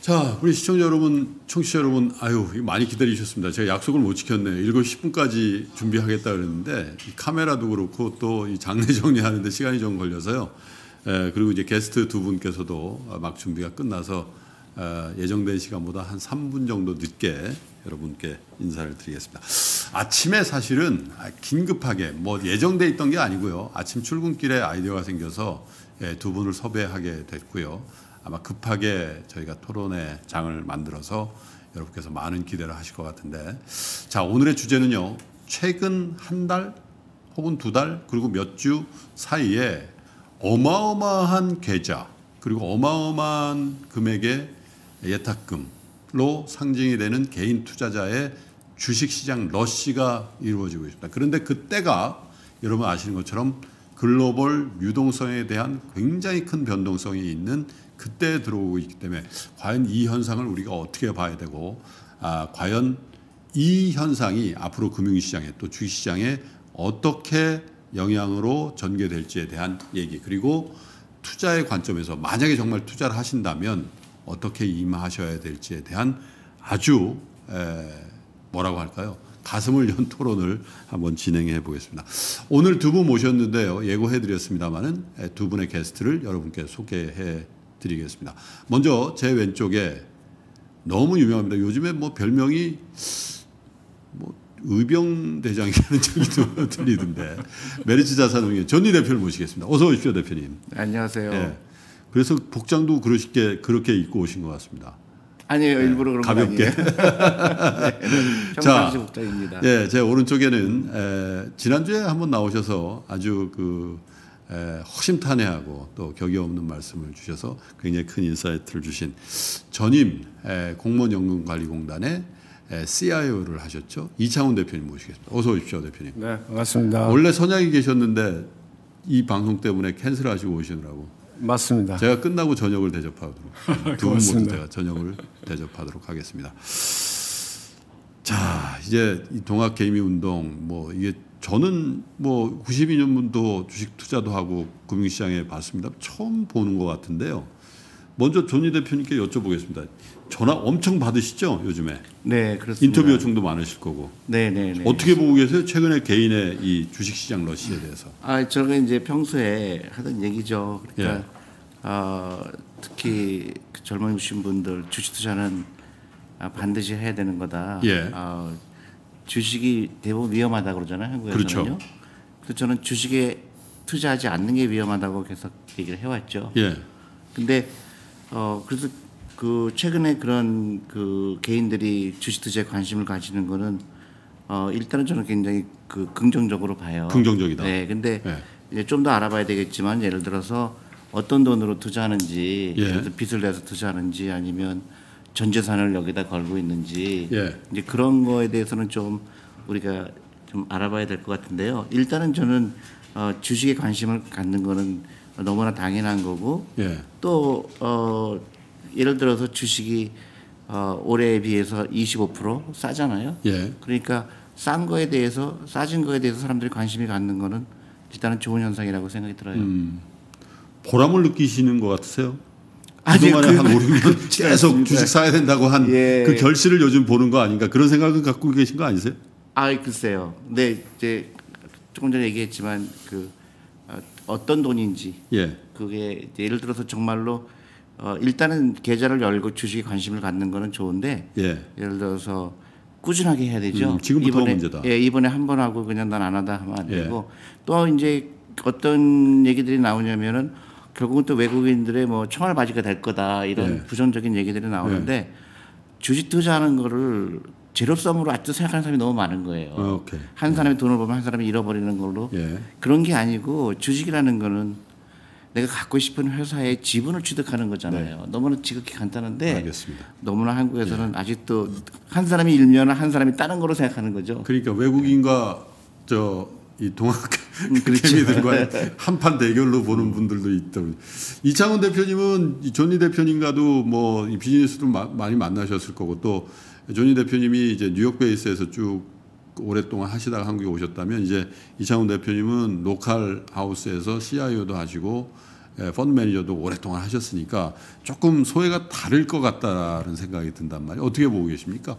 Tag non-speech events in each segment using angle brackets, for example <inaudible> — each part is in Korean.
자, 우리 시청자 여러분, 청취자 여러분, 아유, 많이 기다리셨습니다. 제가 약속을 못 지켰네요. 7시 10분까지 준비하겠다 그랬는데, 이 카메라도 그렇고 또이 장례 <laughs> 정리하는데 시간이 좀 걸려서요. 에, 그리고 이제 게스트 두 분께서도 막 준비가 끝나서 어, 예정된 시간보다 한 3분 정도 늦게 여러분께 인사를 드리겠습니다. 아침에 사실은 긴급하게 뭐 예정돼 있던 게 아니고요. 아침 출근길에 아이디어가 생겨서 예, 두 분을 섭외하게 됐고요. 아마 급하게 저희가 토론회 장을 만들어서 여러분께서 많은 기대를 하실 것 같은데 자 오늘의 주제는요 최근 한 달 혹은 두 달 그리고 몇 주 사이에 어마어마한 계좌 그리고 어마어마한 금액의 예탁금로 상징이 되는 개인 투자자의 주식시장 러시가 이루어지고 있습니다. 그런데 그때가 여러분 아시는 것처럼 글로벌 유동성에 대한 굉장히 큰 변동성이 있는 그때 들어오고 있기 때문에 과연 이 현상을 우리가 어떻게 봐야 되고 아, 과연 이 현상이 앞으로 금융시장에 또 주식시장에 어떻게 영향으로 전개될지에 대한 얘기 그리고 투자의 관점에서 만약에 정말 투자를 하신다면 어떻게 임하셔야 될지에 대한 아주 에, 뭐라고 할까요? 가슴을 연 <laughs> 토론을 한번 진행해 보겠습니다. 오늘 두 분 모셨는데요. 예고해 드렸습니다만은 두 분의 게스트를 여러분께 소개해 드리겠습니다. 먼저 제 왼쪽에 너무 유명합니다. 요즘에 뭐 별명이 뭐 의병 대장이라는 <laughs> 얘기도 들리던데 메리츠 자산운용 전리 대표를 모시겠습니다. 어서 오십시오, 대표님. 네, 안녕하세요. 예. 그래서 복장도 그러시게 그렇게 입고 오신 것 같습니다. 아니에요, 일부러 그런 가볍게. <laughs> 네, 자, 복장입니다. 예, 제 오른쪽에는 에, 지난주에 한번 나오셔서 아주 그 에, 허심탄회하고 또 격의 없는 말씀을 주셔서 굉장히 큰 insight를 주신 전임 에, 공무원연금관리공단의 에, CIO를 하셨죠 이창훈 대표님 모시겠습니다. 어서 오십시오, 대표님. 네, 반갑습니다. 원래 선약이 계셨는데 이 방송 때문에 cancel하시고 오시느라고. 맞습니다. 제가 끝나고 저녁을 대접하도록 <laughs> 두 분 모두 제가 저녁을 대접하도록 하겠습니다. 자, 이제 이 동학 개미 운동 뭐 이게 저는 뭐 92년부터 주식 투자도 하고 금융시장에 봤습니다. 처음 보는 것 같은데요. 먼저 존니 대표님께 여쭤보겠습니다. 전화 엄청 받으시죠 요즘에? 네, 그렇습니다. 인터뷰 요청도 많으실 거고. 네, 네, 네. 어떻게 보고 계세요? 최근에 개인의 이 주식시장 러시에 대해서? 아, 저는 이제 평소에 하던 얘기죠. 그러니까 예. 어, 특히 그 젊으신 분들 주식 투자는 반드시 해야 되는 거다. 예. 어, 주식이 대부분 위험하다 그러잖아요 한국에서는요. 그렇죠. 그래서 저는 주식에 투자하지 않는 게 위험하다고 계속 얘기를 해왔죠. 예. 근데 어 그래서 그 최근에 그런 그 개인들이 주식 투자에 관심을 가지는 거는 어 일단은 저는 굉장히 그 긍정적으로 봐요. 긍정적이다. 네. 근데 예. 이제 좀 더 알아봐야 되겠지만 예를 들어서 어떤 돈으로 투자하는지 예. 빚을 내서 투자하는지 아니면 전 재산을 여기다 걸고 있는지 예. 이제 그런 거에 대해서는 좀 우리가 좀 알아봐야 될 것 같은데요. 일단은 저는 어, 주식에 관심을 갖는 거는 너무나 당연한 거고 예. 또 어, 예를 들어서 주식이 어, 올해에 비해서 25% 싸잖아요. 예. 그러니까 싼 거에 대해서 싸진 거에 대해서 사람들이 관심이 갖는 거는 일단은 좋은 현상이라고 생각이 들어요. 음, 보람을 느끼시는 것 같으세요? 그동안에 그, 한 5, 6년 <laughs> 계속 주식 사야 된다고 한그 예. 결실을 요즘 보는 거 아닌가 그런 생각을 갖고 계신 거 아니세요? 아 글쎄요. 네 이제 조금 전에 얘기했지만 그 어, 어떤 돈인지 예. 그게 예를 들어서 정말로 어, 일단은 계좌를 열고 주식에 관심을 갖는 거는 좋은데 예. 예를 들어서 꾸준하게 해야 되죠. 음, 지금부터 이번에, 문제다. 예, 이번에 한 번 하고 그냥 난 안 하다 하면 안 예. 되고 또 이제 어떤 얘기들이 나오냐면은 결국은 또 외국인들의 뭐 총알 바지가 될 거다 이런 예. 부정적인 얘기들이 나오는데 예. 주식 투자하는 거를 제로섬으로 아직도 생각하는 사람이 너무 많은 거예요. 어, 한 사람이 예. 돈을 보면 한 사람이 잃어버리는 걸로 예. 그런 게 아니고 주식이라는 거는 내가 갖고 싶은 회사의 지분을 취득하는 거잖아요. 네. 너무나 지극히 간단한데 알겠습니다. 너무나 한국에서는 예. 아직도 한 사람이 일면 한 사람이 다른 거로 생각하는 거죠. 그러니까 외국인과 저 이 동학 음, 개미들과 <laughs> 한판 대결로 보는 분들도 있더라고요. 이창훈 대표님은 존니 대표님과도 뭐 비즈니스도 많이 만나셨을 거고 또 존니 대표님이 이제 뉴욕 베이스에서 쭉 오랫동안 하시다가 한국에 오셨다면 이제 이창훈 대표님은 로컬 하우스에서 CIO도 하시고 예, 펀드 매니저도 오랫동안 하셨으니까 조금 소외가 다를 것 같다는 생각이 든단 말이에요. 어떻게 보고 계십니까?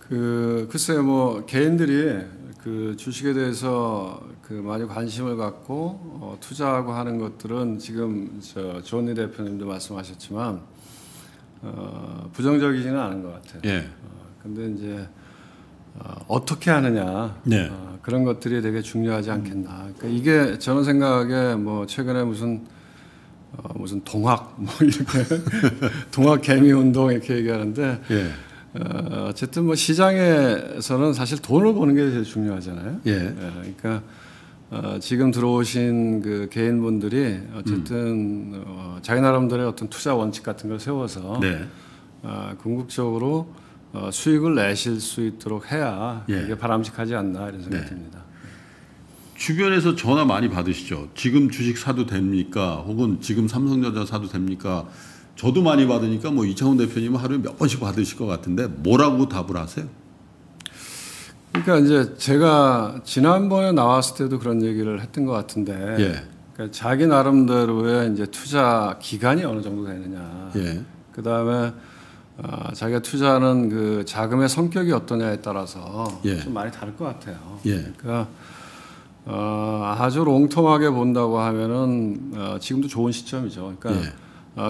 그 글쎄요 뭐 개인들이 그 주식에 대해서 그 많이 관심을 갖고 어, 투자하고 하는 것들은 지금 저 조은희 대표님도 말씀하셨지만 어, 부정적이지는 않은 것 같아요. 예. 어, 근데 이제 어, 어떻게 하느냐 네. 어, 그런 것들이 되게 중요하지 않겠나. 그러니까 이게 저는 생각에 뭐 최근에 무슨 어, 무슨 동학 뭐 이렇게 <laughs> 동학 개미 운동 이렇게 얘기하는데 예. 어, 어쨌든 뭐 시장에서는 사실 돈을 버는 게 제일 중요하잖아요. 예. 예, 그러니까 어, 지금 들어오신 그 개인분들이 어쨌든 어, 자기 나름대로의 어떤 투자 원칙 같은 걸 세워서 네. 어, 궁극적으로 어, 수익을 내실 수 있도록 해야 예. 이게 바람직하지 않나 이런 생각이 네. 듭니다. 주변에서 전화 많이 받으시죠. 지금 주식 사도 됩니까? 혹은 지금 삼성전자 사도 됩니까? 저도 많이 받으니까 뭐 이창훈 대표님은 하루에 몇 번씩 받으실 것 같은데 뭐라고 답을 하세요? 그러니까 이제 제가 지난번에 나왔을 때도 그런 얘기를 했던 것 같은데 예. 그러니까 자기 나름대로의 이제 투자 기간이 어느 정도 되느냐. 예. 그 다음에 어, 자기가 투자하는 그 자금의 성격이 어떠냐에 따라서 예. 좀 많이 다를 것 같아요. 예. 그러니까 어, 아주 롱텀하게 본다고 하면은 어, 지금도 좋은 시점이죠. 그러니까 예. 어,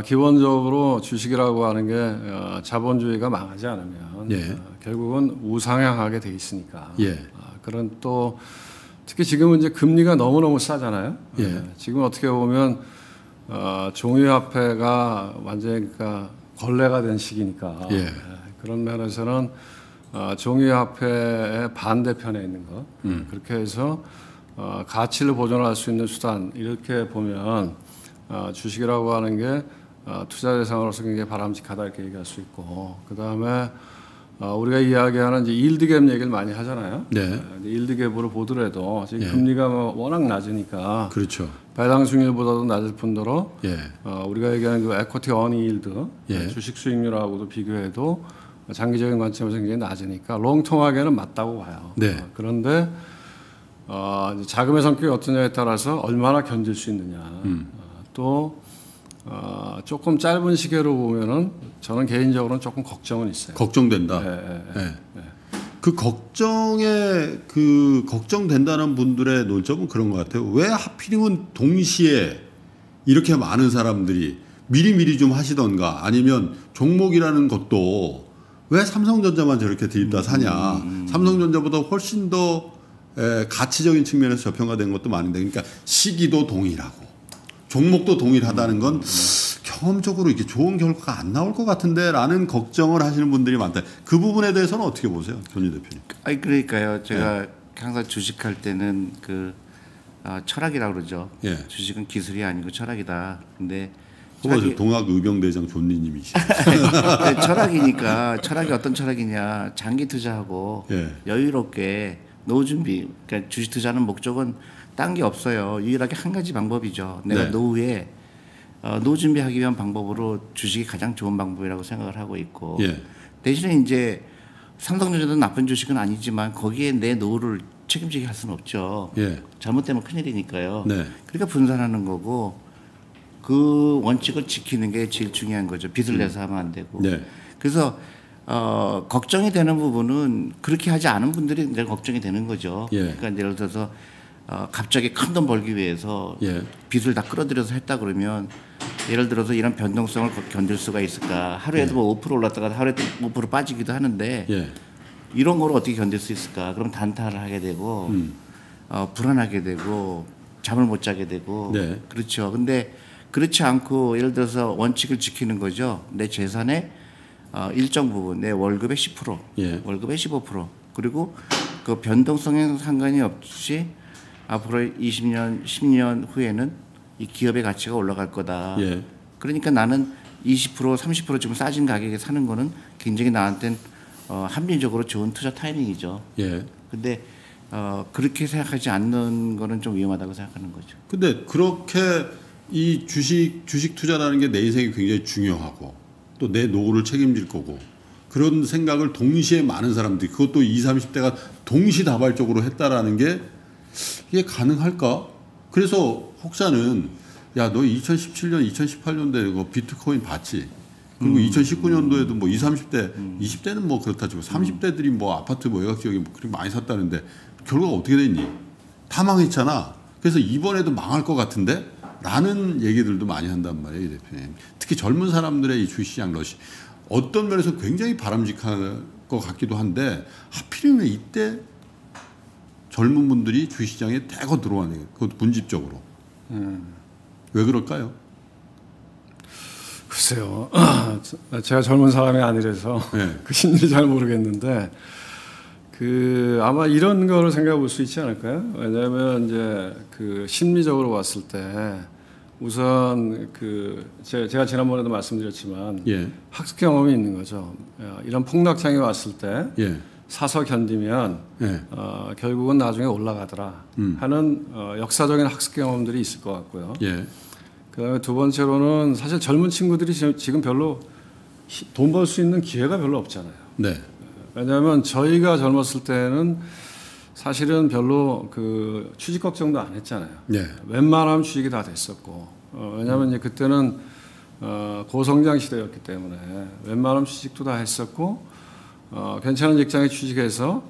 기본적으로 주식이라고 하는 게 어, 자본주의가 망하지 않으면 예. 어, 결국은 우상향하게 돼 있으니까 예. 어, 그런 또 특히 지금은 이제 금리가 너무 너무 싸잖아요. 예. 어, 지금 어떻게 보면 어, 종이화폐가 완전히 그러니까 걸레가 된 시기니까 예. 예, 그런 면에서는 어, 종이화폐의 반대편에 있는 것 음. 그렇게 해서 어, 가치를 보존할 수 있는 수단 이렇게 보면 어, 주식이라고 하는 게 어, 투자 대상으로서 굉장히 바람직하다 이렇게 얘기할 수 있고 그 다음에 어, 우리가 이야기하는 이제 일드갭 얘기를 많이 하잖아요. 네. 일드갭으로 보더라도 지금 예. 금리가 뭐 워낙 낮으니까 그렇죠. 배당 수익률보다도 낮을 뿐더러 예. 어, 우리가 얘기하는 그 에코티 어니 일드 예. 주식 수익률하고도 비교해도 장기적인 관점에서 굉장히 낮으니까 롱통하게는 맞다고 봐요. 네. 어, 그런데 어, 자금의 성격이 어떠냐에 따라서 얼마나 견딜 수 있느냐. 음. 어, 또 어, 조금 짧은 시계로 보면은 저는 개인적으로는 조금 걱정은 있어요. 걱정된다. 예, 예, 예. 예. 그 걱정에 그 걱정된다는 분들의 논점은 그런 것 같아요. 왜 하필이면 동시에 이렇게 많은 사람들이 미리미리 좀 하시던가 아니면 종목이라는 것도 왜 삼성전자만 저렇게 들이다 사냐. 삼성전자보다 훨씬 더 에, 가치적인 측면에서 저평가된 것도 많은데 그러니까 시기도 동일하고 종목도 동일하다는 건 경험적으로 이게 좋은 결과가 안 나올 것 같은데라는 걱정을 하시는 분들이 많다. 그 부분에 대해서는 어떻게 보세요, 전희 대표님? 아니 그러니까요. 제가 네. 항상 주식할 때는 그 어, 철학이라고 그러죠. 예. 주식은 기술이 아니고 철학이다. 근데 철학이, 동학 의병대장 존니님이시. <laughs> 네, 철학이니까 철학이 어떤 철학이냐 장기 투자하고 예. 여유롭게 노후 준비 그러니까 주식 투자하는 목적은 딴 게 없어요 유일하게 한 가지 방법이죠 내가 네. 노후에 어, 노후 준비하기 위한 방법으로 주식이 가장 좋은 방법이라고 생각을 하고 있고 예. 대신에 이제 삼성전자도 나쁜 주식은 아니지만 거기에 내 노후를 책임지게 할 수는 없죠 예. 잘못되면 큰일이니까요 네. 그러니까 분산하는 거고 그 원칙을 지키는 게 제일 중요한 거죠. 빚을 내서 하면 안 되고. 네. 그래서 어, 걱정이 되는 부분은 그렇게 하지 않은 분들이 이제 걱정이 되는 거죠. 예. 그러니까 예를 들어서 어, 갑자기 큰 돈 벌기 위해서 예. 빚을 다 끌어들여서 했다 그러면 예를 들어서 이런 변동성을 거- 견딜 수가 있을까? 하루에도 뭐5% 올랐다가 하루에 또5% 빠지기도 하는데 예. 이런 거를 어떻게 견딜 수 있을까? 그럼 단타를 하게 되고 음. 어, 불안하게 되고 잠을 못 자게 되고 네. 그렇죠. 근데 그렇지 않고 예를 들어서 원칙을 지키는 거죠. 내 재산의 어, 일정 부분, 내 월급의 10%, 예. 월급의 15% 그리고 그 변동성에 상관이 없이 앞으로 20년, 10년 후에는 이 기업의 가치가 올라갈 거다. 예. 그러니까 나는 20% 30% 지금 싸진 가격에 사는 거는 굉장히 나한테는 어, 합리적으로 좋은 투자 타이밍이죠. 예. 근데 어, 그렇게 생각하지 않는 거는 좀 위험하다고 생각하는 거죠. 근데 그렇게 이 주식 주식 투자라는 게 내 인생이 굉장히 중요하고 또 내 노후를 책임질 거고 그런 생각을 동시에 많은 사람들이 그것도 20, 30대가 동시다발적으로 했다라는 게 이게 가능할까? 그래서 혹자는 야 너 2017년, 2018년도에 그 비트코인 봤지? 그리고 2019년도에도 뭐 20, 30대, 20대는 뭐 그렇다 치고 30대들이 뭐 아파트 뭐 외곽 지역에 뭐 그렇게 많이 샀다는데 결과가 어떻게 됐니? 다 망했잖아. 그래서 이번에도 망할 것 같은데? 라는 얘기들도 많이 한단 말이에요, 이 대표님. 특히 젊은 사람들의 이 주식시장 러시. 어떤 면에서 굉장히 바람직할 것 같기도 한데 하필이면 이때 젊은 분들이 주식시장에 대거 들어와요. 그것도 분집적으로. 왜 그럴까요? 글쎄요. <clears throat> 제가 젊은 사람이 아니라서 네. <laughs> 그 심리 잘 모르겠는데 그 아마 이런 거를 생각해 볼 수 있지 않을까요? 왜냐하면 이제 그 심리적으로 봤을 때 우선 그 제- 제가 지난번에도 말씀드렸지만 예, 학습 경험이 있는 거죠. 야, 이런 폭락장이 왔을 때 예, 사서 견디면 예, 어, 결국은 나중에 올라가더라 음. 하는 어, 역사적인 학습 경험들이 있을 것 같고요. 예, 그다음에 두 번째로는 사실 젊은 친구들이 지- 지금 별로 돈 벌 수 있는 기회가 별로 없잖아요. 네, 왜냐하면 저희가 젊었을 때는 사실은 별로 그 취직 걱정도 안 했잖아요. 네, 웬만하면 취직이 다 됐었고 어, 왜냐하면 이제 그때는 어, 고성장 시대였기 때문에 웬만하면 취직도 다 했었고 어, 괜찮은 직장에 취직해서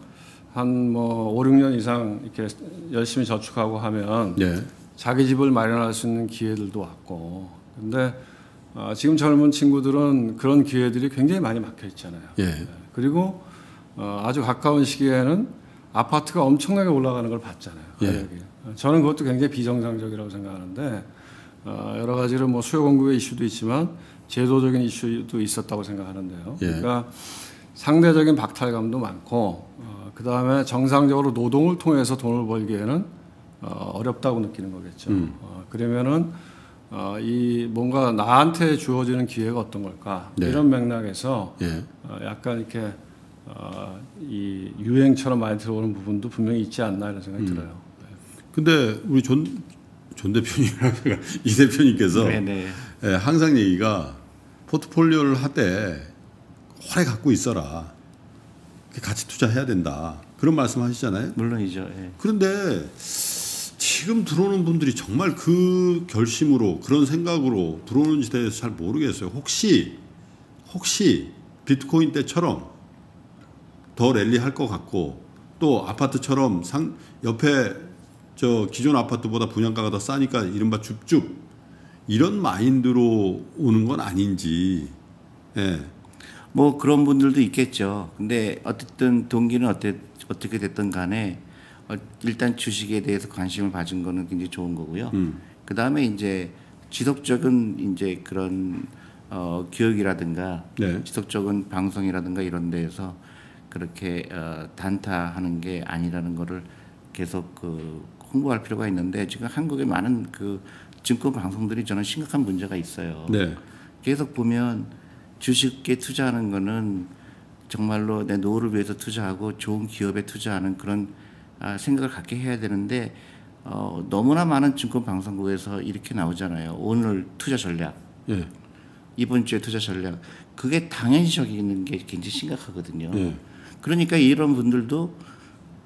한뭐 5, 6년 이상 이렇게 열심히 저축하고 하면 예, 자기 집을 마련할 수 있는 기회들도 왔고 근데 어, 지금 젊은 친구들은 그런 기회들이 굉장히 많이 막혀 있잖아요. 예, 그리고 어, 아주 가까운 시기에는 아파트가 엄청나게 올라가는 걸 봤잖아요. 예. 저는 그것도 굉장히 비정상적이라고 생각하는데 어, 여러 가지로 뭐 수요 공급의 이슈도 있지만 제도적인 이슈도 있었다고 생각하는데요. 예. 그러니까 상대적인 박탈감도 많고 어, 그 다음에 정상적으로 노동을 통해서 돈을 벌기에는 어, 어렵다고 느끼는 거겠죠. 음. 어, 그러면은 어, 이 뭔가 나한테 주어지는 기회가 어떤 걸까 네. 이런 맥락에서 예, 어, 약간 이렇게 어, 이 유행처럼 많이 들어오는 부분도 분명히 있지 않나 이런 생각이 음. 들어요. 근데 우리 존, 존 대표님이랑 <laughs> 이 대표님께서 네네. 예, 항상 얘기가 포트폴리오를 하되 오래 갖고 있어라. 같이 투자해야 된다. 그런 말씀 하시잖아요. 물론이죠. 예. 그런데 지금 들어오는 분들이 정말 그 결심으로 그런 생각으로 들어오는지 대해서 잘 모르겠어요. 혹시 혹시 비트코인 때처럼 더 랠리 할 것 같고 또 아파트처럼 상 옆에 저 기존 아파트보다 분양가가 더 싸니까 이른바 줍줍 이런 마인드로 오는 건 아닌지 예. 뭐 그런 분들도 있겠죠. 근데 어쨌든 동기는 어때, 어떻게 됐든 간에 어, 일단 주식에 대해서 관심을 가진 거는 굉장히 좋은 거고요. 음. 그 다음에 이제 지속적인 이제 그런 어, 교육이라든가 네. 지속적인 방송이라든가 이런 데에서 그렇게 어, 단타하는 게 아니라는 거를 계속 그 홍보할 필요가 있는데 지금 한국에 많은 그 증권 방송들이 저는 심각한 문제가 있어요. 네. 계속 보면 주식에 투자하는 거는 정말로 내 노후를 위해서 투자하고 좋은 기업에 투자하는 그런 아, 생각을 갖게 해야 되는데 어, 너무나 많은 증권 방송국에서 이렇게 나오잖아요. 오늘 투자 전략, 예. 이번 주에 투자 전략. 그게 당연시적인 게 굉장히 심각하거든요. 예. 그러니까 이런 분들도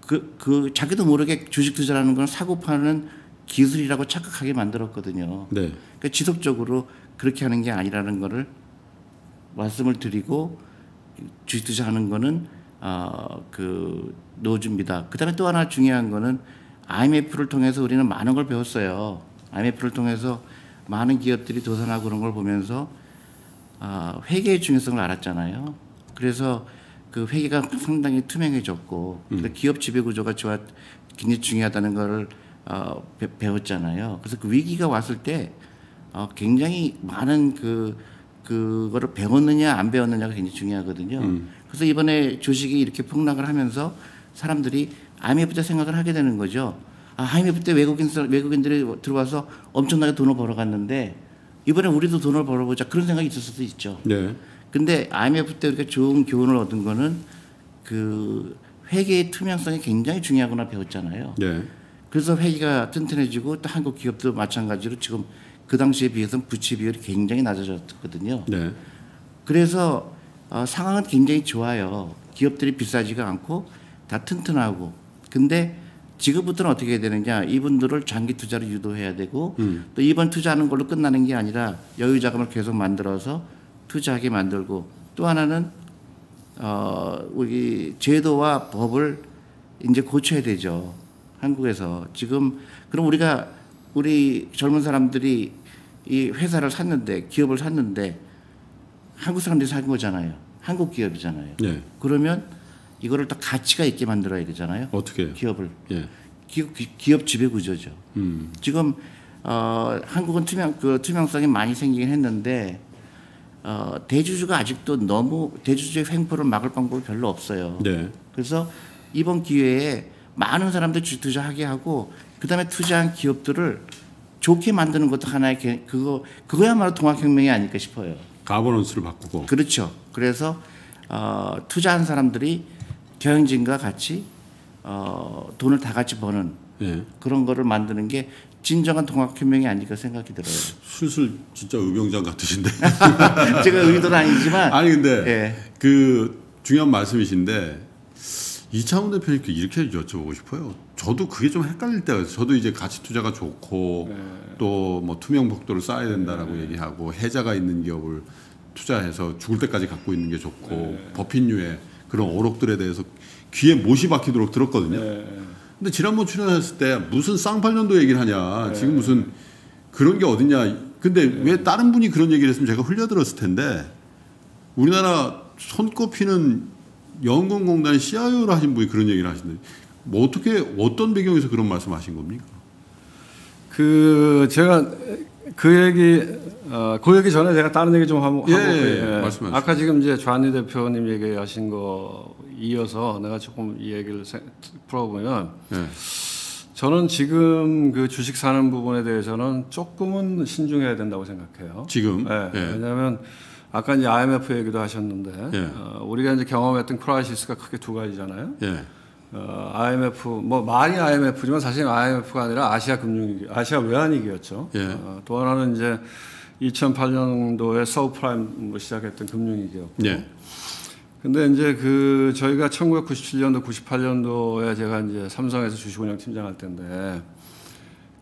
그, 그 자기도 모르게 주식 투자라는 건 사고 파는 기술이라고 착각하게 만들었거든요. 네. 그러니까 지속적으로 그렇게 하는 게 아니라는 거를 말씀을 드리고 주식 투자하는 거는 어 그 노준비다. 그다음에 또 하나 중요한 거는 IMF를 통해서 우리는 많은 걸 배웠어요. IMF를 통해서 많은 기업들이 도산하고 그런 걸 보면서 아, 회계의 중요성을 알았잖아요. 그래서 그 회계가 상당히 투명해졌고 그래서 기업 지배 구조가 좋아 굉장히 중요하다는 거를 어, 배, 배웠잖아요. 그래서 그 위기가 왔을 때 어, 굉장히 많은 그 그거를 배웠느냐 안 배웠느냐가 굉장히 중요하거든요. 그래서 이번에 주식이 이렇게 폭락을 하면서 사람들이 IMF 때 생각을 하게 되는 거죠. 아, IMF 때 외국인 외국인들이 들어와서 엄청나게 돈을 벌어갔는데 이번에 우리도 돈을 벌어보자 그런 생각이 있을 수도 있죠. 네. 근데 IMF 때 우리가 좋은 교훈을 얻은 거는 그 회계의 투명성이 굉장히 중요하구나 배웠잖아요. 네. 그래서 회계가 튼튼해지고 또 한국 기업도 마찬가지로 지금 그 당시에 비해서는 부채 비율이 굉장히 낮아졌거든요. 네. 그래서 어, 상황은 굉장히 좋아요. 기업들이 비싸지가 않고 다 튼튼하고. 근데 지금부터는 어떻게 해야 되느냐 이분들을 장기 투자로 유도해야 되고 또 이번 투자하는 걸로 끝나는 게 아니라 여유 자금을 계속 만들어서 투자하게 만들고 또 하나는 어 우리 제도와 법을 이제 고쳐야 되죠 한국에서 지금 그럼 우리가 우리 젊은 사람들이 이 회사를 샀는데 기업을 샀는데 한국 사람들이 산 거잖아요 한국 기업이잖아요 예. 그러면 이거를 더 가치가 있게 만들어야 되잖아요 어떻게 해요? 기업을 예. 기업, 기- 기업 지배 구조죠. 음. 지금 어, 한국은 투명 그 투명성이 많이 생기긴 했는데 어, 대주주가 아직도 너무 대주주의 횡포를 막을 방법이 별로 없어요. 네. 그래서 이번 기회에 많은 사람들 주 투자하게 하고 그다음에 투자한 기업들을 좋게 만드는 것도 하나의 개- 그거 그거야말로 통합혁명이 아닐까 싶어요. 가버넌스를 바꾸고. 그렇죠. 그래서 어, 투자한 사람들이 경영진과 같이 어, 돈을 다 같이 버는 예. 그런 거를 만드는 게 진정한 통합혁명이 아닐까 생각이 들어요. 술술 진짜 의병장 같으신데. <laughs> 제가 의도는 아니지만 아니 근데 예. 그 중요한 말씀이신데 이창훈 대표님께 이렇게 여쭤보고 싶어요. 저도 그게 좀 헷갈릴 때가 있어요. 저도 이제 가치 투자가 좋고 또뭐 투명 복도를 쌓아야 된다라고 얘기하고 해자가 있는 기업을 투자해서 죽을 때까지 갖고 있는 게 좋고 법인류의 그런 어록들에 대해서 귀에 못이 박히도록 들었거든요. 근데 지난번 출연했을 때 무슨 쌍팔년도 얘기를 하냐. 지금 무슨 그런 게 어딨냐. 근데 왜 다른 분이 그런 얘기를 했으면 제가 흘려들었을 텐데 우리나라 손꼽히는 연금공단 CIO를 하신 분이 그런 얘기를 하시는데 뭐 어떻게 어떤 배경에서 그런 말씀하신 겁니까? 그 제가 그 얘기 어, 그 얘기 전에 제가 다른 얘기 좀 하고 예, 예, 그, 말씀하세요. 아까 지금 이제 좌니 대표님 얘기하신 거 이어서 내가 조금 이 얘기를 세- 풀어보면 예. 저는 지금 그 주식 사는 부분에 대해서는 조금은 신중해야 된다고 생각해요. 지금 네, 예. 왜냐하면 아까 이제 IMF 얘기도 하셨는데 예. 어, 우리가 이제 경험했던 crisis가 크게 두 가지잖아요. 예. 어, IMF 뭐 말이 IMF지만 사실 IMF가 아니라 아시아 금융위기, 아시아 외환위기였죠. 예. 어, 또 하나는 이제 2008년도에 subprime으로 시작했던 금융위기였고. 예. 근데 이제 그 저희가 1997년도, 98년도에 제가 이제 삼성에서 주식운영 팀장할 때인데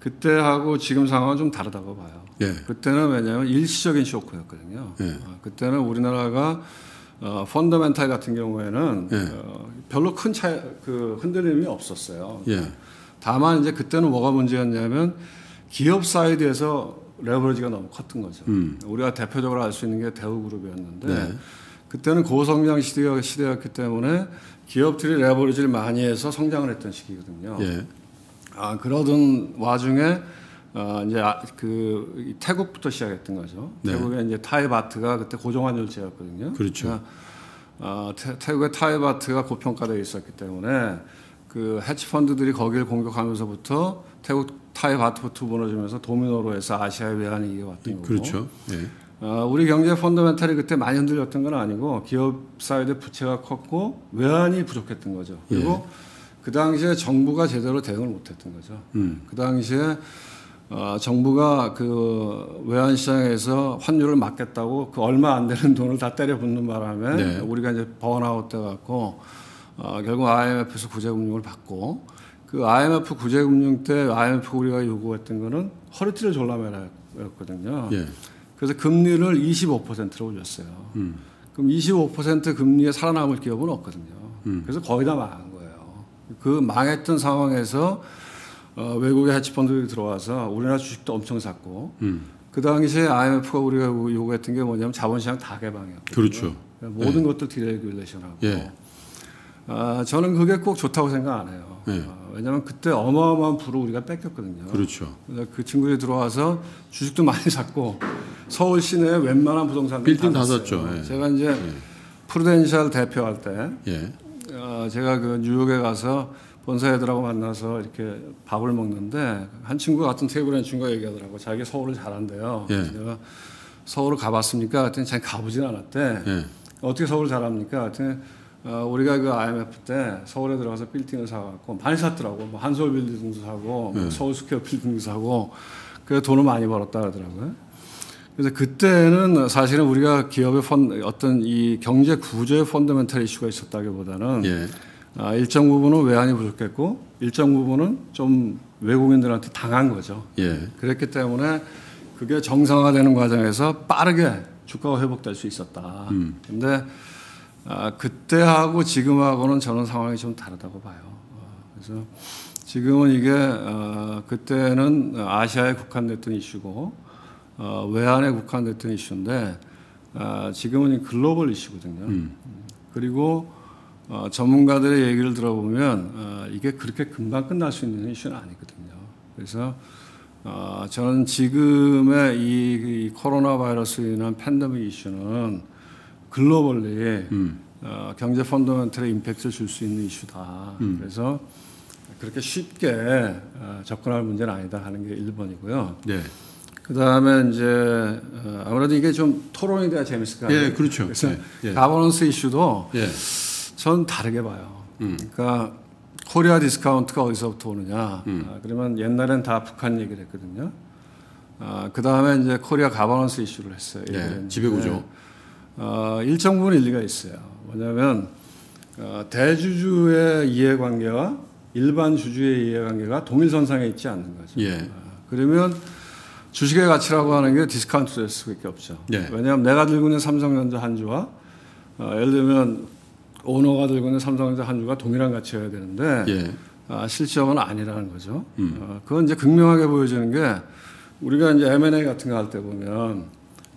그때하고 지금 상황은 좀 다르다고 봐요. 예. 그때는 왜냐하면 일시적인 쇼크였거든요. 예. 어, 그때는 우리나라가 어, fundamental 같은 경우에는 예. 어, 별로 큰 차이, 그 흔들림이 없었어요. 예. 다만 이제 그때는 뭐가 문제였냐면 기업 side에서 leverage가 너무 컸던 거죠. 음. 우리가 대표적으로 알 수 있는 게 대우그룹이었는데 네. 그때는 고성장 시대가, 시대였기 때문에 기업들이 leverage를 많이 해서 성장을 했던 시기거든요. 예. 아 그러던 와중에 어, 이제 아, 그이 태국부터 시작했던 거죠. 네. 태국에 이제 타이바트가 그때 고정환율제였거든요. 그렇죠. 그러니까, 어, 태, 태국의 타이바트가 고평가되어 있었기 때문에 그 헤지 펀드들이 거기를 공격하면서부터 태국 타이바트부터 무너지면서 도미노로 해서 아시아의 외환위기가 왔던 거고. 그렇죠. 예. 어, 우리 경제 fundamental이 그때 많이 흔들렸던 건 아니고 기업 사이드 부채가 컸고 외환이 부족했던 거죠. 그리고 그 당시에 정부가 제대로 대응을 못했던 거죠. 음. 그 당시에 어, 정부가 그 외환 시장에서 환율을 막겠다고 그 얼마 안 되는 돈을 다 때려 붓는 바람에 네. 우리가 이제 번아웃 돼 갖고 어, 결국 IMF에서 구제금융을 받고 그 IMF 구제금융 때 IMF 우리가 요구했던 거는 허리띠를 졸라매라였거든요. 예. 그래서 금리를 25%로 올렸어요. 음. 그럼 25% 금리에 살아남을 기업은 없거든요. 음. 그래서 거의 다 망한 거예요. 그 망했던 상황에서 어, 외국의 헤지펀드들이 들어와서 우리나라 주식도 엄청 샀고 음. 그 당시에 IMF가 우리가 요구했던 게 뭐냐면 자본시장 다 개방이었거든요. 그렇죠. 모든 것들 deregulation하고. 예. 아, 저는 그게 꼭 좋다고 생각 안 해요. 예. 아, 왜냐하면 그때 어마어마한 부를 우리가 뺏겼거든요. 그렇죠. 그 친구들이 들어와서 주식도 많이 샀고 서울 시내에 웬만한 부동산 빌딩 다 샀죠. 예. 제가 이제 프루덴셜 대표할 때 예. 어, 제가 그 뉴욕에 가서 본사 애들하고 만나서 이렇게 밥을 먹는데 한 친구가 같은 테이블에 친구가 얘기하더라고. 자기 서울을 잘 안대요. 예. 내가 서울을 가봤습니까? 그랬더니 자기 가보진 않았대. 예. 어떻게 서울 잘 압니까? 그랬더니 어, 우리가 그 IMF 때 서울에 들어가서 빌딩을 사갖고 많이 샀더라고. 뭐 한서울 빌딩도 사고, 뭐 서울 스퀘어 빌딩도 사고, 그래서 돈을 많이 벌었다 그러더라고요. 그래서 그때는 사실은 우리가 기업의 펀, 어떤 이 경제 구조의 fundamental 이슈가 있었다기보다는 예. 아, 일정 부분은 외환이 부족했고 일정 부분은 좀 외국인들한테 당한 거죠. 예. 그랬기 때문에 그게 정상화되는 과정에서 빠르게 주가가 회복될 수 있었다. 근데 아, 그때하고 지금하고는 저는 상황이 좀 다르다고 봐요. 어, 그래서 지금은 이게 어, 그때는 아시아에 국한됐던 이슈고 어, 외환에 국한됐던 이슈인데 아, 지금은 이 글로벌 이슈거든요. 그리고 어, 전문가들의 얘기를 들어보면 어, 이게 그렇게 금방 끝날 수 있는 이슈는 아니거든요. 그래서 어, 저는 지금의 이, 이 코로나 바이러스로 인한 팬데믹 이슈는 글로벌리 어, 경제 펀더멘털에 임팩트를 줄 수 있는 이슈다. 그래서 그렇게 쉽게 어, 접근할 문제는 아니다 하는 게 1번이고요. 네. 그 다음에 이제 어, 아무래도 이게 좀 토론이 돼야 재밌을 것 같아요. 예, 그렇죠. 그래서 예, 예. 가버넌스 이슈도 예. 전 다르게 봐요. 음. 그러니까 Korea discount가 어디서부터 오느냐. 음. 아, 그러면 옛날엔 다 북한 얘기를 했거든요. 아, 그 다음에 이제 Korea governance 이슈를 했어요. 예. 얘기를 지배구조. 어, 일정 부분 일리가 있어요. 뭐냐면 어, 대주주의 이해관계와 일반 주주의 이해관계가 동일선상에 있지 않는 거죠. 예. 아, 그러면 주식의 가치라고 하는 게 discount 될 수밖에 없죠. 예. 왜냐하면 내가 들고 있는 삼성전자 한 주와 어, 예를 들면 오너가 들고 있는 삼성전자 한 주가 동일한 가치여야 되는데 예. 아, 실적은 아니라는 거죠. 음. 어, 그건 이제 극명하게 보여지는 게 우리가 이제 M&A 같은 거 할 때 보면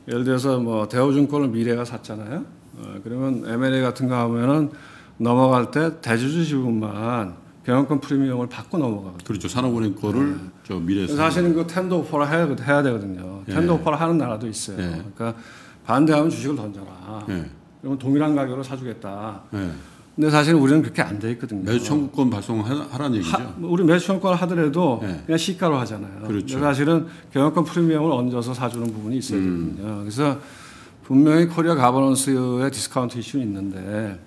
예를 들어서 뭐 대우증권을 미래가 샀잖아요. 어, 그러면 M&A 같은 거 하면은 넘어갈 때 대주주 지분만 경영권 프리미엄을 받고 넘어가거든요. 그렇죠. 산업은행 거를 저 미래에서 사실은 그 텐더 오퍼를 해야, 해야 되거든요. 예. 텐더 오퍼를 하는 나라도 있어요. 예. 그러니까 반대하면 주식을 던져라. 예. 그러면 동일한 가격으로 사주겠다. 예. 근데 사실 우리는 그렇게 안 돼 있거든요. 매수 청구권 발동하라는 얘기죠. 하, 우리 매수 청구를 하더라도 예. 그냥 시가로 하잖아요. 그렇죠. 사실은 경영권 프리미엄을 얹어서 사주는 부분이 있어야 음. 되거든요. 그래서 분명히 Korea governance의 discount 이슈는 있는데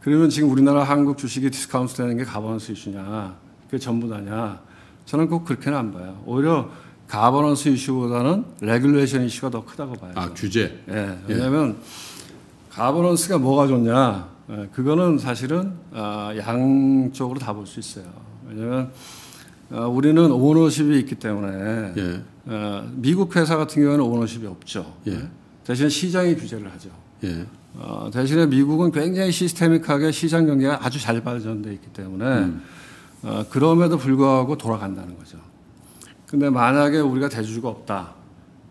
그러면 지금 우리나라 한국 주식이 discount 되는 게 가버넌스 이슈냐 그게 전부 다냐 저는 꼭 그렇게는 안 봐요. 오히려 가버넌스 이슈보다는 regulation 이슈가 더 크다고 봐요. 아 규제. 예, 왜냐하면 governance가 뭐가 좋냐? 예, 그거는 사실은 아, 양쪽으로 다 볼 수 있어요. 왜냐하면 아, 우리는 ownership이 있기 때문에 예. 어, 미국 회사 같은 경우에는 ownership이 없죠. 예. 대신 시장이 규제를 하죠. 예. 어, 대신에 미국은 굉장히 systemic하게 시장 경제가 아주 잘 발전돼 있기 때문에 음. 어, 그럼에도 불구하고 돌아간다는 거죠. 근데 만약에 우리가 대주주가 없다.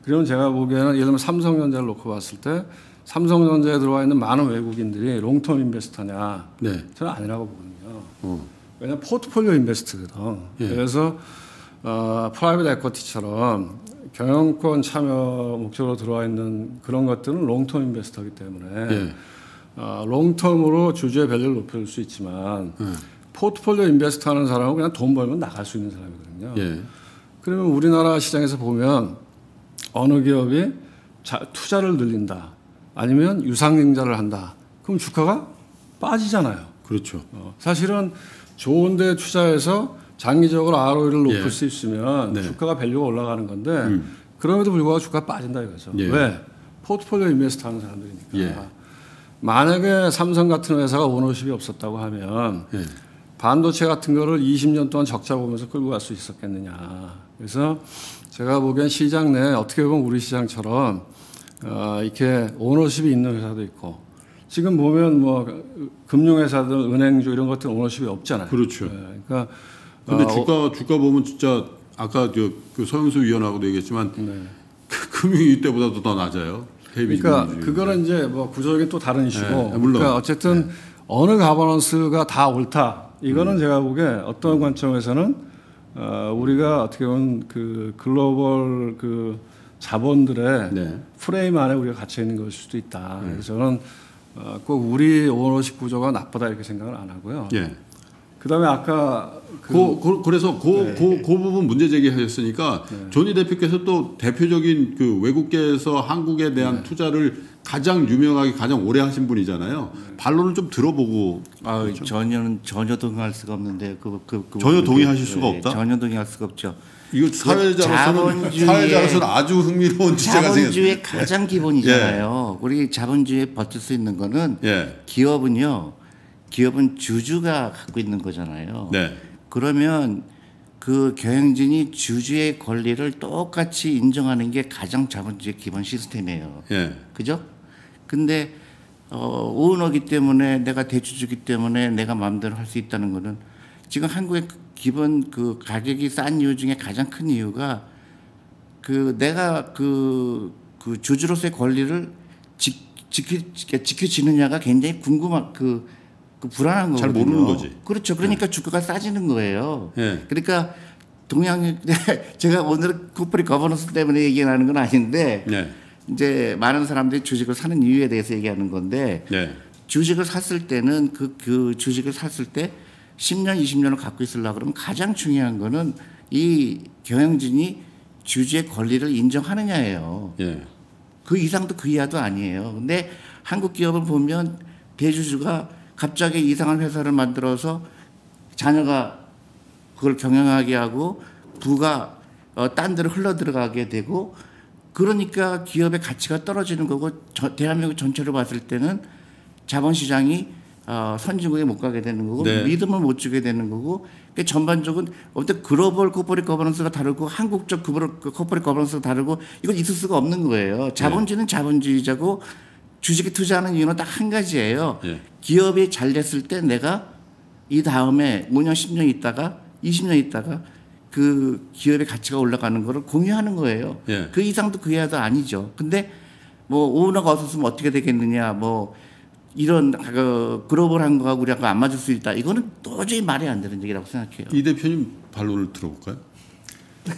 그러면 제가 보기에는 예를 들면 삼성전자를 놓고 봤을 때 삼성전자에 들어와 있는 많은 외국인들이 long-term investor냐? 네. 저는 아니라고 보거든요. 어. 왜냐하면 portfolio invest거든. 예. 그래서 어, private equity처럼 경영권 참여 목적으로 들어와 있는 그런 것들은 long-term investor이기 때문에 예. 어, long-term으로 주주의 value를 높여줄 수 있지만 예. 포트폴리오 invest 하는 사람은 그냥 돈 벌면 나갈 수 있는 사람이거든요. 예. 그러면 우리나라 시장에서 보면 어느 기업이 자, 투자를 늘린다 아니면 유상증자를 한다 그럼 주가가 빠지잖아요. 그렇죠. 어, 사실은 좋은데 투자해서 장기적으로 ROE를 높일 예. 수 있으면 네. 주가가 value가 올라가는 건데 음. 그럼에도 불구하고 주가가 빠진다 이거죠. 예. 왜? 포트폴리오 인베스트 하는 사람들이니까. 예. 만약에 삼성 같은 회사가 오너십이 없었다고 하면 예. 반도체 같은 거를 20년 동안 적자 보면서 끌고 갈 수 있었겠느냐. 그래서 제가 보기엔 시장 내에 어떻게 보면 우리 시장처럼 어, 이렇게 오너십이 있는 회사도 있고 지금 보면 뭐 금융회사들, 은행주 이런 것들 오너십이 없잖아요. 그렇죠. 예, 그러니까 근데 어, 주가 주가 보면 진짜 아까 저그 서영수 위원하고도 얘기했지만 네. 그 금융위 때보다도 더 낮아요. 그러니까. 그거는 이제 뭐 구조적인 또 다른 이슈고 네, 물론. 그러니까 어쨌든 어느 가버넌스가 다 옳다 이거는 제가 보기에 어떤 관점에서는 어, 우리가 어떻게 보면 그 글로벌 그 자본들의 네. 프레임 안에 우리가 갇혀 있는 것일 수도 있다. 그래서 저는 어, 꼭 우리 오너십 구조가 나쁘다 이렇게 생각을 안 하고요. 예. 그다음에 아까 그, 그, 그, 그래서 그, 네. 그, 그 부분 문제 제기하셨으니까 조니 대표께서 또 대표적인 그 외국계에서 한국에 대한 네. 투자를 가장 유명하게 가장 오래 하신 분이잖아요. 네. 반론을 좀 들어보고 아, 전혀는 전혀 동의할 수가 없는데 그, 그, 그 전혀 동의하실 그- 수가 예, 없다? 전혀 동의할 수가 없죠. 이거 사회자로서는 자본주의의- 사회자로서는 아주 흥미로운 주제가 자본주의의 생겼 가장 기본이잖아요. 우리 자본주의에 버틸 수 있는 거는 예. 기업은요 기업은 주주가 갖고 있는 거잖아요. 네. 그러면 그 경영진이 주주의 권리를 똑같이 인정하는 게 가장 자본주의 기본 시스템이에요. 예. 그죠? 근데 어, 오너기 때문에 내가 대주주기 때문에 내가 마음대로 할 수 있다는 거는 지금 한국의 기본 그 가격이 싼 이유 중에 가장 큰 이유가 그 내가 그, 그 주주로서의 권리를 지, 지켜, 지켜지느냐가 굉장히 궁금한 그, 그 불안한 잘 거거든요. 모르는 거지. 그렇죠. 그러니까 주가가 싸지는 거예요. 예. 그러니까 동양 <laughs> 제가 오늘 corporate governance 때문에 얘기하는 건 아닌데 네. 이제 많은 사람들이 주식을 사는 이유에 대해서 얘기하는 건데 네. 주식을 샀을 때는 그, 그 주식을 샀을 때 10년, 20년을 갖고 있으려고 그러면 가장 중요한 거는 이 경영진이 주주의 권리를 인정하느냐예요. 예. 그 이상도 그 이하도 아니에요. 근데 한국 기업을 보면 대주주가 갑자기 이상한 회사를 만들어서 자녀가 그걸 경영하게 하고 부가 어, 딴 데로 흘러 들어가게 되고 그러니까 기업의 가치가 떨어지는 거고 저, 대한민국 전체로 봤을 때는 자본시장이 어, 선진국에 못 가게 되는 거고 네. 믿음을 못 주게 되는 거고 그 전반적인 어떤 글로벌 corporate governance가 다르고 한국적 그 corporate governance가 다르고 이건 있을 수가 없는 거예요. 자본주의는 자본주의자고 주식에 투자하는 이유는 딱 한 가지예요. 예. 기업이 잘 됐을 때 내가 이 다음에 5년, 10년 있다가 20년 있다가 그 기업의 가치가 올라가는 거를 공유하는 거예요. 예. 그 이상도 그 이하도 아니죠. 근데 뭐 오너가 없었으면 어떻게 되겠느냐 뭐 이런 그 글로벌한 거하고 우리하고 안 맞을 수 있다. 이거는 도저히 말이 안 되는 얘기라고 생각해요. 이 대표님 반론을 들어볼까요?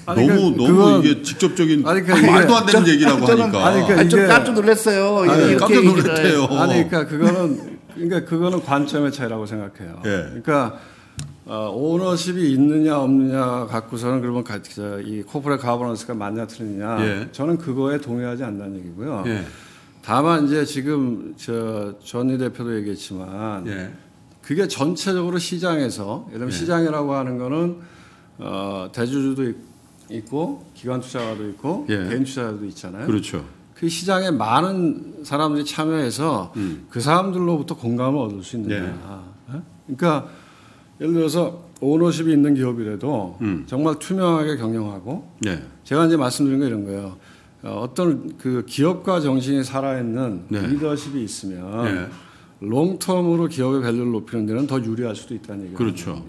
아니, 너무 그- 너무 그건- 이게 직접적인 아니, 그러니까 말도 안 되는 저- 얘기라고 저는- 하니까. 아니, 그러니까 아, 좀 깜짝 놀랐어요. 아니, 이렇게 깜짝 놀랐대요. 아니 그러니까 그거는 그러니까 그거는 관점의 차이라고 생각해요. 예. 그러니까 어, 오너십이 있느냐 없느냐 갖고서는 그러면 가- 저, 이 코퍼레 가버넌스가 맞냐 틀리냐 예. 저는 그거에 동의하지 않는 얘기고요. 예. 다만 이제 지금 저 전희 대표도 얘기했지만 예. 그게 전체적으로 시장에서 예를 들면 예. 시장이라고 하는 거는 어, 대주주도 있- 있고 기관 투자가도 있고 예. 개인 투자자도 있잖아요. 그렇죠. 그 시장에 많은 사람들이 참여해서 음. 그 사람들로부터 공감을 얻을 수 있느냐. 네. 예? 그러니까 예를 들어서 오너십이 있는 기업이라도 음. 정말 투명하게 경영하고 네. 제가 이제 말씀드린 거 이런 거예요. 어, 어떤 그 기업가 정신이 살아있는 네. 리더십이 있으면 예. 롱텀으로 기업의 밸류를 높이는 데는 더 유리할 수도 있다는 얘기거든요. 그렇죠.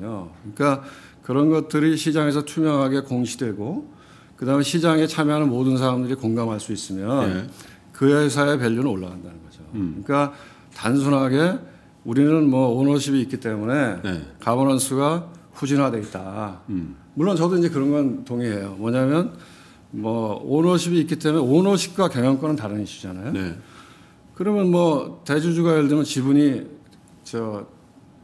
그러니까 그런 것들이 시장에서 투명하게 공시되고 그다음에 시장에 참여하는 모든 사람들이 공감할 수 있으면 예. 그 회사의 밸류는 올라간다는 거죠. 음. 그러니까 단순하게 우리는 뭐 오너십이 있기 때문에 네. 가버넌스가 후진화돼 있다. 음. 물론 저도 이제 그런 건 동의해요. 뭐냐면 뭐 오너십이 있기 때문에 오너십과 경영권은 다른 이슈잖아요. 네. 그러면 뭐 대주주가 예를 들면 지분이 저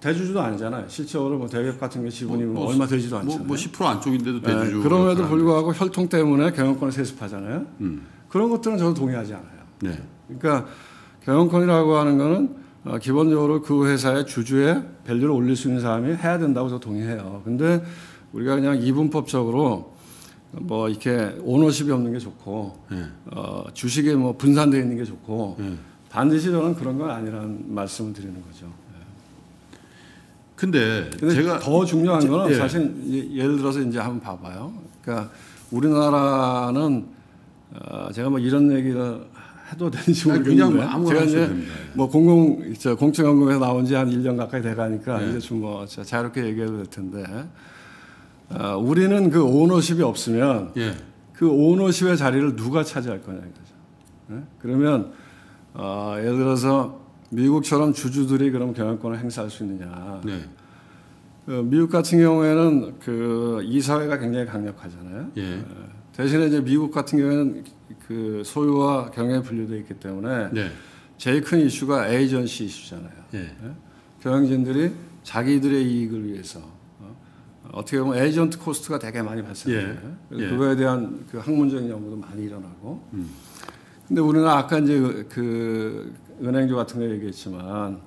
대주주도 아니잖아요. 실제로 뭐 대기업 같은 게 지분이 뭐, 얼마 되지도 뭐, 않잖아요. 뭐10% 안쪽인데도 네, 대주주. 그럼에도 역할을 불구하고 혈통 때문에 경영권을 세습하잖아요. 음. 그런 것들은 저도 동의하지 않아요. 네. 그러니까 경영권이라고 하는 거는 어, 기본적으로 그 회사의 주주의 밸류를 올릴 수 있는 사람이 해야 된다고 저 동의해요. 근데 우리가 그냥 이분법적으로 뭐 이렇게 오너십이 없는 게 좋고 네. 어, 주식에 뭐 분산되어 있는 게 좋고 네. 반드시 저는 그런 건 아니라는 말씀을 드리는 거죠. 근데, 근데 제가 더 중요한 거는 예. 사실 예- 예를 들어서 이제 한번 봐봐요. 그러니까 우리나라는 어, 제가 뭐 이런 얘기를 해도 되는지 모르겠는데 제가 이제 됩니다. 뭐 공공 저 공적연구에서 나온 지 한 1년 가까이 돼 가니까 네. 이제 좀 뭐 자유롭게 얘기해도 될 텐데 어, 우리는 그 오너십이 없으면 예. 그 오너십의 자리를 누가 차지할 거냐 이거죠. 예? 그러면 어, 예를 들어서 미국처럼 주주들이 그럼 경영권을 행사할 수 있느냐? 네. 그 미국 같은 경우에는 그 이사회가 굉장히 강력하잖아요. 예. 대신에 이제 미국 같은 경우에는 그 소유와 경영에 분류되어 있기 때문에 네. 제일 큰 이슈가 에이전시 이슈잖아요. 예. 경영진들이 자기들의 이익을 위해서 어, 어떻게 보면 에이전트 코스트가 되게 많이 발생해요. 예. 예. 그거에 대한 그 학문적인 연구도 많이 일어나고. 음. 근데 우리는 아까 이제 그- 그 은행주 같은 거 얘기했지만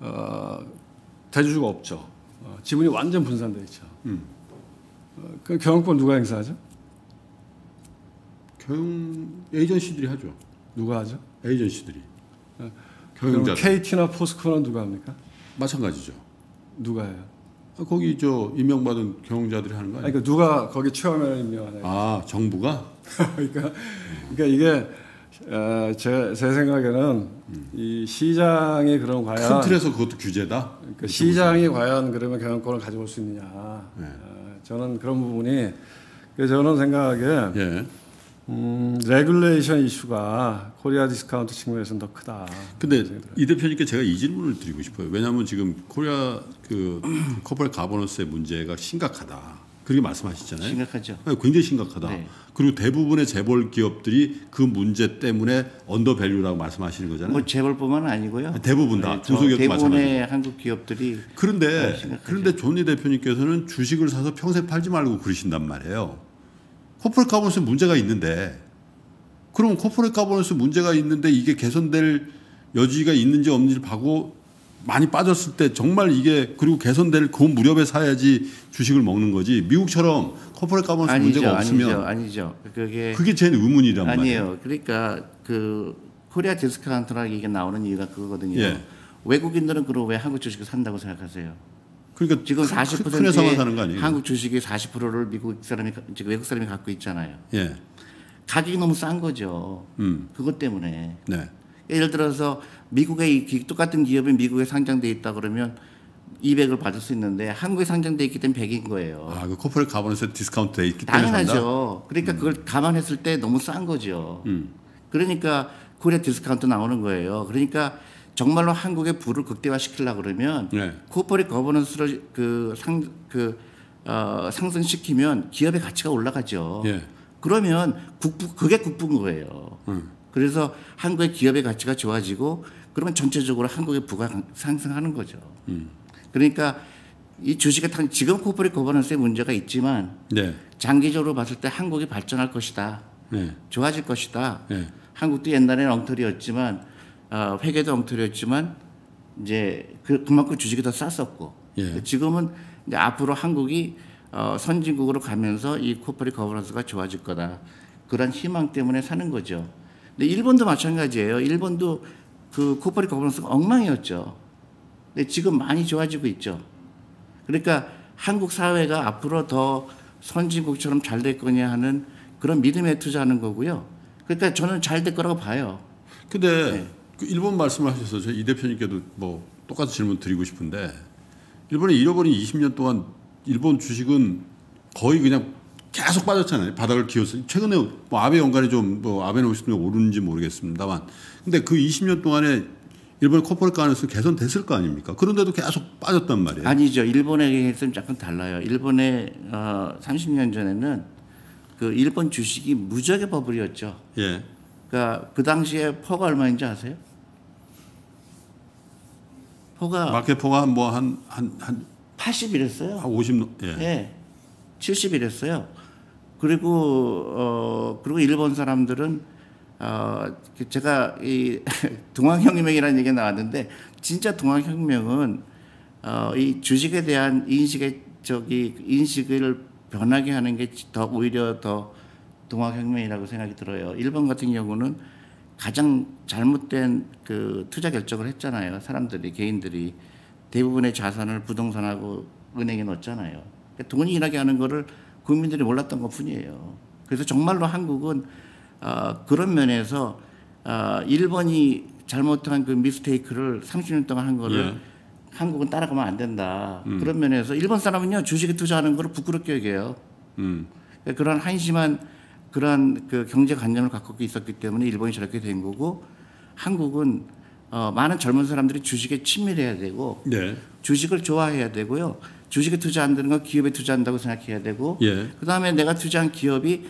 어, 대주주가 없죠. 어, 지분이 완전 분산돼 있죠. 음. 어, 그 경영권 누가 행사하죠? 경영 에이전시들이 하죠. 누가 하죠? 에이전시들이. 그럼 경영자. KT나 포스코는 누가 합니까? 마찬가지죠. 누가요? 아, 거기 저 임명받은 경영자들이 하는 거 아니, 아니에요? 그러니까 누가 거기 최고면을 임명하나요? 아 정부가 <laughs> 그러니까, 그러니까 이게 어, 제, 제 생각에는 이 시장이 큰 과연 틀에서 그것도 규제다. 그러니까 시장이 과연 그러면 경영권을 가져올 수 있느냐? 네. 어, 저는 그런 부분이 저는 생각하기에 예. 음, regulation 이슈가 코리아 디스카운트 측면에서는 더 크다. 근데 이 대표님께 제가 이 질문을 드리고 싶어요. 왜냐하면 지금 코리아 그 <clears throat> corporate governance의 문제가 심각하다. 그렇게 말씀하시잖아요. 심각하죠. 네, 굉장히 심각하다. 네. 그리고 대부분의 재벌 기업들이 그 문제 때문에 undervalue라고 말씀하시는 거잖아요. 뭐 재벌뿐만 아니고요. 대부분 다저 중소기업도 마찬가지고. 대부분의 한국 기업들이 그런데 네. 그런데 존리 대표님께서는 주식을 사서 평생 팔지 말고 그러신단 말이에요. corporate governance 문제가 있는데 그럼 corporate governance 문제가 있는데 이게 개선될 여지가 있는지 없는지를 봐고 많이 빠졌을 때 정말 이게 그리고 개선될 그 무렵에 사야지 주식을 먹는 거지 미국처럼 corporate governance 아니죠, 문제가 없으면 아니죠, 아니죠. 그게 그게 제 의문이란 말이에요. 아니에요. 그러니까 그 코리아 디스카운트라는 얘기가 나오는 이유가 그거거든요. 예. 외국인들은 그럼 왜 한국 주식을 산다고 생각하세요? 그러니까 지금 큰- 40%의 큰 회사만 사는 거 아니에요? 한국 주식의 40%를 미국 사람이 가- 지금 외국 사람이 갖고 있잖아요. 예, 가격이 너무 싼 거죠. 음, 그것 때문에 네, 예를 들어서 기- 똑같은 기업이 미국에 상장돼 있다 그러면 200을 받을 수 있는데 한국에 상장돼 있기 때문에 100인 거예요. 아, 그 corporate governance 디스카운트 돼 있기 때문에 산다. 음. 당연하죠. 그러니까 그걸 감안했을 때 너무 싼 거죠. 그러니까 코리아 디스카운트 나오는 거예요. 그러니까 정말로 한국의 부를 극대화시키려 그러면 네. 코퍼레 거버넌스를 그상그 어, 상승시키면 기업의 가치가 올라가죠. 예. 그러면 국부 그게 국부인 거예요. 그래서 한국의 기업의 가치가 좋아지고 그러면 전체적으로 한국의 부가 상승하는 거죠. 그러니까 이 주식의 탕 지금 코퍼레 거버넌스에 문제가 있지만 네, 장기적으로 봤을 때 한국이 발전할 것이다. 네, 좋아질 것이다. 네. 한국도 옛날에는 엉터리였지만 어, 회계도 엉터리였지만 이제 그, 그만큼 주식이 더 쌌었고 예. 지금은 이제 앞으로 한국이 어, 선진국으로 가면서 이 corporate governance가 좋아질 거다. 그런 희망 때문에 사는 거죠. 근데 일본도 마찬가지예요. 일본도 그 corporate governance가 엉망이었죠. 근데 지금 많이 좋아지고 있죠. 그러니까 한국 사회가 앞으로 더 선진국처럼 잘 될 거냐 하는 그런 믿음에 투자하는 거고요. 그러니까 저는 잘 될 거라고 봐요. 근데 네. 그 일본 말씀을 하셔서 저이 대표님께도 뭐 똑같은 질문 드리고 싶은데 일본에 잃어버린 20년 동안 일본 주식은 거의 그냥 계속 빠졌잖아요. 바닥을 기었어요. 최근에 뭐 아베 연간에 좀뭐 아베노미스가 오르는지 모르겠습니다만 근데 그 20년 동안에 일본의 코퍼레 가능성 개선됐을 거 아닙니까? 그런데도 계속 빠졌단 말이에요. 아니죠. 일본에 비해서는 약간 달라요. 일본에 어, 30년 전에는 그 일본 주식이 무지하게 버블이었죠. 예. 그러니까 그 당시에 PER가 얼마인지 아세요? PER가 마켓 PER가 한뭐한 한 한 80이랬어요. 한 50, 예. 예. 70이랬어요. 그리고 어 그리고 일본 사람들은 어 제가 이 <laughs> 동학혁명이라는 얘기가 나왔는데 진짜 동학혁명은 어이 주식에 대한 인식의 저기 인식을 변하게 하는 게 더 오히려 더 동학혁명이라고 생각이 들어요. 일본 같은 경우는 가장 잘못된 그 투자 결정을 했잖아요. 사람들이 개인들이 대부분의 자산을 부동산하고 은행에 넣었잖아요. 그러니까 돈이 일하게 하는 거를 국민들이 몰랐던 것 뿐이에요. 그래서 정말로 한국은 어, 그런 면에서 어, 일본이 잘못한 그 미스테이크를 30년 동안 한 거를 예. 한국은 따라가면 안 된다. 그런 면에서 일본 사람은요 주식에 투자하는 거를 부끄럽게 여겨요. 음. 그러니까 그런 한심한 그런 그 경제 관념을 갖고 있었기 때문에 일본이 저렇게 된 거고 한국은 어, 많은 젊은 사람들이 주식에 친밀해야 되고 네. 주식을 좋아해야 되고요. 주식에 투자한다는 건 기업에 투자한다고 생각해야 되고 예. 그다음에 내가 투자한 기업이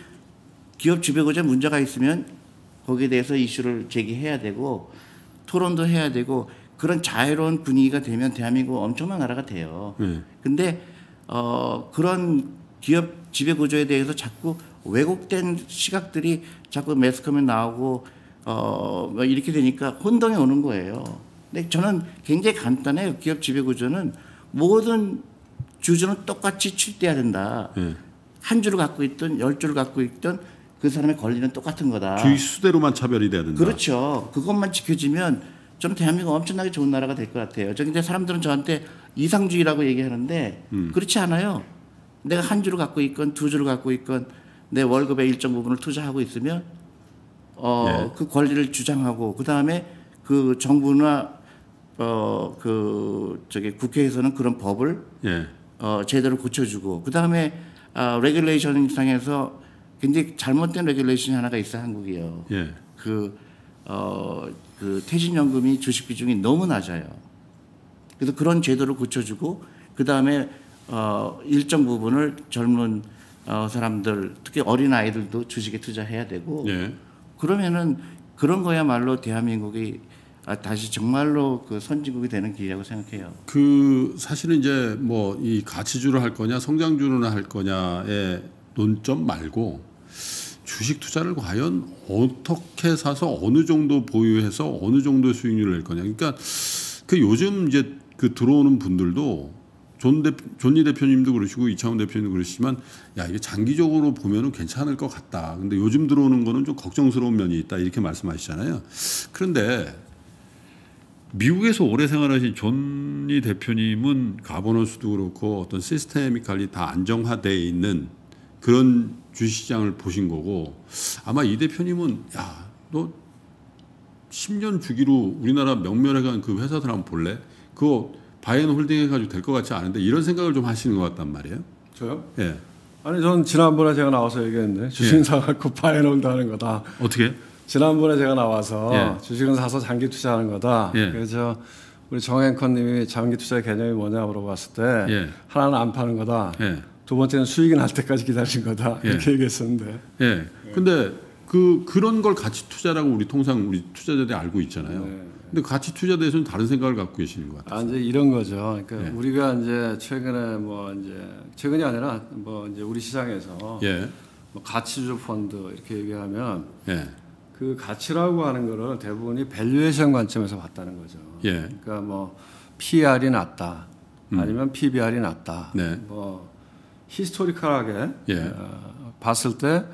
기업 지배구조에 문제가 있으면 거기에 대해서 이슈를 제기해야 되고 토론도 해야 되고 그런 자유로운 분위기가 되면 대한민국 엄청난 나라가 돼요. 예. 근데 어 그런 기업 지배 구조에 대해서 자꾸 왜곡된 시각들이 자꾸 매스컴에 나오고 어뭐 이렇게 되니까 혼동이 오는 거예요. 근데 저는 굉장히 간단해요. 기업 지배 구조는 모든 주주는 똑같이 출대해야 된다. 예. 한 줄을 갖고 있든 열 줄을 갖고 있든 그 사람의 권리는 똑같은 거다. 주의 수대로만 차별이 돼야 된다. 그렇죠. 그것만 지켜지면 저는 대한민국 엄청나게 좋은 나라가 될 것 같아요. 저 근데 사람들은 저한테 이상주의라고 얘기하는데 그렇지 않아요. 내가 한 주를 갖고 있건 두 주를 갖고 있건 내 월급의 일정 부분을 투자하고 있으면 어, 그 권리를 주장하고 그 다음에 그 정부나 어, 그 저기 국회에서는 그런 법을 예. 어, 제대로 고쳐주고 그 다음에 어, regulation 상에서 굉장히 잘못된 regulation이 하나가 있어 한국이요. 예. 그, 어, 그 퇴직연금이 주식 비중이 너무 낮아요. 그래서 그런 제도를 고쳐주고 그 다음에 어, 일정 부분을 젊은 어, 사람들 특히 어린 아이들도 주식에 투자해야 되고 예. 그러면은 그런 거야말로 대한민국이 아, 다시 정말로 그 선진국이 되는 길이라고 생각해요. 그 사실은 이제 뭐 이 가치주를 할 거냐 성장주를 할 거냐의 논점 말고 주식 투자를 과연 어떻게 사서 어느 정도 보유해서 어느 정도 수익률을 낼 거냐. 그러니까 그 요즘 이제 그 들어오는 분들도 존 대, 존리 대표님도 그러시고 이창훈 대표님도 그러시지만 야 이게 장기적으로 보면은 괜찮을 것 같다. 근데 요즘 들어오는 거는 좀 걱정스러운 면이 있다 이렇게 말씀하시잖아요. 그런데 미국에서 오래 생활하신 존리 대표님은 governance도 그렇고 어떤 systemically 다 안정화돼 있는 그런 주식시장을 보신 거고 아마 이 대표님은 야 너 10년 주기로 우리나라 명멸해간 그 회사들 한번 볼래? 그거 buy and holding 해가지고 될 것 같지 않은데 이런 생각을 좀 하시는 것 같단 말이에요. 저요? 예. 아니 전 지난번에 제가 나와서 얘기했는데 주식 사갖고 buy and hold 하는 거다. 어떻게? 지난번에 제가 나와서 예. 주식은 사서 장기 투자하는 거다. 예. 그래서 우리 정앵커님이 장기 투자의 개념이 뭐냐 물어봤을 때 예. 하나는 안 파는 거다. 예. 두 번째는 수익이 날 때까지 기다리는 거다. 예. 이렇게 얘기했었는데. 예. 근데 그 그런 걸 가치 투자라고 우리 통상 우리 투자자들이 알고 있잖아요. 네. 근데 가치 투자에 대해서는 다른 생각을 갖고 계시는 것 같아요. 아 이제 이런 거죠. 그러니까 예. 우리가 이제 최근에 뭐 이제 최근이 아니라 뭐 이제 우리 시장에서 예. 뭐 가치주 펀드 이렇게 얘기하면 예. 그 가치라고 하는 거를 대부분이 valuation 관점에서 봤다는 거죠. 예. 그러니까 뭐 PER이 낮다, 아니면 PBR이 낮다. 음. 네. 뭐 historical하게 예. 어, 봤을 때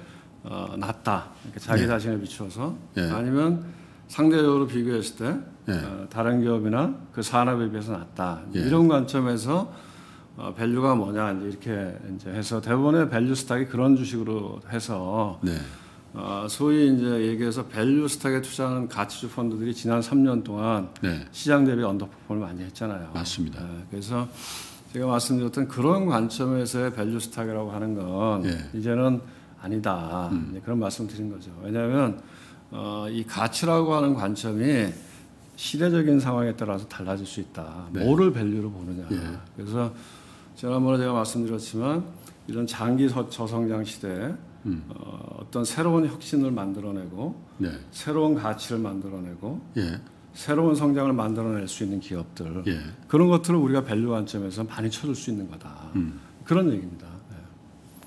어, 낮다. 이렇게 자기 네. 자신을 비추어서 예. 아니면 상대적으로 비교했을 때 예. 어, 다른 기업이나 그 산업에 비해서 낮다. 예. 이런 관점에서 어, value가 뭐냐 이렇게 이제 해서 대부분의 value stock이 그런 주식으로 해서 네. 어, 소위 이제 얘기해서 value stock에 투자하는 가치주 펀드들이 지난 3년 동안 네. 시장 대비 언더퍼폼을 많이 했잖아요. 맞습니다. 네, 그래서 제가 말씀드렸던 그런 관점에서의 value stock이라고 하는 건 예. 이제는 아니다. 음. 그런 말씀 드린 거죠. 왜냐하면 어, 이 가치라고 하는 관점이 시대적인 상황에 따라서 달라질 수 있다. 네. 뭐를 value로 보느냐. 예. 그래서 지난번에 제가 말씀드렸지만 이런 장기 서- 저성장 시대에 음. 어, 어떤 새로운 혁신을 만들어내고 네. 새로운 가치를 만들어내고 예. 새로운 성장을 만들어낼 수 있는 기업들 예. 그런 것들을 우리가 value 관점에서 많이 쳐줄 수 있는 거다 음. 그런 얘기입니다. 네.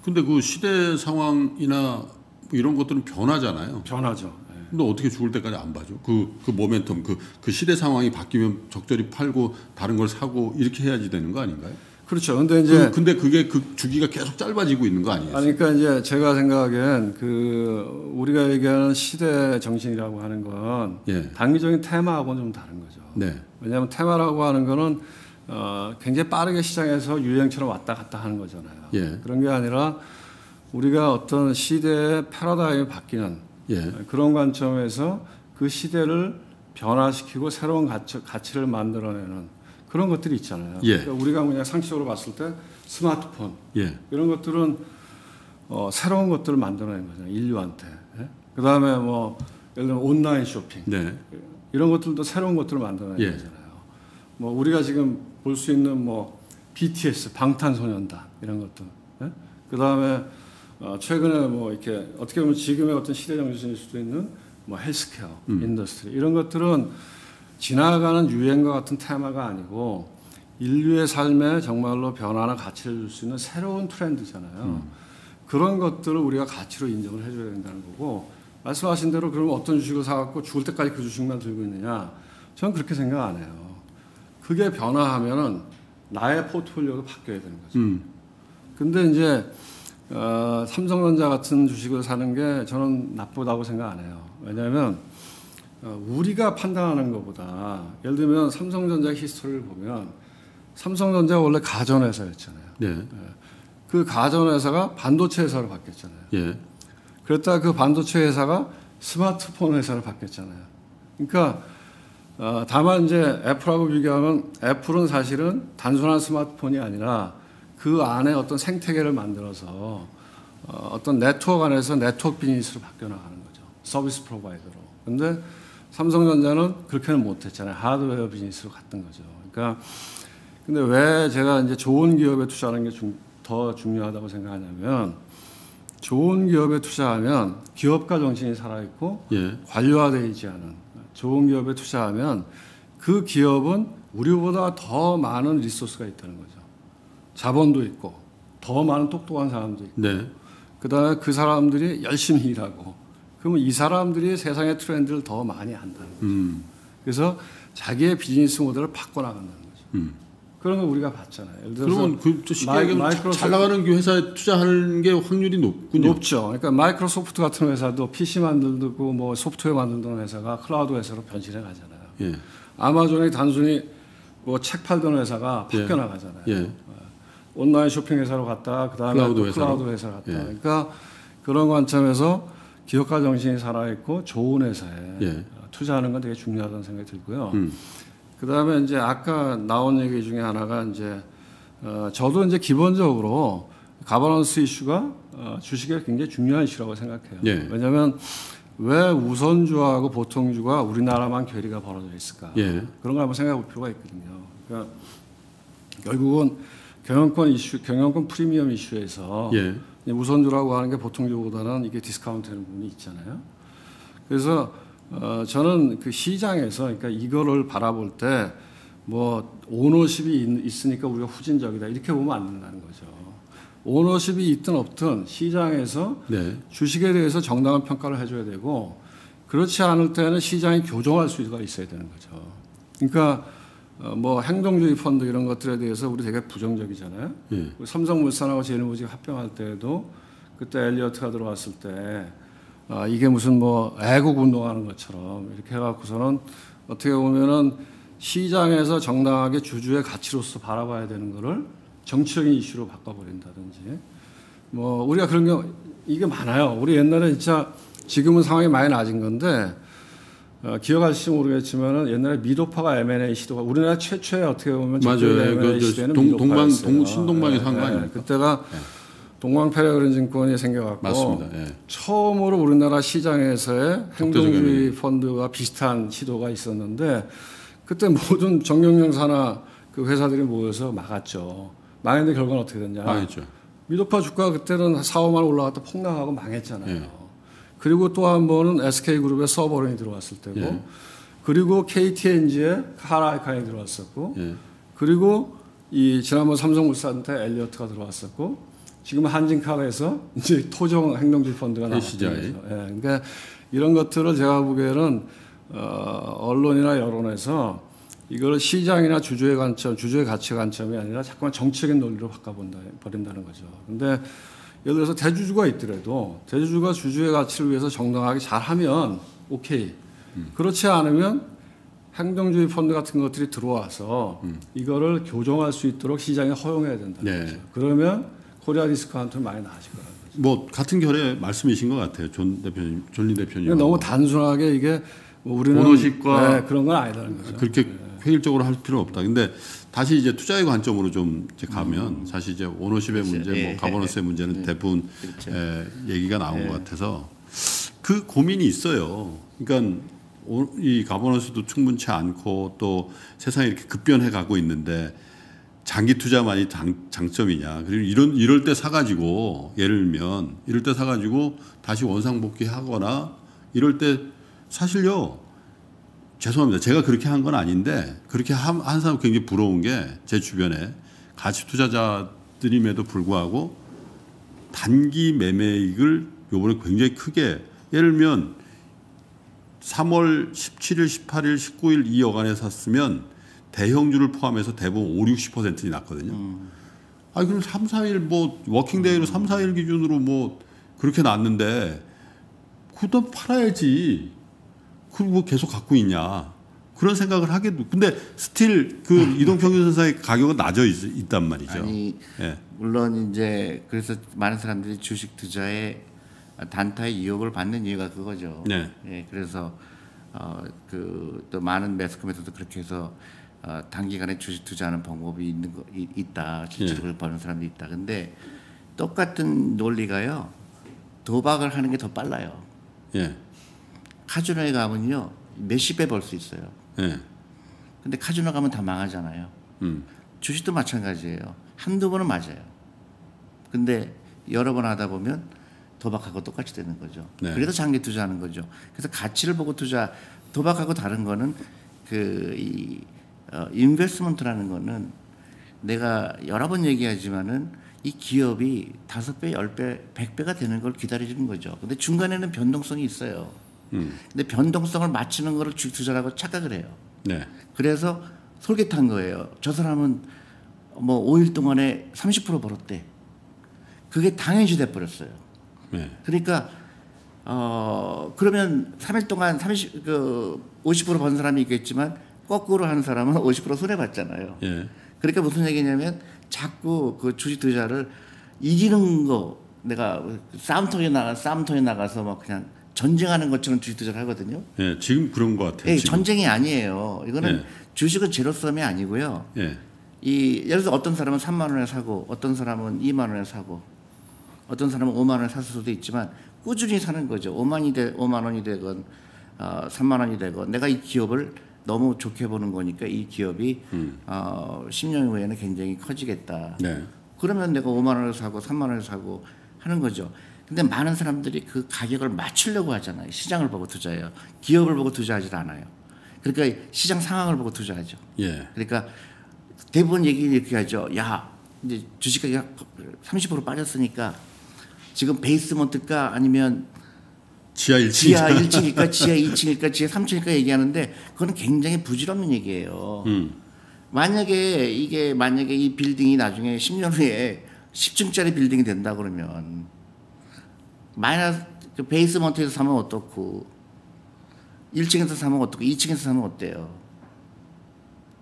근데 그 시대 상황이나 뭐 이런 것들은 변하잖아요. 변하죠. 네. 근데 어떻게 죽을 때까지 안 봐줘? 그, 그 모멘텀, 그, 그 시대 상황이 바뀌면 적절히 팔고 다른 걸 사고 이렇게 해야지 되는 거 아닌가요? 그렇죠. 근데 이제 그, 근데 그게 그 주기가 계속 짧아지고 있는 거 아니에요? 아니 그러니까 이제 제가 생각엔 그 우리가 얘기하는 시대 정신이라고 하는 건 예. 단기적인 테마하고는 좀 다른 거죠. 네. 왜냐하면 테마라고 하는 거는 어, 굉장히 빠르게 시장에서 유행처럼 왔다 갔다 하는 거잖아요. 예. 그런 게 아니라 우리가 어떤 시대의 패러다임이 바뀌는 예. 그런 관점에서 그 시대를 변화시키고 새로운 가치, 가치 를 만들어내는 그런 것들이 있잖아요. 예. 그러니까 우리가 그냥 상식적으로 봤을 때 스마트폰 예. 이런 것들은 어, 새로운 것들을 만들어낸 거잖아요. 인류한테. 예? 그 다음에 뭐 예를 들면 온라인 쇼핑 네. 이런 것들도 새로운 것들을 만들어낸 예. 거잖아요. 뭐 우리가 지금 볼 수 있는 뭐 BTS 방탄소년단 이런 것들. 예? 그 다음에 어, 최근에 뭐 이렇게 어떻게 보면 지금의 어떤 시대 정신일 수도 있는 뭐 헬스케어 음. industry 이런 것들은 지나가는 유행과 같은 테마가 아니고 인류의 삶에 정말로 변화나 가치를 줄 수 있는 새로운 트렌드잖아요. 음. 그런 것들을 우리가 가치로 인정을 해줘야 된다는 거고 말씀하신 대로 그러면 어떤 주식을 사갖고 죽을 때까지 그 주식만 들고 있느냐? 저는 그렇게 생각 안 해요. 그게 변화하면은 나의 포트폴리오도 바뀌어야 되는 거죠. 음. 근데 이제 어, 삼성전자 같은 주식을 사는 게 저는 나쁘다고 생각 안 해요. 왜냐하면 어, 우리가 판단하는 것보다 예를 들면 삼성전자 히스토리를 보면 삼성전자 원래 가전회사였잖아요. 예. 그 가전회사가 반도체 회사로 바뀌었잖아요. 예. 그랬다가 그 반도체 회사가 스마트폰 회사로 바뀌었잖아요. 그러니까 어, 다만 이제 애플하고 비교하면 애플은 사실은 단순한 스마트폰이 아니라 그 안에 어떤 생태계를 만들어서 어, 어떤 네트워크 안에서 네트워크 비즈니스로 바뀌어 나가는 거죠. 서비스 프로바이더로. 근데 삼성전자는 그렇게는 못했잖아요. 하드웨어 비즈니스로 갔던 거죠. 그러니까 근데 왜 제가 이제 좋은 기업에 투자하는 게 더 중요하다고 생각하냐면 좋은 기업에 투자하면 기업가 정신이 살아있고 예. 관료화되지 않은 좋은 기업에 투자하면 그 기업은 우리보다 더 많은 resource가 있다는 거죠. 자본도 있고 더 많은 똑똑한 사람도 있고 네. 그다음에 그 사람들이 열심히 일하고 그러면 이 사람들이 세상의 트렌드를 더 많이 안다는 거죠. 음. 그래서 자기의 비즈니스 모델을 바꿔나간다는 거죠. 음. 그런 거 우리가 봤잖아요. 예를 들어서 그러면 그 쉽게 얘기하면 잘 나가는 그 회사에 투자하는 게 확률이 높군요. 높죠. 그러니까 마이크로소프트 같은 회사도 PC 만들고 뭐 소프트웨어 만드는 회사가 클라우드 회사로 변신해 가잖아요. 예. 아마존이 단순히 뭐 책 팔던 회사가 예. 바뀌어 나가잖아요. 예. 온라인 쇼핑 회사로 갔다 그다음에 cloud. cloud 회사로 갔다. 예. 그러니까 그런 관점에서 기업가 정신이 살아 있고 좋은 회사에 예. 투자하는 건 되게 중요하다는 생각이 들고요. 음. 그다음에 이제 아까 나온 얘기 중에 하나가 이제 어, 저도 이제 기본적으로 가버넌스 이슈가 어, 주식에 굉장히 중요한 이슈라고 생각해요. 예. 왜냐하면 왜 우선주하고 보통주가 우리나라만 괴리가 벌어져 있을까? 예. 그런 걸 한번 생각해 볼 필요가 있거든요. 그러니까 결국은 경영권 이슈, 경영권 프리미엄 이슈에서 예. 우선주라고 하는 게 보통주보다는 이게 디스카운트되는 부분이 있잖아요. 그래서 어, 저는 그 시장에서 그러니까 이거를 바라볼 때 뭐 오너십이 있, 으니까 우리가 후진적이다 이렇게 보면 안 된다는 거죠. 오너십이 있든 없든 시장에서 네. 주식에 대해서 정당한 평가를 해줘야 되고 그렇지 않을 때는 시장이 교정할 수가 있어야 되는 거죠. 그러니까 어, 뭐 행동주의 펀드 이런 것들에 대해서 우리 되게 부정적이잖아요. 예. 삼성물산하고 제일모직 합병할 때도 그때 엘리어트가 들어왔을 때 아, 이게 무슨 뭐 애국 운동하는 것처럼 이렇게 해갖고서는 어떻게 보면은 시장에서 정당하게 주주의 가치로서 바라봐야 되는 거를 정치적인 이슈로 바꿔버린다든지 뭐 우리가 그런 게 이게 많아요. 우리 옛날에 진짜 지금은 상황이 많이 나아진 건데 어, 기억하실지 모르겠지만은 옛날에 미도파가 M&A 시도가 우리나라 최초의 어떻게 보면 맞아요. 그 M&A 저 시대는 동- 동방-. 동- 신동방에서 한거 예, 예. 아닙니까? 그때가 동방패러그린 증권이 생겨갖고 맞습니다. 예. 처음으로 우리나라 시장에서의 행동주의 펀드와 비슷한 시도가 있었는데 그때 모든 정경영 산하 그 회사들이 모여서 막았죠. 망했는데 결과는 어떻게 됐냐? 망했죠. 미도파 주가 그때는 4, 5만 원 올라갔다 폭락하고 망했잖아요. 예. 그리고 또 한 번은 SK그룹의 서버론이 들어왔을 때고 예. 그리고 KTNG의 카라이칸이 들어왔었고 예. 그리고 이 지난번 삼성물산 때 엘리어트가 들어왔었고 지금 한진카에서 <laughs> 이제 토종 행동주의 펀드가 나왔죠. 예, 그러니까 이런 것들을 제가 보기에는 어, 언론이나 여론에서 이걸 시장이나 주주의 관점, 주주의 가치 관점이 아니라 자꾸만 정치적인 논리로 바꿔본다 버린다는 거죠. 근데 예를 들어서 대주주가 있더라도 대주주가 주주의 가치를 위해서 정당하게 잘하면 오케이. 그렇지 않으면 행동주의 펀드 같은 것들이 들어와서 이거를 교정할 수 있도록 시장에 허용해야 된다는 네. 거죠. 그러면 Korea discount는 많이 나아질 거라는 거죠. 뭐 같은 결의 말씀이신 것 같아요. 존 대표님, 존리 대표님. 너무 단순하게 이게 뭐 우리는 ownership과 네, 그런 건 아니다는 거죠. 그렇게 회의적으로 할 필요는 없다. 근데 다시 이제 투자의 관점으로 좀 이제 가면 음. 사실 이제 ownership의 그렇죠. 문제, 예. 뭐 governance의 문제는 대부분 그렇죠. 에, 얘기가 나온 예. 것 같아서 그 고민이 있어요. 그러니까 오- 이 governance도 충분치 않고 또 세상이 이렇게 급변해 가고 있는데 장기 투자만이 장, 장점이냐. 그리고 이런 이럴 때 사가지고 예를 들면 이럴 때 사가지고 다시 원상복귀하거나 이럴 때 사실요. 죄송합니다. 제가 그렇게 한 건 아닌데 그렇게 한, 한 사람 굉장히 부러운 게 제 주변에 가치 투자자들임에도 불구하고 단기 매매익을 요번에 굉장히 크게 예를 들면 3월 17일, 18일, 19일 이 여간에 샀으면 대형주를 포함해서 대부분 5, 60%이 났거든요. 아, 그럼 3, 4일 뭐 working day로 3, 4일 기준으로 뭐 그렇게 났는데 그럼 팔아야지. 그리고 뭐 계속 갖고 있냐 그런 생각을 하게 도 근데 still 그 <laughs> 이동평균선상의 가격은 낮아 있, 있단 말이죠. 아니 예. 물론 이제 그래서 많은 사람들이 주식 투자에 단타의 유혹을 받는 이유가 그거죠. 네. 예, 그래서 어, 그 또 많은 매스컴에서도 그렇게 해서 어, 단기간에 주식 투자하는 방법이 있는 거 이- 있다. 실제로 그걸 버는 사람도 있다. 근데 똑같은 논리가요. 도박을 하는 게 더 빨라요. 예. 카지노에 가면요 몇십 배 벌 수 있어요. 예. 근데 카지노 가면 다 망하잖아요. 음. 주식도 마찬가지예요. 한두 번은 맞아요. 근데 여러 번 하다 보면 도박하고 똑같이 되는 거죠. 네. 그래서 장기 투자하는 거죠. 그래서 가치를 보고 투자, 도박하고 다른 거는 그이 어, 인베스먼트라는 거는 내가 여러 번 얘기하지만은 이 기업이 다섯 배, 열 배, 백 배가 되는 걸 기다리는 거죠. 근데 중간에는 변동성이 있어요. 음. 근데 변동성을 맞추는 거를 주식 투자라고 착각을 해요. 네. 그래서 솔깃한 거예요. 저 사람은 뭐 5일 동안에 30% 벌었대. 그게 당연시 돼 버렸어요. 네. 그러니까 어 그러면 3일 동안 30 그 50% 번 사람이 있겠지만 거꾸로 하는 사람은 50% 손해 봤잖아요. 예. 그러니까 무슨 얘기냐면 자꾸 그 주식 투자를 이기는 거 내가 싸움터에 나가 싸움터에 나가서 막 그냥 전쟁하는 것처럼 주식 투자를 하거든요. 예. 지금 그런 것 같아요. 예. 전쟁이 아니에요. 이거는 네. 주식은 제로섬이 아니고요. 예. 이 예를 들어 어떤 사람은 3만 원에 사고 어떤 사람은 2만 원에 사고 어떤 사람은 5만 원에 샀을 수도 있지만 꾸준히 사는 거죠. 5만이 되 5만 원이 되건 어, 3만 원이 되건 내가 이 기업을 너무 좋게 보는 거니까 이 기업이 어, 10년 후에는 굉장히 커지겠다. 네. 그러면 내가 5만 원을 사고 3만 원을 사고 하는 거죠. 근데 많은 사람들이 그 가격을 맞추려고 하잖아요. 시장을 보고 투자해요. 기업을 보고 투자하지 않아요. 그러니까 시장 상황을 보고 투자하죠. 예. 그러니까 대부분 얘기 이렇게 하죠. 야, 이제 주식 가격이 30% 빠졌으니까 지금 베이스먼트가 아니면 지하 1층. 지하 1층일까 지하 2층일까 지하 3층일까 얘기하는데 그거는 굉장히 부질없는 얘기예요. 음. 만약에 이게 만약에 이 빌딩이 나중에 10년 후에 10층짜리 빌딩이 된다 그러면 마이너스 그 베이스먼트에서 사면 어떻고 1층에서 사면 어떻고 2층에서 사면 어때요?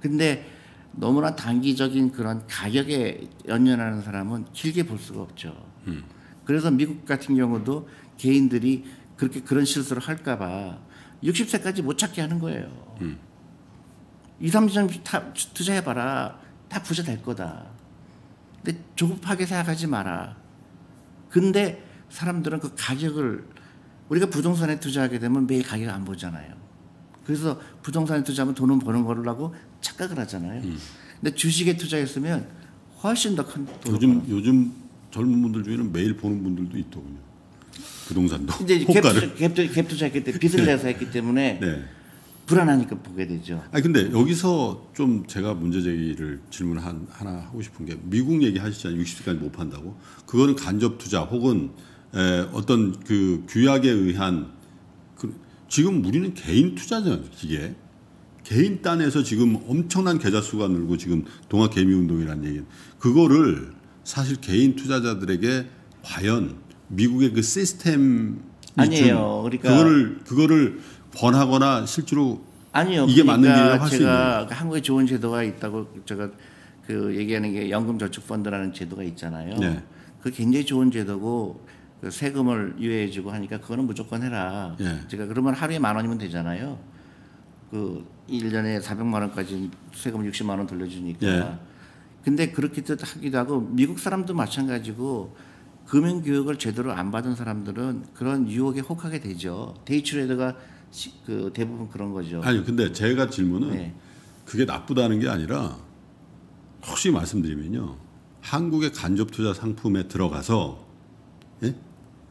근데 너무나 단기적인 그런 가격에 연연하는 사람은 길게 볼 수가 없죠. 그래서 미국 같은 경우도 개인들이 그렇게 그런 실수를 할까봐 60세까지 못 찾게 하는 거예요. 2, 3년 다 투자해봐라. 다 부자 될 거다. 근데 조급하게 생각하지 마라. 근데 사람들은 그 가격을 우리가 부동산에 투자하게 되면 매일 가격 안 보잖아요. 그래서 부동산에 투자하면 돈은 버는 거라고 착각을 하잖아요. 근데 주식에 투자했으면 훨씬 더 큰 돈을 요즘 요즘 젊은 분들 중에는 매일 보는 분들도 있더군요. 부동산도 근데 이제 갭, 갭, 투- 갭 투자했기 때문에 빚을 내서 했기 때문에 네. 불안하니까 보게 되죠. 아니 근데 여기서 좀 제가 문제 제기를 질문 한 하나 하고 싶은 게 미국 얘기 하시잖아요. 60세까지 못 판다고. 그거는 간접 투자 혹은 에, 어떤 그 규약에 의한 그, 지금 우리는 개인 투자잖아요. 이게 개인 단에서 지금 엄청난 계좌 수가 늘고 지금 동학 개미 운동이라는 얘기. 그거를 사실 개인 투자자들에게 과연 미국의 그 시스템이 아니에요. 준 그러니까- 그거를 그거를 권하거나 실제로 아니요. 이게 맞는 그러니까 길이라고 할수 제가 그 한국에 좋은 제도가 있다고 제가 그 얘기하는 게 연금저축펀드라는 제도가 있잖아요. 네. 그 굉장히 좋은 제도고 그 세금을 유예해주고 하니까 그거는 무조건 해라. 예. 제가 그러면 하루에 만 원이면 되잖아요. 그 1년에 400만 원까지 세금 60만 원 돌려주니까. 예. 근데 그렇게 또 하기도 하고 미국 사람도 마찬가지고 금융 교육을 제대로 안 받은 사람들은 그런 유혹에 혹하게 되죠. 데이트레이더가 시- 그 대부분 그런 거죠. 아니 근데 제가 질문은 네. 그게 나쁘다는 게 아니라 혹시 말씀드리면요 한국의 간접 투자 상품에 들어가서 예?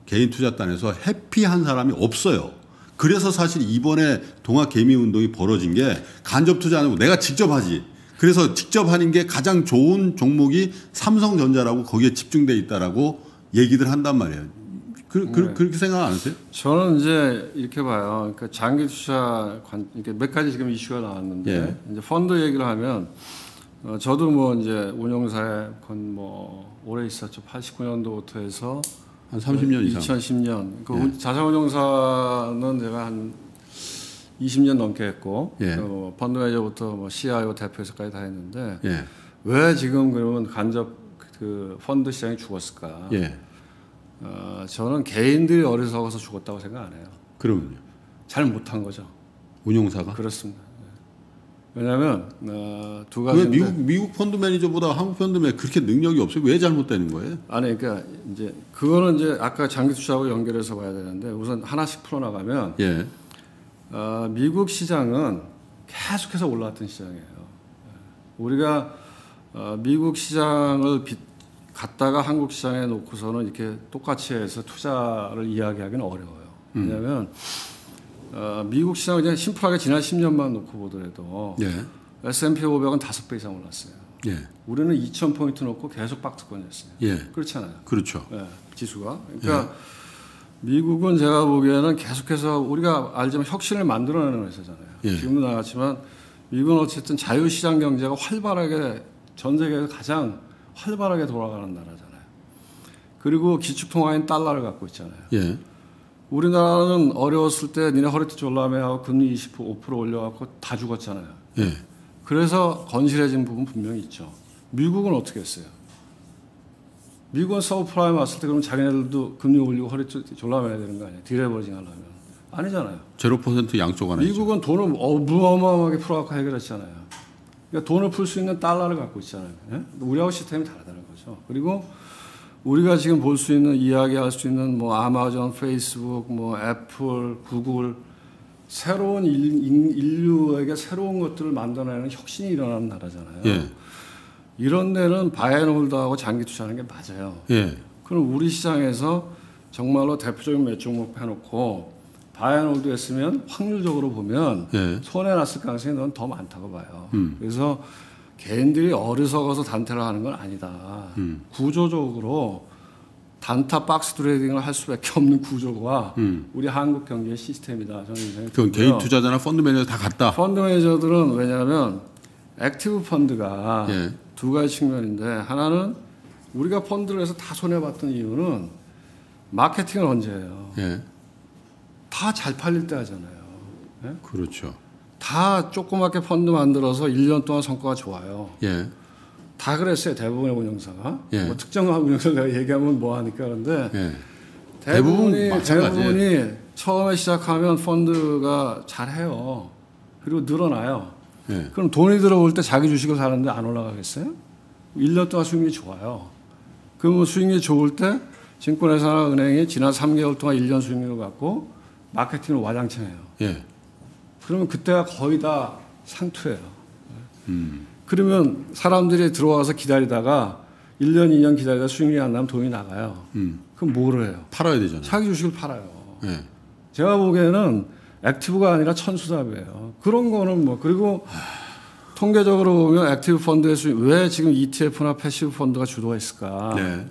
개인 투자단에서 해피한 사람이 없어요. 그래서 사실 이번에 동학 개미 운동이 벌어진 게 간접 투자하고 내가 직접 하지. 그래서 직접 하는 게 가장 좋은 종목이 삼성전자라고 거기에 집중돼 있다라고 얘기들 한단 말이에요. 그, 그, 네. 그렇게 생각 안 하세요? 저는 이제 이렇게 봐요. 그러니까 장기 투자 관, 이렇게 몇 가지 지금 이슈가 나왔는데 예. 이제 펀드 얘기를 하면 어, 저도 뭐 이제 운용사에 건뭐 오래 있었죠. 89년도부터 해서 한 30년 이상. 2010년 그 예. 운- 자산운용사는 제가 한 20년 넘게 했고 예. 어, 펀드 매니저부터 뭐 CIO 대표에서까지 다 했는데 예. 왜 지금 그러면 간접 그 펀드 시장이 죽었을까? 예. 어, 저는 개인들이 어리석어서 죽었다고 생각 안 해요. 그러면요. 잘 못한 거죠. 운용사가 그렇습니다. 예. 왜냐하면 어, 두왜 가지인데 미국 미국 펀드 매니저보다 한국 펀드 매니저 그렇게 능력이 없어요? 왜 잘못되는 거예요? 아니 그러니까 이제 그거는 이제 아까 장기 투자하고 연결해서 봐야 되는데 우선 하나씩 풀어 나가면 예. 어, 미국 시장은 계속해서 올라왔던 시장이에요. 예. 우리가 어, 미국 시장을 비, 갖다가 한국 시장에 놓고서는 이렇게 똑같이 해서 투자를 이야기하기는 어려워요. 왜냐하면 어, 미국 시장은 그냥 심플하게 지난 10년만 놓고 보더라도 예. S&P 500은 다섯 배 이상 올랐어요. 예. 우리는 2,000포인트 놓고 계속 박스권이었어요. 예. 그렇잖아요. 그렇죠. 예, 지수가. 그러니까 미국은 제가 보기에는 계속해서 우리가 알지만 혁신을 만들어내는 회사잖아요. 예. 지금도 나왔지만 미국은 어쨌든 자유시장 경제가 활발하게 전 세계에서 가장 활발하게 돌아가는 나라잖아요. 그리고 기축통화인 달러를 갖고 있잖아요. 예. 우리나라는 어려웠을 때 니네 허리띠 졸라매하고 금리 20% 5% 올려갖고 다 죽었잖아요. 예. 그래서 건실해진 부분 분명히 있죠. 미국은 어떻게 했어요? 미국은 서브프라임 왔을 때 그럼 자기네들도 금리 올리고 허리 졸라 매야 되는 거 아니에요? deleveraging 하려면. 아니잖아요. 제로 퍼센트 양적 완화. 미국은 돈을 어마어마하게 풀어갖고 해결했잖아요. 그러니까 돈을 풀 수 있는 달러를 갖고 있잖아요. 예? 우리하고 시스템이 다르다는 거죠. 그리고 우리가 지금 볼 수 있는 이야기할 수 있는 뭐 아마존, 페이스북, 뭐 애플, 구글 새로운 인, 인- 인류에게 새로운 것들을 만들어내는 혁신이 일어나는 나라잖아요. 예. 이런 데는 buy and hold하고 장기 투자하는 게 맞아요. 예. 그럼 우리 시장에서 정말로 대표적인 몇 종목 해놓고 buy and hold 했으면 확률적으로 보면 예. 손해 났을 가능성이 전 더 많다고 봐요. 음. 그래서 개인들이 어리석어서 단타를 하는 건 아니다. 음. 구조적으로 단타 박스 트레이딩을 할 수밖에 없는 구조가 우리 한국 경제의 시스템이다. 저는 음. 그건. 개인 투자자나 펀드 매니저 다 같다. 펀드 매니저들은 왜냐하면 액티브 펀드가 예. 두 가지 측면인데 하나는 우리가 펀드를 해서 다 손해 봤던 이유는 마케팅을 언제 해요? 예. 다 잘 팔릴 때 하잖아요. 예? 그렇죠. 다 조그맣게 펀드 만들어서 1년 동안 성과가 좋아요. 예. 다 그랬어요. 대부분의 운영사가. 예. 뭐 특정한 운영사 내가 얘기하면 뭐 하니까 그런데 예. 대부분이 대부분. 대부분이 처음에 시작하면 펀드가 잘해요. 그리고 늘어나요. 예. 그럼 돈이 들어올 때 자기 주식을 사는데 안 올라가겠어요? 1년 동안 수익률이 좋아요. 그러면 수익률이 좋을 때 증권회사나 은행이 지난 3개월 동안 1년 수익률을 갖고 마케팅을 와장창 해요. 예. 그러면 그때가 거의 다 상투예요. 음. 그러면 사람들이 들어와서 기다리다가 1년, 2년 기다리다 수익률이 안 나면 돈이 나가요. 음. 그럼 뭐를 해요? 팔아야 되잖아요. 자기 주식을 팔아요. 예. 제가 보기에는 액티브가 아니라 천수답이에요. 그런 거는 뭐 그리고 통계적으로 보면 액티브 펀드의 수익 왜 지금 ETF나 패시브 펀드가 주도가 있을까? 네.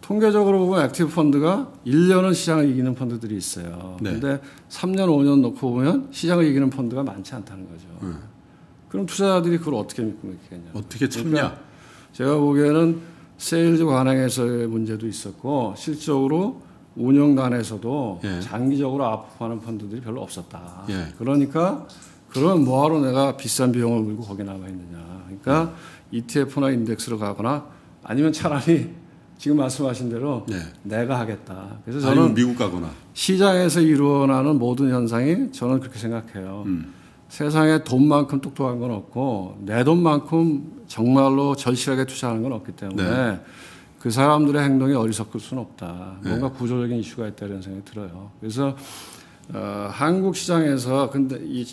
통계적으로 보면 액티브 펀드가 1년은 시장을 이기는 펀드들이 있어요. 네. 근데 3년, 5년 놓고 보면 시장을 이기는 펀드가 많지 않다는 거죠. 음. 그럼 투자자들이 그걸 어떻게 믿고 믿겠냐? 어떻게 참냐? 그러니까 제가 보기에는 세일즈 관행에서의 문제도 있었고 실적으로 운영단에서도 예. 장기적으로 아프하는 펀드들이 별로 없었다. 예. 그러니까 그러면 뭐하러 내가 비싼 비용을 물고 거기 나가 있느냐. 그러니까 ETF나 인덱스로 가거나 아니면 차라리 <laughs> 지금 말씀하신 대로 네. 내가 하겠다. 그래서 저는 미국 가거나. 시장에서 일어나는 모든 현상이 저는 그렇게 생각해요. 음. 세상에 돈만큼 똑똑한 건 없고 내 돈만큼 정말로 절실하게 투자하는 건 없기 때문에 네. 그 사람들의 행동이 어리석을 수는 없다. 뭔가 구조적인 이슈가 있다 이런 생각이 들어요. 그래서 어, 한국 시장에서 근데 이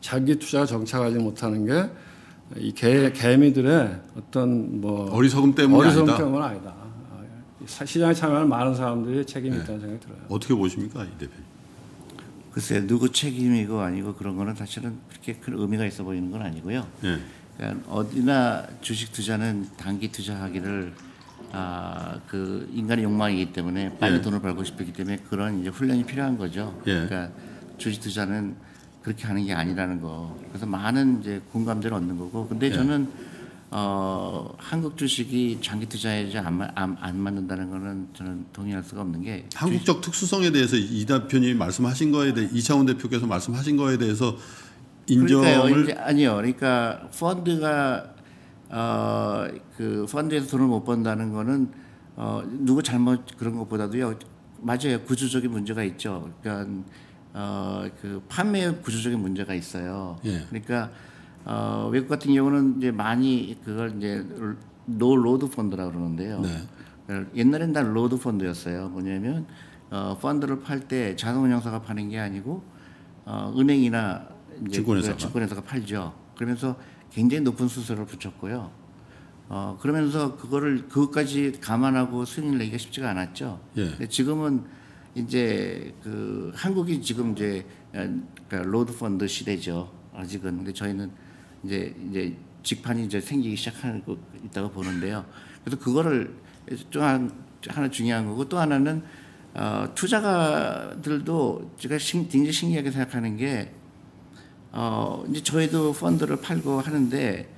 장기 투자가 정착하지 못하는 게 이 개미들의 어떤 뭐 어리석음 때문이 어리석음 아니다. 때문은 아니다. 아, 사- 시장에 참여하는 많은 사람들이 책임이 네. 있다는 생각이 들어요. 어떻게 보십니까, 이 대표님? 글쎄 누구 책임이고 아니고 그런 거는 사실은 그렇게 큰 의미가 있어 보이는 건 아니고요. 예. 그러니까 어디나 주식 투자는 단기 투자하기를 아 그 인간의 욕망이기 때문에 빨리 예. 돈을 벌고 싶기 때문에 그런 이제 훈련이 필요한 거죠. 예. 그러니까 주식 투자는 그렇게 하는 게 아니라는 거. 그래서 많은 이제 공감대를 얻는 거고. 근데 예. 저는 어, 한국 주식이 장기 투자에 안, 마- 안, 안 맞는다는 거는 저는 동의할 수가 없는 게 한국적 특수성에 대해서 이 대표님 말씀하신 거에 대해 이창훈 대표께서 말씀하신 거에 대해서 그러니까요. 인정을 이제 아니요. 그러니까 펀드가 어 그 펀드에서 돈을 못 번다는 거는 어 누구 잘못 그런 것보다도요. 맞아요. 구조적인 문제가 있죠. 그러니까 어 그 판매 구조적인 문제가 있어요. 예. 그러니까 어 외국 같은 경우는 이제 많이 그걸 이제 no load fund라고 그러는데요. 네. 옛날엔 다 load fund였어요. 뭐냐면 어, 펀드를 팔 때 자산운용사가 파는 게 아니고 어, 은행이나 이제 증권회사가. 그 증권회사가 팔죠. 그러면서 굉장히 높은 수수료를 붙였고요. 어, 그러면서 그거를 그것까지 감안하고 수익을 내기가 쉽지가 않았죠. 예. 지금은 이제 그 한국이 지금 이제 어, 그러니까 load fund 시대죠. 아직은 근데 저희는 이제 이제 직판이 이제 생기기 시작하고 있다고 보는데요. 그래서 그거를 좀 한- 하나 중요한 거고 또 하나는 어, 투자가들도 제가 신, 굉장히 신기하게 생각하는 게 어, 이제 저희도 펀드를 팔고 하는데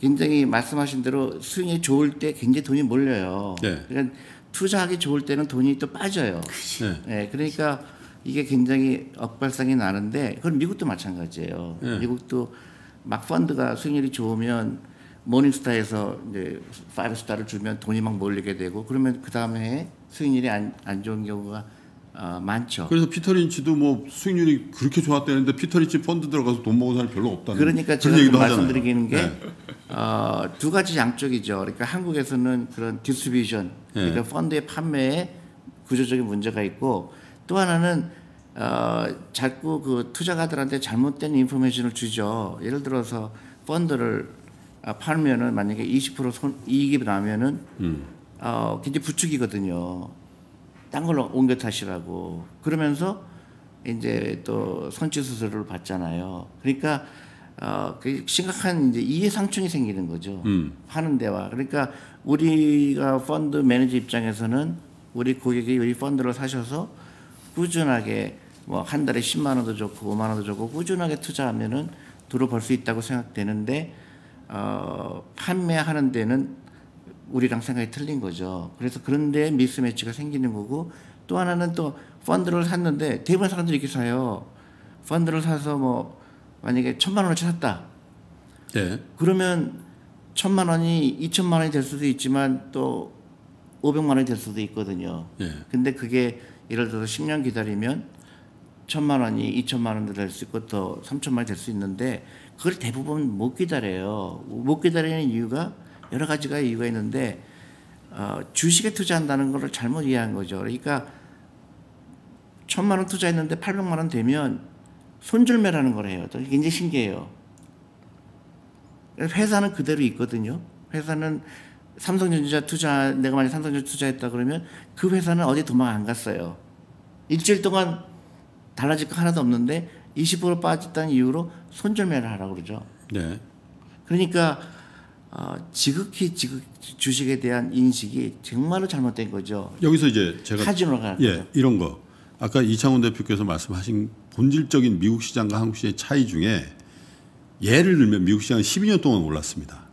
굉장히 말씀하신 대로 수익이 좋을 때 굉장히 돈이 몰려요. 네. 그러니까 투자하기 좋을 때는 돈이 또 빠져요. 네. 예, 그러니까 이게 굉장히 역발상이 나는데 그건 미국도 마찬가지예요. 네. 미국도 막 펀드가 수익률이 좋으면 모닝스타에서 이제 five star를 주면 돈이 막 몰리게 되고 그러면 그 다음에 수익률이 안, 안 좋은 경우가 어, 많죠. 그래서 피터 린치도 뭐 수익률이 그렇게 좋았다는데 피터 린치 펀드 들어가서 돈 먹은 사람이 별로 없다는 그러니까 제가 하잖아요. 말씀드리는 게 네. 어, 두 가지 양쪽이죠. 그러니까 한국에서는 그런 distribution, 네. 그러니까 펀드의 판매에 구조적인 문제가 있고 또 하나는 어, 자꾸 그 투자가들한테 잘못된 information을 주죠. 예를 들어서 펀드를 아, 팔면은 만약에 20% 손, 이익이 나면은 음. 어, 굉장히 부추기거든요. 딴 걸로 옮겨 타시라고. 그러면서 이제 또 선취 수수료를 받잖아요. 그러니까 어, 그 심각한 이제 이해상충이 생기는 거죠. 음. 하는 데와. 그러니까 우리가 펀드 매니저 입장에서는 우리 고객이 우리 펀드를 사셔서 꾸준하게 뭐 한 달에 10만 원도 좋고 5만 원도 좋고 꾸준하게 투자하면은 돈을 벌 수 있다고 생각되는데 어, 판매하는 데는 우리랑 생각이 틀린 거죠. 그래서 그런데 mismatch가 생기는 거고 또 하나는 또 펀드를 샀는데 대부분 사람들이 이렇게 사요. 펀드를 사서 뭐 만약에 천만 원어치 샀다. 예. 그러면 천만 원이 이천만 원이 될 수도 있지만 또 오백만 원이 될 수도 있거든요. 예. 근데 그게 예를 들어서 10년 기다리면 천만 원이 이천만 원도 될 수 있고 또 삼천만 원이 될수 있는데 그걸 대부분 못 기다려요. 못 기다리는 이유가 여러 가지가 이유가 있는데 어, 주식에 투자한다는 것을 잘못 이해한 거죠. 그러니까 천만 원 투자했는데 800만 원 되면 손절매라는 걸 해요. 또 굉장히 신기해요. 회사는 그대로 있거든요. 회사는 삼성전자 투자 내가 만약 삼성전자 투자했다 그러면 그 회사는 어디 도망 안 갔어요. 일주일 동안 달라질 거 하나도 없는데 20% 빠졌다는 이유로 손절매를 하라고 그러죠. 네. 그러니까 어, 지극히 지극 주식에 대한 인식이 정말로 잘못된 거죠. 여기서 이제 제가 카지노로 가는 예, 거죠. 이런 거. 아까 이창훈 대표께서 말씀하신 본질적인 미국 시장과 한국 시장의 차이 중에 예를 들면 미국 시장은 12년 동안 올랐습니다.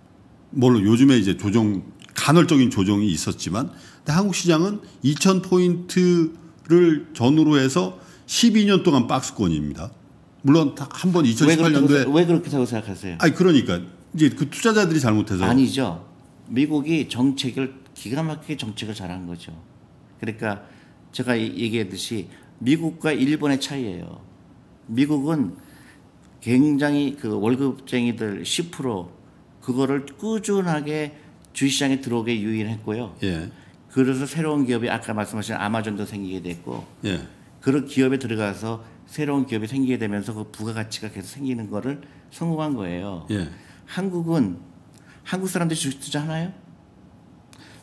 물론 요즘에 이제 조정 간헐적인 조정이 있었지만 근데 한국 시장은 2,000 포인트를 전후로 해서 12년 동안 박스권입니다. 물론 한번왜 그렇게, 2018년도에 왜 그렇게 하고 생각하세요? 아니 그러니까 이제 그 투자자들이 잘못해서 아니죠. 미국이 정책을 기가 막히게 정책을 잘한 거죠. 그러니까 제가 이- 얘기했듯이 미국과 일본의 차이예요. 미국은 굉장히 그 월급쟁이들 10% 그거를 꾸준하게 주시장에 들어오게 유인했고요. 예. 그래서 새로운 기업이 아까 말씀하신 아마존도 생기게 됐고 예. 그런 기업에 들어가서 새로운 기업이 생기게 되면서 그 부가가치가 계속 생기는 거를 성공한 거예요. 예. 한국은 한국 사람들이 주식 투자하나요?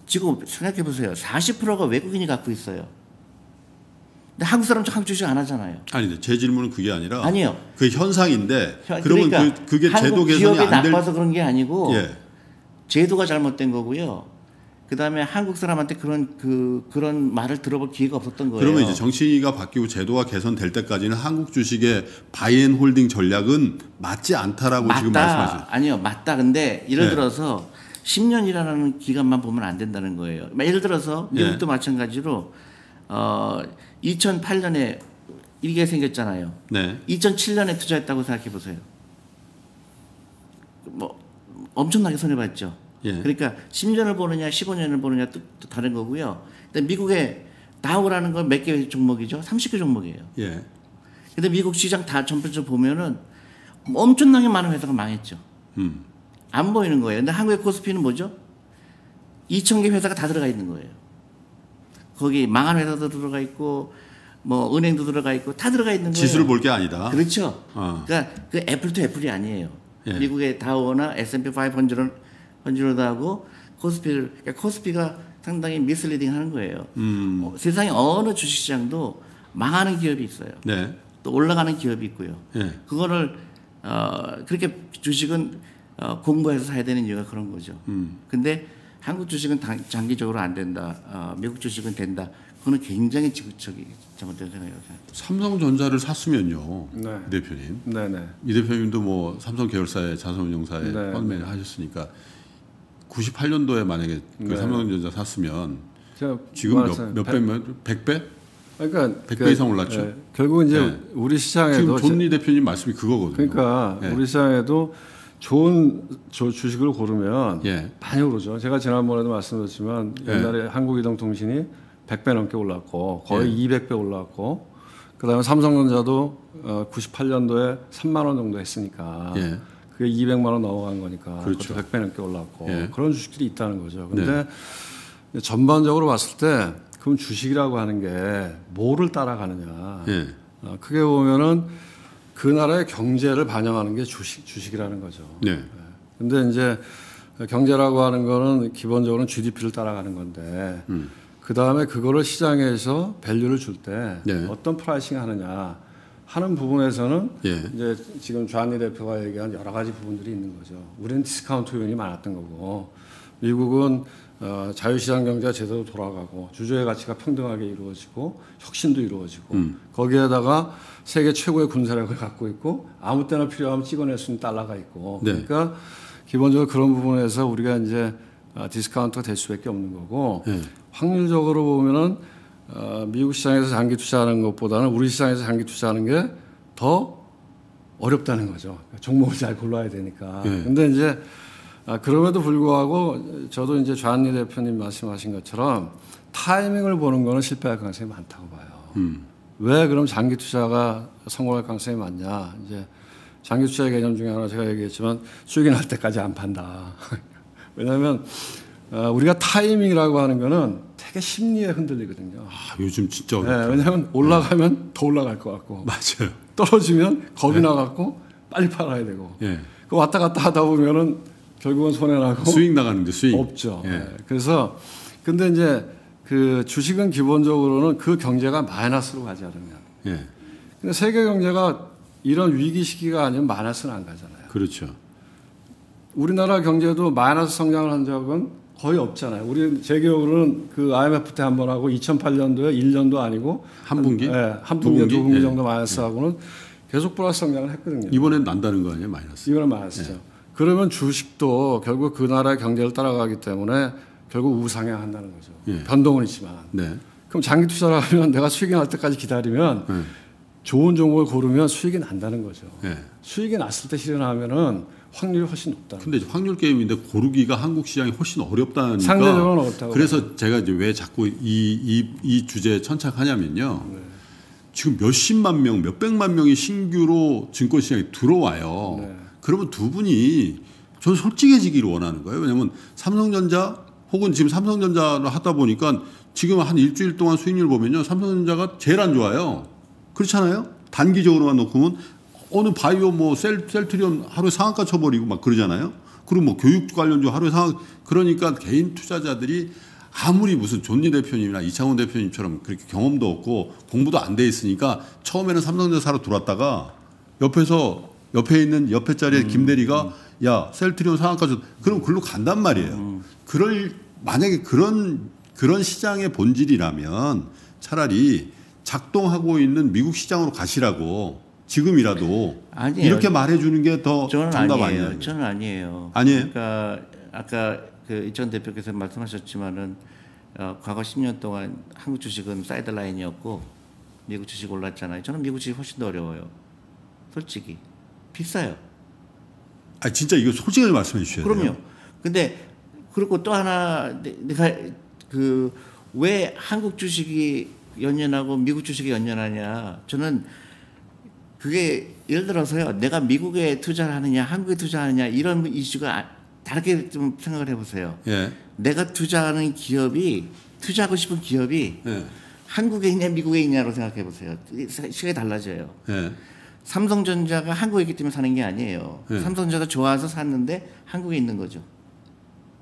지금 생각해 보세요. 40%가 외국인이 갖고 있어요. 근데 한국 사람 한국 주식 안 하잖아요. 아니, 제 질문은 그게 아니라 아니요. 그 현상인데 현- 그러면 그러니까 그, 그게 제도 개선이 기업이 안될 나빠서 그런 게 아니고 예. 제도가 잘못된 거고요. 그다음에 한국 사람한테 그런 그 그런 말을 들어볼 기회가 없었던 거예요. 그러면 이제 정치가 바뀌고 제도가 개선될 때까지는 한국 주식의 바이앤홀딩 전략은 맞지 않다라고 지금 말씀하시죠. 맞다. 아니요, 맞다. 근데 예를 네. 들어서 10년이라는 기간만 보면 안 된다는 거예요. 예를 들어서 네. 미국도 마찬가지로 어 2008년에 이게 생겼잖아요. 네. 2007년에 투자했다고 생각해 보세요. 뭐 엄청나게 손해 봤죠. 예. 그러니까 10년을 보느냐 15년을 보느냐 또, 또 다른 거고요. 근데 미국의 다우라는 건 몇 개 종목이죠? 30개 종목이에요. 예. 근데 미국 시장 다 전체적으로 보면은 엄청나게 많은 회사가 망했죠. 음. 안 보이는 거예요. 근데 한국의 코스피는 뭐죠? 2천 개 회사가 다 들어가 있는 거예요. 거기 망한 회사도 들어가 있고 뭐 은행도 들어가 있고 다 들어가 있는 거예요. 지수를 볼 게 아니다. 그렇죠. 어. 그러니까 그 apple to apple이 아니에요. 예. 미국의 다우나 S&P 500 헌지로드하고 코스피를 그러니까 코스피가 상당히 misleading 하는 거예요. 음. 어, 세상에 어느 주식시장도 망하는 기업이 있어요. 네. 또 올라가는 기업이 있고요. 예. 그거를 어, 그렇게 주식은 어, 공부해서 사야 되는 이유가 그런 거죠. 음. 근데 한국 주식은 단, 장기적으로 안 된다. 어, 미국 주식은 된다. 그거는 굉장히 지구적이 잘못된 생각이에요. 삼성전자를 샀으면요. 네. 이 대표님. 네 네. 이 대표님도 뭐 삼성 계열사의 자산운용사의 네. 펀드 매니저 하셨으니까 98년도에 만약에 그 네. 삼성전자 샀으면 지금 말했어요. 몇, 몇 배면 100배? 그러니까 100배 이상 올랐죠? 예, 결국 이제 네. 우리 시장에도 지금 존리 대표님 말씀이 그거거든요. 그러니까 예. 우리 시장에도 좋은 저 주식을 고르면 예. 많이 오르죠. 제가 지난번에도 말씀드렸지만 예. 옛날에 한국이동통신이 100배 넘게 올랐고 거의 예. 200배 올랐고 그다음에 삼성전자도 어, 98년도에 3만 원 정도 했으니까 예. 그게 200만 원 넘어간 거니까 그렇죠. 그것도 100배 넘게 올랐고 예. 그런 주식들이 있다는 거죠. 네. 근데 전반적으로 봤을 때 그럼 주식이라고 하는 게 뭐를 따라가느냐? 예. 어, 크게 보면은 그 나라의 경제를 반영하는 게 주식 주식이라는 거죠. 네. 근데 이제 경제라고 하는 거는 기본적으로는 GDP를 따라가는 건데 음. 그 다음에 그거를 시장에서 value를 줄때 네. 어떤 pricing 하느냐 하는 부분에서는 예. 이제 지금 존리 대표가 얘기한 여러 가지 부분들이 있는 거죠. 우리는 discount 요인이 많았던 거고 미국은 어, 자유시장 경제가 제대로 돌아가고 주주의 가치가 평등하게 이루어지고 혁신도 이루어지고 음. 거기에다가 세계 최고의 군사력을 갖고 있고 아무 때나 필요하면 찍어낼 수 있는 달러가 있고 네. 그러니까 기본적으로 그런 부분에서 우리가 이제 어, discount가 될 수밖에 없는 거고 예. 확률적으로 보면은 어, 미국 시장에서 장기 투자하는 것보다는 우리 시장에서 장기 투자하는 게 더 어렵다는 거죠. 종목을 잘 골라야 되니까. 예. 근데 이제 아, 그럼에도 불구하고 저도 이제 좌한리 대표님 말씀하신 것처럼 타이밍을 보는 거는 실패할 가능성이 많다고 봐요. 음. 왜 그럼 장기 투자가 성공할 가능성이 많냐? 이제 장기 투자의 개념 중에 하나 제가 얘기했지만 수익이 날 때까지 안 판다. <laughs> 왜냐하면 어, 우리가 타이밍이라고 하는 거는 되게 심리에 흔들리거든요. 아, 요즘 진짜 네. 왜냐하면 올라가면 더 올라갈 것 같고 맞아요. 떨어지면 겁이 나갖고 빨리 팔아야 되고 예. 그 왔다 갔다 하다 보면은 결국은 손해 나고 수익 나가는데 수익. 없죠. 예. 네. 그래서 근데 이제 그 주식은 기본적으로는 그 경제가 마이너스로 가지 않으면 예. 근데 세계 경제가 이런 위기 시기가 아니면 마이너스는 안 가잖아요. 그렇죠. 우리나라 경제도 마이너스 성장을 한 적은 거의 없잖아요. 우리 제 기억으로는 그 IMF 때 한 번 하고 2008년도에 1년도 아니고 한 분기? 예, 한 분기, 두 분기? 예. 정도 마이너스 하고는 계속 플러스 성장을 했거든요. 이번엔 난다는 거 아니에요, 마이너스? 이거는 마이너스죠. 그러면 주식도 결국 그 나라의 경제를 따라가기 때문에 결국 우상향한다는 거죠. 예. 변동은 있지만. 네. 그럼 장기 투자를 하면 내가 수익이 날 때까지 기다리면 네. 좋은 종목을 고르면 수익이 난다는 거죠. 예. 수익이 났을 때 실현하면은 확률이 훨씬 높다. 근데 확률 게임인데 고르기가 한국 시장이 훨씬 어렵다니까. 상대적으로 어렵다고. 그래서 제가 이제 왜 자꾸 이, 이, 이 주제에 천착하냐면요. 네. 지금 몇십만 명, 몇백만 명이 신규로 증권 시장에 들어와요. 네. 그러면 두 분이 저는 솔직해지기를 원하는 거예요. 왜냐하면 삼성전자 혹은 지금 삼성전자를 하다 보니까 지금 한 일주일 동안 수익률 보면요. 삼성전자가 제일 안 좋아요. 그렇잖아요. 단기적으로만 놓고 보면 어느 바이오 뭐 셀, 셀트리온 하루에 상한가 쳐버리고 막 그러잖아요. 그리고 뭐 교육 관련주 하루에 상한 그러니까 개인 투자자들이 아무리 무슨 존니 대표님이나 이창훈 대표님처럼 그렇게 경험도 없고 공부도 안 돼 있으니까 처음에는 삼성전자 사러 들어왔다가 옆에서 옆에 있는 옆에 자리에 김대리가 야 셀트리온 상한가 줘 그럼 글로 간단 말이에요. 그럴 만약에 그런 그런 시장의 본질이라면 차라리 작동하고 있는 미국 시장으로 가시라고 지금이라도 아니에요. 이렇게 말해주는 게 더 정답 아니에요. 아니에요? 저는 아니에요. 아니에요? 그러니까 아까 그 이천 대표께서 말씀하셨지만은 어, 과거 10년 동안 한국 주식은 사이드 라인이었고 미국 주식 올랐잖아요. 저는 미국 주식 훨씬 더 어려워요. 솔직히 비싸요. 아 진짜 이거 솔직하게 말씀해 주셔야 돼요. 그럼요. 근데 그리고 또 하나 내- 내가 그 왜 한국 주식이 연연하고 미국 주식이 연연하냐? 저는 그게 예를 들어서요. 내가 미국에 투자를 하느냐, 한국에 투자하느냐 이런 이슈가 아- 다르게 좀 생각을 해보세요. 예. 내가 투자하는 기업이 투자하고 싶은 기업이 예. 한국에 있냐, 미국에 있냐로 생각해 보세요. 시각이 달라져요. 예. 삼성전자가 한국에 있기 때문에 사는 게 아니에요. 네. 삼성전자가 좋아서 샀는데 한국에 있는 거죠.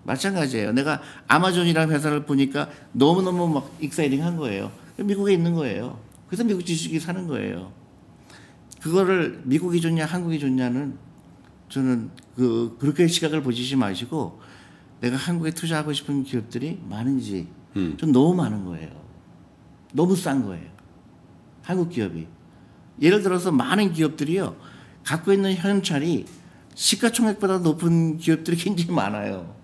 마찬가지예요. 내가 아마존이라는 회사를 보니까 너무너무 막 exciting 한 거예요. 미국에 있는 거예요. 그래서 미국 주식이 사는 거예요. 그거를 미국이 좋냐 한국이 좋냐는 저는 그 그렇게 시각을 보시지 마시고 내가 한국에 투자하고 싶은 기업들이 많은지 음. 좀 너무 많은 거예요. 너무 싼 거예요. 한국 기업이. 예를 들어서 많은 기업들이요. 갖고 있는 현찰이 시가총액보다 높은 기업들이 <laughs> 굉장히 많아요.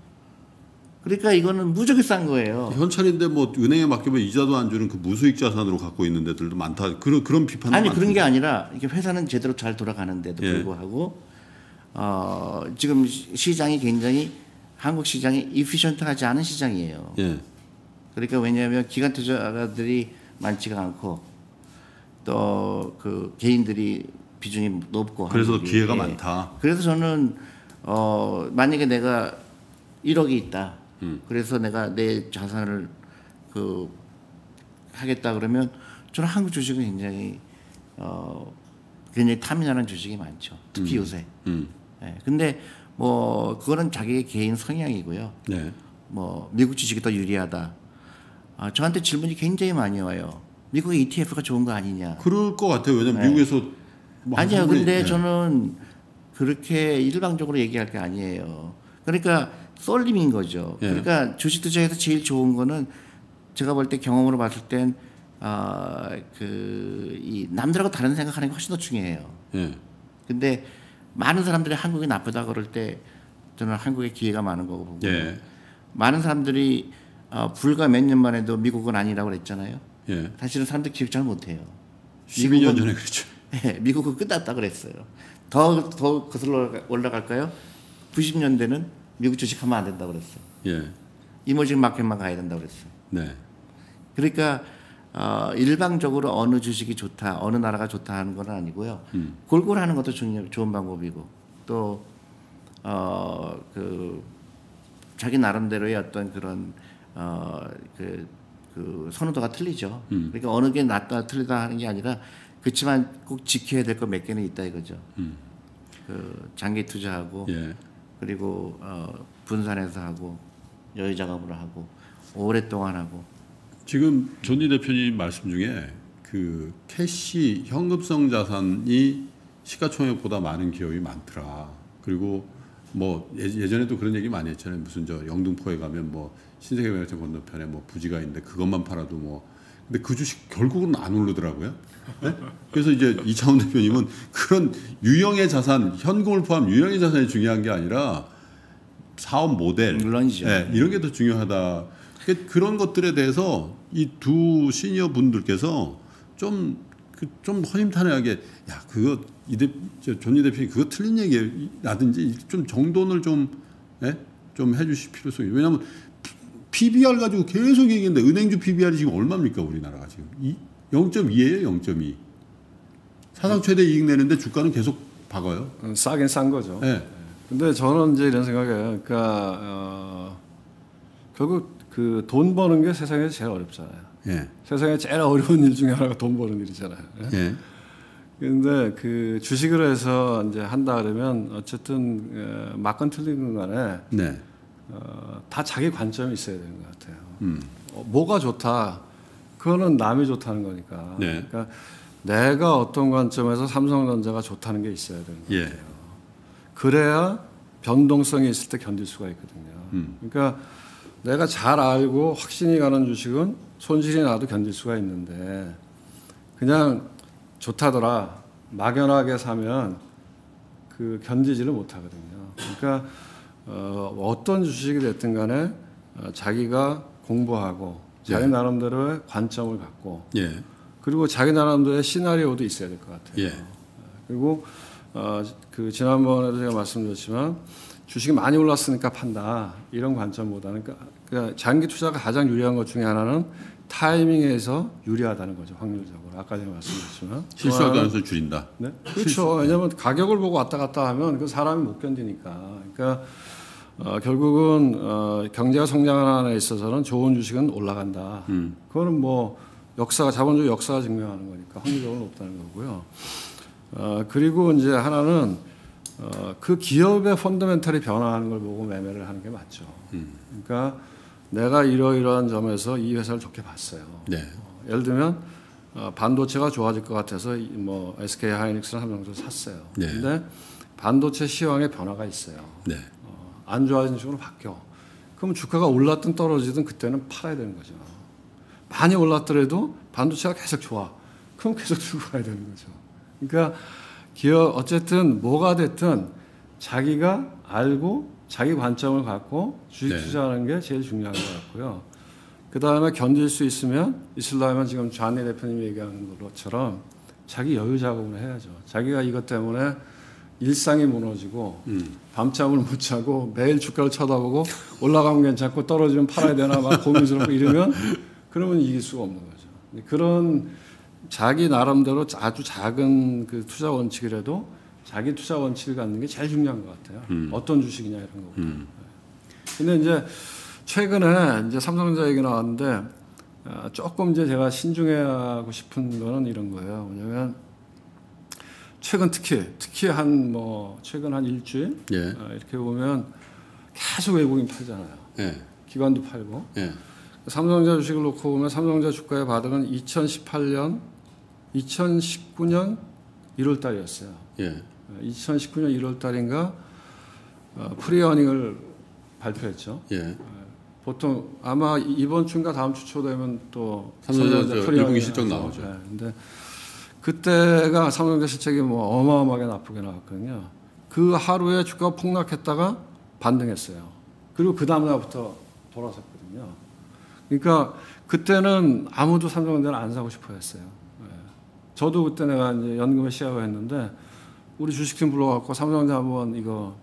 그러니까 이거는 무지하게 싼 거예요. 현찰인데 뭐 은행에 맡기면 이자도 안 주는 그 무수익 자산으로 갖고 있는 데들도 많다. 그런 그런 비판도 아니 많습니다. 그런 게 아니라 이게 회사는 제대로 잘 돌아가는데도 예. 불구하고 어, 지금 시- 시장이 굉장히 한국 시장이 이피션트하지 않은 시장이에요. 예. 그러니까 왜냐하면 기관 투자가들이 많지가 않고 또 그 개인들이 비중이 높고 그래서. 기회가 예. 많다. 그래서 저는 어 만약에 내가 1억이 있다. 음. 그래서 내가 내 자산을 그 하겠다 그러면 저는 한국 주식은 굉장히 어 굉장히 탐나는 주식이 많죠. 특히 요새. 음. 예. 근데 뭐 그거는 자기의 개인 성향이고요. 네. 뭐 미국 주식이 더 유리하다. 아, 저한테 질문이 굉장히 많이 와요. 미국의 ETF가 좋은 거 아니냐? 그럴 것 같아요. 왜냐면 네. 미국에서 뭐 아니요. 근데 예. 저는 그렇게 일방적으로 얘기할 게 아니에요. 그러니까 쏠림인 거죠. 예. 그러니까 주식 투자에서 제일 좋은 거는 제가 볼 때 경험으로 봤을 땐 아, 그, 이 남들하고 다른 생각하는 게 훨씬 더 중요해요. 예. 근데 많은 사람들이 한국이 나쁘다 그럴 때 저는 한국에 기회가 많은 거고 보고 예. 많은 사람들이 어, 불과 몇 년만 해도 미국은 아니라고 그랬잖아요. 예. 사실은 사람들 기억 잘 못해요. 12년 미국은- 전에 그랬죠. 네, <laughs> 미국은 끝났다 그랬어요. 더, 더 거슬러 올라갈까요? 90년대는 미국 주식 하면 안 된다 그랬어요. 예. 이머징 마켓만 가야 된다 그랬어요. 네. 그러니까 어, 일방적으로 어느 주식이 좋다, 어느 나라가 좋다 하는 건 아니고요. 골고루 하는 것도 중요, 좋은 방법이고 또 어, 그 자기 나름대로의 어떤 그런 어, 그, 그 선호도가 틀리죠. 그러니까 어느 게 낫다 틀리다 하는 게 아니라 그렇지만 꼭 지켜야 될 거 몇 개는 있다 이거죠. 그 장기 투자하고 예. 그리고 어, 분산해서 하고 여유 작업으로 하고 오랫동안 하고 지금 존니 대표님 말씀 중에 그 캐시 현금성 자산이 시가총액보다 많은 기업이 많더라. 그리고 뭐 예- 예전에도 그런 얘기 많이 했잖아요. 무슨 저 영등포에 가면 뭐 신세계명장 건너편에 뭐 부지가 있는데 그것만 팔아도 뭐 근데 그 주식 결국은 안 오르더라고요. 네? 그래서 이제 이창훈 대표님은 그런 유형의 자산, 현금을 포함 유형의 자산이 중요한 게 아니라 사업 모델, 물론이죠. 네, 이런 게 더 중요하다. 그- 그런 것들에 대해서 이 두 시니어 분들께서 좀, 그, 좀 허심탄회하게, 야, 그거, 이 대, 저 존니 대표님 그거 틀린 얘기라든지 좀 정돈을 좀, 예? 좀 해주실 필요성이. 왜냐하면 PBR 가지고 계속 얘기했는데 은행주 PBR이 지금 얼마입니까, 우리나라가 지금? 이 0.2예요, 0.2. 사상 최대 이익 내는데 주가는 계속 박아요. 음, 싸긴 싼 거죠. 예. 근데 저는 이제 이런 생각이에요. 그러니까 어, 결국 그 돈 버는 게 세상에서 제일 어렵잖아요. 예. 세상에 제일 어려운 일 중에 하나가 돈 버는 일이잖아요. 예? 예. 근데 그 주식을 해서 이제 한다 그러면 어쨌든 어, 맞건 틀리건 간에 네. 어, 다 자기 관점이 있어야 되는 것 같아요. 음. 어, 뭐가 좋다? 그거는 남이 좋다는 거니까. 네. 그러니까 내가 어떤 관점에서 삼성전자가 좋다는 게 있어야 되는 거예요. 예. 그래야 변동성이 있을 때 견딜 수가 있거든요. 음. 그러니까 내가 잘 알고 확신이 가는 주식은 손실이 나도 견딜 수가 있는데 그냥 좋다더라 막연하게 사면 그 견디지를 못하거든요. 그러니까 어, 어떤 주식이 됐든 간에 어, 자기가 공부하고 자기 예. 나름대로의 관점을 갖고 예. 그리고 자기 나름대로의 시나리오도 있어야 될 것 같아요. 예. 그리고 어, 그 지난번에도 제가 말씀드렸지만 주식이 많이 올랐으니까 판다 이런 관점보다는 그러니까, 그러니까 장기 투자가 가장 유리한 것 중에 하나는 타이밍에서 유리하다는 거죠 확률적으로 아까 제가 말씀드렸지만 실수할 가능성을 줄인다. 네? 그렇죠. 왜냐하면 가격을 보고 왔다 갔다 하면 그 사람이 못 견디니까. 그러니까 어, 결국은 어, 경제가 성장하는 데 있어서는 좋은 주식은 올라간다. 음. 그거는 뭐 역사가 자본주의 역사가 증명하는 거니까 확률적으로 높다는 거고요. 어, 그리고 이제 하나는 어, 그 기업의 펀더멘탈이 변화하는 걸 보고 매매를 하는 게 맞죠. 음. 그러니까 내가 이러이러한 점에서 이 회사를 좋게 봤어요. 네. 어, 예를 들면 어, 반도체가 좋아질 것 같아서 이- 뭐 SK 하이닉스를 삼성도 샀어요. 네. 근데 반도체 시황에 변화가 있어요. 네. 어, 안 좋아지는 쪽으로 바뀌어. 그럼 주가가 올랐든 떨어지든 그때는 팔아야 되는 거죠. 많이 올랐더라도 반도체가 계속 좋아. 그럼 계속 <laughs> 들고 가야 되는 거죠. 그러니까 기업 어쨌든 뭐가 됐든 자기가 알고 자기 관점을 갖고 주식 네. 투자하는 게 제일 중요한 것 같고요. 그 다음에 견딜 수 있으면 있으려면 지금 좌니 대표님이 얘기하는 것처럼 자기 여유 작업을 해야죠. 자기가 이것 때문에 일상이 무너지고 음. 밤잠을 못 자고 매일 주가를 쳐다보고 올라가면 괜찮고 떨어지면 팔아야 되나 막 고민스럽고 이러면 그러면 이길 수가 없는 거죠. 그런 자기 나름대로 아주 작은 그 투자 원칙이라도 자기 투자 원칙을 갖는 게 제일 중요한 것 같아요. 어떤 주식이냐 이런 거고. 음. 근데 이제 최근에 이제 삼성전자 얘기 나왔는데 아, 조금 이제 제가 신중해하고 싶은 거는 이런 거예요. 왜냐면 최근 특히 특히 한 뭐 최근 한 일주일 예. 아, 이렇게 보면 계속 외국인 팔잖아요. 예. 기관도 팔고 예. 삼성전자 주식을 놓고 보면 삼성전자 주가의 바닥은 2018년, 2019년 1월 달이었어요. 예. 2019년 1월 달인가 어, 프리어닝을 발표했죠. 예. 보통 아마 이번 주인가 다음 주 초 되면 또 삼성전자 삼성전자 일분기 실적 나오죠. 나오죠. 네, 근데 그때가 삼성전자 실적이 뭐 어마어마하게 나쁘게 나왔거든요. 그 하루에 주가가 폭락했다가 반등했어요. 그리고 그 다음 날부터 돌아섰거든요. 그러니까 그때는 아무도 삼성전자를 안 사고 싶어 했어요. 네. 저도 그때 내가 이제 연금에 시작을 했는데 우리 주식팀 불러갖고 삼성전자 한번 이거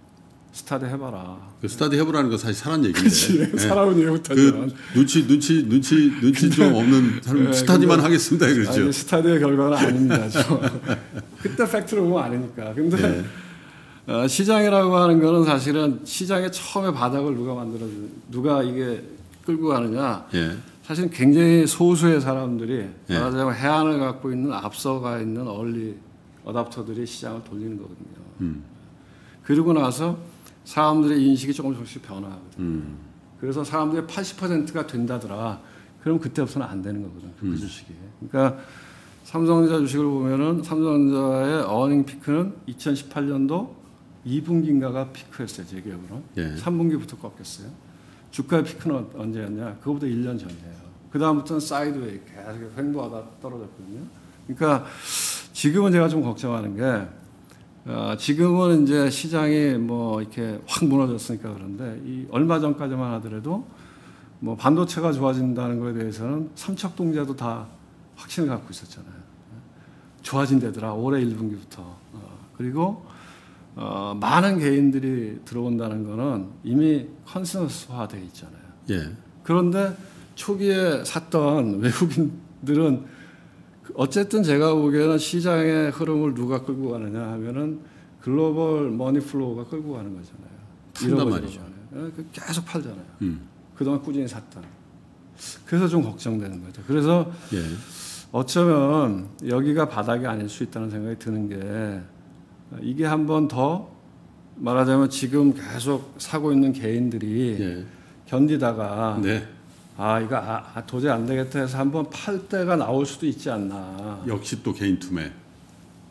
스타드 해봐라. 그 스타디 해보라는 거 사실 사람 얘기인데. 예. 살아온 이후부터 그 눈치 눈치 눈치 눈치 좀 없는 사람 네, 스타디만 하겠습니다 그렇죠. 아니, 스타디의 결과는 아닙니다. <laughs> 저. 그때 팩트로 보면 아니니까. 근데 네. 어, 시장이라고 하는 거는 사실은 시장의 처음에 바닥을 누가 만들어 누가 이게 끌고 가느냐. 예. 사실은 굉장히 소수의 사람들이 예. 말하자면 해안을 갖고 있는 앞서가 있는 얼리 어답터들이 시장을 돌리는 거거든요. 음. 그리고 나서 사람들의 인식이 조금 조금씩 변화하거든요. 음. 그래서 사람들의 80%가 된다더라. 그럼 그때부터는 안 되는 거거든. 그 음. 주식이. 그러니까 삼성전자 주식을 보면은 삼성전자의 earning 피크는 2018년도 2분기인가가 피크였어요. 제 기억으로. 예. 3분기부터 꺾였어요. 주가의 피크는 언- 언제였냐? 그거보다 1년 전이에요. 그 다음부터는 sideway 계속 횡보하다 떨어졌거든요. 그러니까 지금은 제가 좀 걱정하는 게 어, 지금은 이제 시장이 뭐 이렇게 확 무너졌으니까 그런데 이 얼마 전까지만 하더라도 뭐 반도체가 좋아진다는 거에 대해서는 삼척동자도 다 확신을 갖고 있었잖아요. 좋아진대더라 올해 1분기부터 어, 그리고 어, 많은 개인들이 들어온다는 거는 이미 consensus화돼 있잖아요. 예. 그런데 초기에 샀던 <laughs> 외국인들은 그 어쨌든 제가 보기에는 시장의 흐름을 누가 끌고 가느냐 하면은 global money flow가 끌고 가는 거잖아요. 판단 말이죠. 거잖아요. 예, 그 계속 팔잖아요. 음. 그동안 꾸준히 샀던. 그래서 좀 걱정되는 거죠. 그래서 예. 어쩌면 여기가 바닥이 아닐 수 있다는 생각이 드는 게 이게 한 번 더 말하자면 지금 계속 사고 있는 개인들이 예. 견디다가 네. 아 이거 아, 아, 도저히 안 되겠다 해서 한번 팔 때가 나올 수도 있지 않나. 역시 또 개인 투매.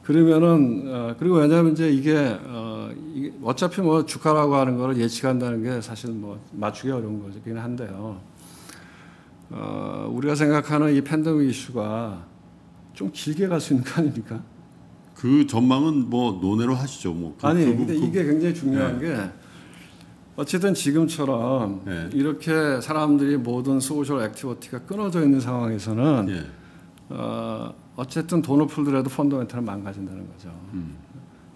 그러면은 어, 그리고 왜냐하면 이제 이게, 어, 이게 어차피 뭐 주가라고 하는 거를 예측한다는 게 사실 뭐 맞추기 어려운 거긴 한데요. 어, 우리가 생각하는 이 팬데믹 이슈가 좀 길게 갈 수 있는 거 아닙니까? 그 전망은 뭐 논외로 하시죠. 뭐 그, 아니, 그, 근데 그, 이게 굉장히 중요한 게 어쨌든 지금처럼 네. 이렇게 사람들이 모든 social activity가 끊어져 있는 상황에서는 예. 어, 어쨌든 돈을 풀더라도 fundamental은 망가진다는 거죠.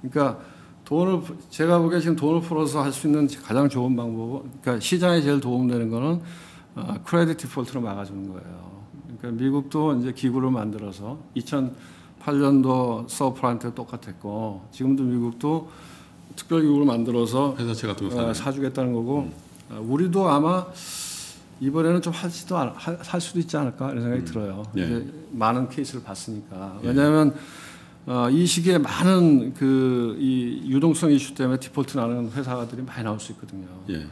그러니까 돈을 푸- 제가 보기에 지금 돈을 풀어서 할 수 있는 가장 좋은 방법은 그러니까 시장에 제일 도움되는 거는 어, credit default를 막아주는 거예요. 그러니까 미국도 이제 기구를 만들어서 2008년도 서프라임 때 똑같았고 지금도 미국도 특별 기구를 만들어서 회사채 같은 거 어. 사주겠다는 거고 어, 우리도 아마 이번에는 좀 할지도 않- 할, 할 수도 있지 않을까 이런 생각이 들어요. 예. 이제 많은 케이스를 봤으니까 왜냐하면 어, 이 시기에 많은 그 이 유동성 이슈 때문에 디폴트 나는 회사들이 많이 나올 수 있거든요. 예.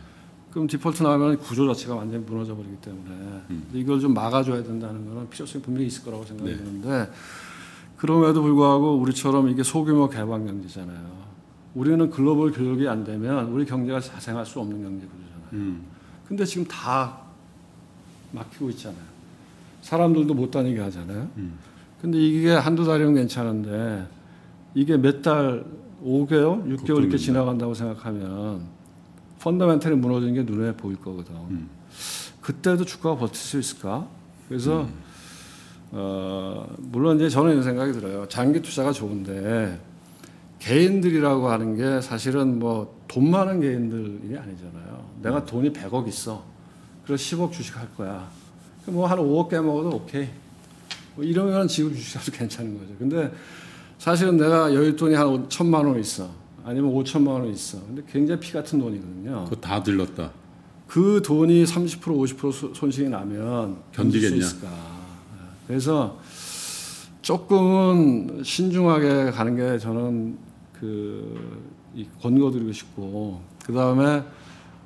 그럼 디폴트 나면 구조 자체가 완전히 무너져 버리기 때문에 이걸 좀 막아줘야 된다는 거는 필요성이 분명히 있을 거라고 생각이 네. 드는데 그럼에도 불구하고 우리처럼 이게 소규모 개방 경제잖아요. 우리는 글로벌 교육이 안 되면 우리 경제가 자생할 수 없는 경제 구조잖아요. 음. 근데 지금 다 막히고 있잖아요. 사람들도 못 다니게 하잖아요. 근데 이게 한두 달이면 괜찮은데 이게 몇 달, 5개월, 6개월 이렇게 걱정입니다. 지나간다고 생각하면 펀더멘탈이 무너지는 게 눈에 보일 거거든. 그때도 주가가 버틸 수 있을까? 그래서 어, 물론 이제 저는 이런 생각이 들어요. 장기 투자가 좋은데 개인들이라고 하는 게 사실은 뭐 돈 많은 개인들이 아니잖아요. 내가 돈이 100억 있어. 그래서 10억 주식 할 거야. 뭐 한 5억 깨먹어도 오케이. 뭐 이러면 지금 주식사도 <laughs> 괜찮은 거죠. 근데 사실은 내가 여윳돈이 한 천만 원 있어. 아니면 5천만 원 있어. 근데 굉장히 피 같은 돈이거든요. 그거 다 들렀다. 그 돈이 30% 50% 소- 손실이 나면 견디겠냐? 있을까? 그래서 조금은 신중하게 가는 게 저는 그이 권고드리고 싶고 그 다음에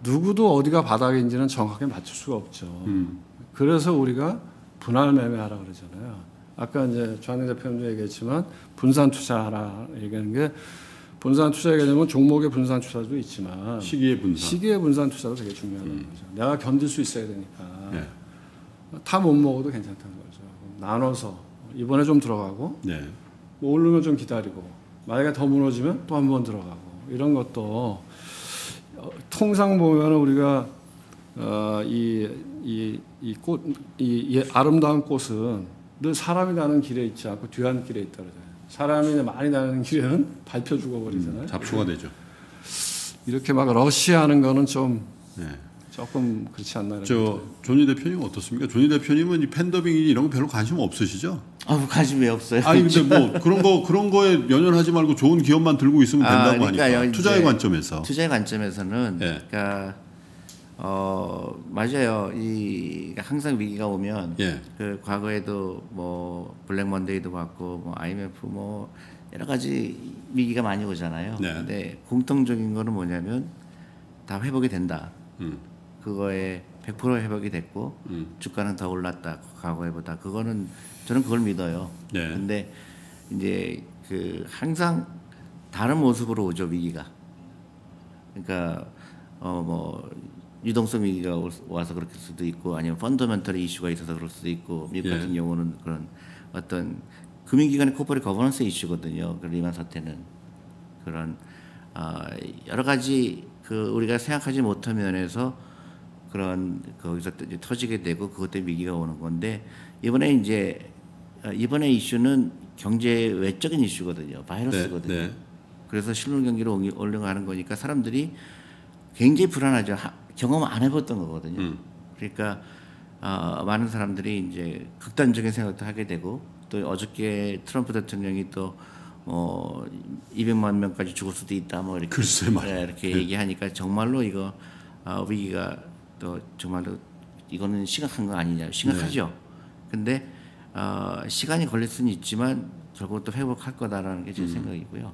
누구도 어디가 바닥인지는 정확하게 맞출 수가 없죠. 음. 그래서 우리가 분할 매매하라 그러잖아요. 아까 이제 조한희 대표님도 얘기했지만 분산 투자하라 얘기하는 게 분산 투자 개념은 종목의 분산 투자도 있지만 시기의 분산. 시기의 분산 투자도 되게 중요하다는 거죠. 내가 견딜 수 있어야 되니까 예. 다못 먹어도 괜찮다는 거죠. 나눠서 이번에 좀 들어가고 네. 뭐 오르면 좀 기다리고 만약에 더 무너지면 또 한 번 들어가고 이런 것도 어, 통상 보면 우리가 어, 이 이 이 꽃 이 이 아름다운 꽃은 늘 사람이 가는 길에 있지 않고 뒤안길에 있다 그러잖아요. 사람이 많이 다니는 길에는 밟혀 죽어버리잖아요. 잡초가 되죠. 이렇게 막 러시하는 거는 좀 네. 조금 그렇지 않나 저 조니 대표님 어떻습니까? 조니 대표님은 이 팬더빙이 이런 거 별로 관심 없으시죠? 아우 관심이 없어요. 아니 근데 뭐 <laughs> 그런 거 그런 거에 연연하지 말고 좋은 기업만 들고 있으면 아, 된다고 그러니까요, 하니까 투자의 관점에서 투자의 관점에서는 예. 그러니까 어 맞아요. 이 항상 위기가 오면 예. 그 과거에도 뭐 블랙 먼데이도 봤고 뭐 IMF 뭐 여러 가지 위기가 많이 오잖아요. 네. 근데 공통적인 거는 뭐냐면 다 회복이 된다. 음. 그거에 100% 회복이 됐고 음. 주가는 더 올랐다 과거에보다 그거는 저는 그걸 믿어요. 네. 근데 이제 그 항상 다른 모습으로 오죠 위기가. 그러니까 어 뭐 유동성 위기가 와서 그럴 수도 있고 아니면 fundamental 이슈가 있어서 그럴 수도 있고 미국 예. 같은 경우는 그런 어떤 금융기관의 corporate governance 이슈거든요. 그 리만 사태는 그런 아 여러 가지 그 우리가 생각하지 못한 면에서 그런 거기서 또 이제 터지게 되고 그것 때문에 위기가 오는 건데 이번에 이제 어, 이번에 이슈는 경제 외적인 이슈거든요. 바이러스거든요. 네, 네. 그래서 실물 경기로 올라가는 거니까 사람들이 굉장히 불안하죠. 하- 경험 안 해봤던 거거든요. 음. 그러니까 어, 많은 사람들이 이제 극단적인 생각도 하게 되고 또 어저께 트럼프 대통령이 또 어, 200만 명까지 죽을 수도 있다 뭐 이렇게 글쎄 말이야. 네, 이렇게 얘기하니까 정말로 이거 어, 위기가 또 정말로 이거는 심각한 거 아니냐 심각하죠. 네. 근데 어, 시간이 걸릴 수는 있지만 결국 또 회복할 거다라는 게제 음. 생각이고요.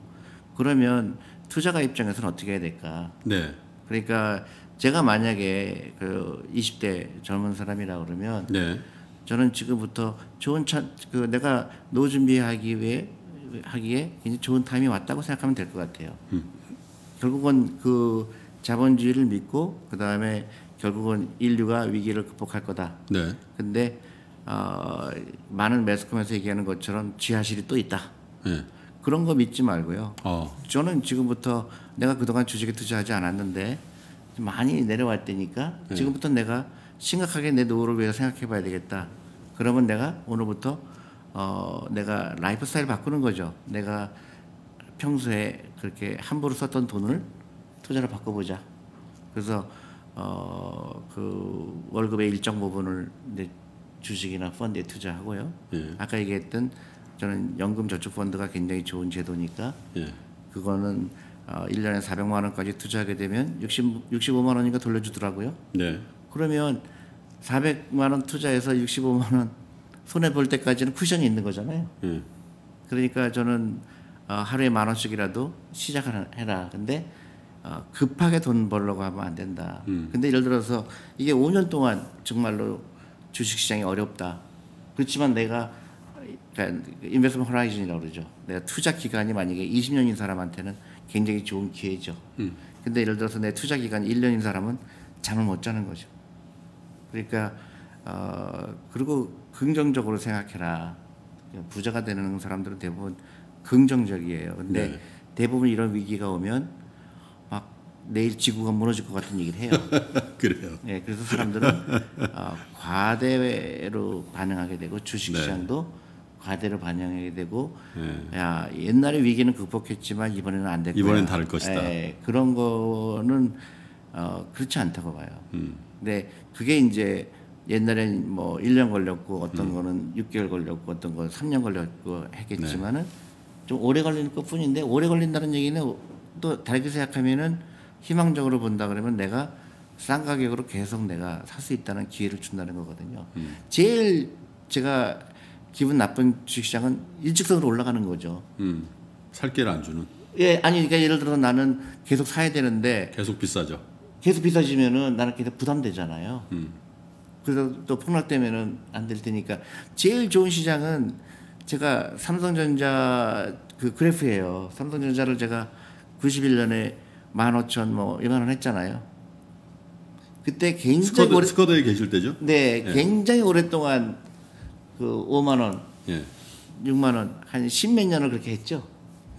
그러면 투자가 입장에서는 어떻게 해야 될까? 네. 그러니까 제가 만약에 그 20대 젊은 사람이라 그러면 네. 저는 지금부터 좋은 차, 그 내가 노후 준비하기 위해 하기에 굉장히 좋은 타임이 왔다고 생각하면 될 것 같아요. 결국은 그 자본주의를 믿고 그 다음에 결국은 인류가 위기를 극복할 거다. 네. 근데 어, 많은 매스컴에서 얘기하는 것처럼 지하실이 또 있다. 예. 그런 거 믿지 말고요. 어. 저는 지금부터 내가 그동안 주식에 투자하지 않았는데 많이 내려왔다니까 지금부터 내가 심각하게 내 노후를 위해서 생각해 봐야 되겠다. 그러면 내가 오늘부터 어, 내가 라이프 스타일 바꾸는 거죠. 내가 평소에 그렇게 함부로 썼던 돈을 투자로 바꿔보자. 그래서 어, 그 월급의 일정 부분을 이제 주식이나 펀드에 투자하고요. 예. 아까 얘기했던 저는 연금 저축 펀드가 굉장히 좋은 제도니까 예. 그거는 어, 1년에 400만 원까지 투자하게 되면 60 65만 원인가 돌려주더라고요. 네. 그러면 400만 원 투자해서 65만 원 손해 볼 때까지는 쿠션이 있는 거잖아요. 예. 그러니까 저는 어, 하루에 만 원씩이라도 시작을 해라. 근데 어, 급하게 돈 벌려고 하면 안 된다. 근데 예를 들어서 이게 5년 동안 정말로 주식 시장이 어렵다. 그렇지만 내가 그러니까 인베스먼트 호라이즌이라고 그러죠. 내가 투자 기간이 만약에 20년인 사람한테는 굉장히 좋은 기회죠. 근데 예를 들어서 내 투자 기간이 1년인 사람은 잠을 못 자는 거죠. 그러니까 어 그리고 긍정적으로 생각해라. 부자가 되는 사람들은 대부분 긍정적이에요. 근데 네. 대부분 이런 위기가 오면 막 내일 지구가 무너질 것 같은 얘기를 해요. <laughs> 그래요. 예, 그래서 사람들은 어, 과대로 반응하게 되고 주식시장도 과대로 반영하게 되고 네. 야 옛날에 위기는 극복했지만 이번에는 안 될 거야. 이번엔 다를 것이다. 예, 그런 거는 어, 그렇지 않다고 봐요. 음. 근데 그게 이제 옛날엔 뭐 1년 걸렸고 음. 어떤 거는 6개월 걸렸고 어떤 건 3년 걸렸고 했겠지만은 네. 좀 오래 걸리는 것 뿐인데 오래 걸린다는 얘기는 또 다르게 생각하면은 희망적으로 본다 그러면 내가 싼 가격으로 계속 내가 살 수 있다는 기회를 준다는 거거든요. 음. 제일 제가 기분 나쁜 주식시장은 일직선으로 올라가는 거죠. 음. 살 길을 안 주는. 예, 아니 그러니까 예를 들어서 나는 계속 사야 되는데 계속 비싸죠. 계속 비싸지면은 나는 계속 부담되잖아요. 음. 그래서 또 폭락되면은 안 될 테니까 제일 좋은 시장은 제가 삼성전자 그 그래프예요. 삼성전자를 제가 91년에 15,000뭐 1만 원 했잖아요. 그때 굉장히 Scudder, 오래 Scudder에 계실 때죠? 네, 굉장히 오랫동안 그 5만 원, 예. 6만 원, 한 십몇 년을 그렇게 했죠.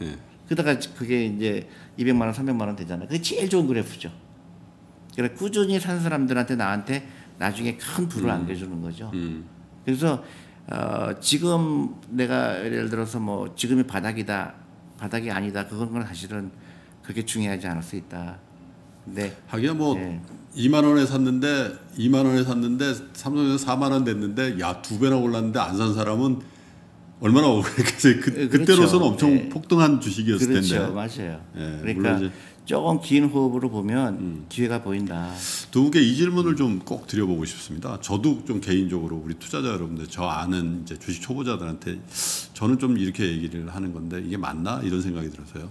예. 그러다가 그게 이제 200만 원, 300만 원 되잖아요. 그게 제일 좋은 그래프죠. 그래 꾸준히 산 사람들한테 나한테 나중에 큰 부를 안겨주는 거죠. 음. 그래서 어, 지금 내가 예를 들어서 뭐 지금이 바닥이다, 바닥이 아니다. 그건 건 사실은 그렇게 중요하지 않을 수 있다. 근데 하기야 뭐 예. 2만 원에 샀는데 2만 원에 샀는데 삼성에서 4만 원 됐는데 야 두 배나 올랐는데 안 산 사람은 얼마나 억울했겠어요. 그, 예, 그렇죠. 그때로서는 엄청 예. 폭등한 주식이었을 그렇죠, 텐데. 맞아요. 예, 그러니까 조금 긴 호흡으로 보면 기회가 보인다. 두 분께 이 질문을 좀 꼭 드려보고 싶습니다. 저도 좀 개인적으로 우리 투자자 여러분들 저 아는 이제 주식 초보자들한테 저는 좀 이렇게 얘기를 하는 건데 이게 맞나 이런 생각이 들어서요.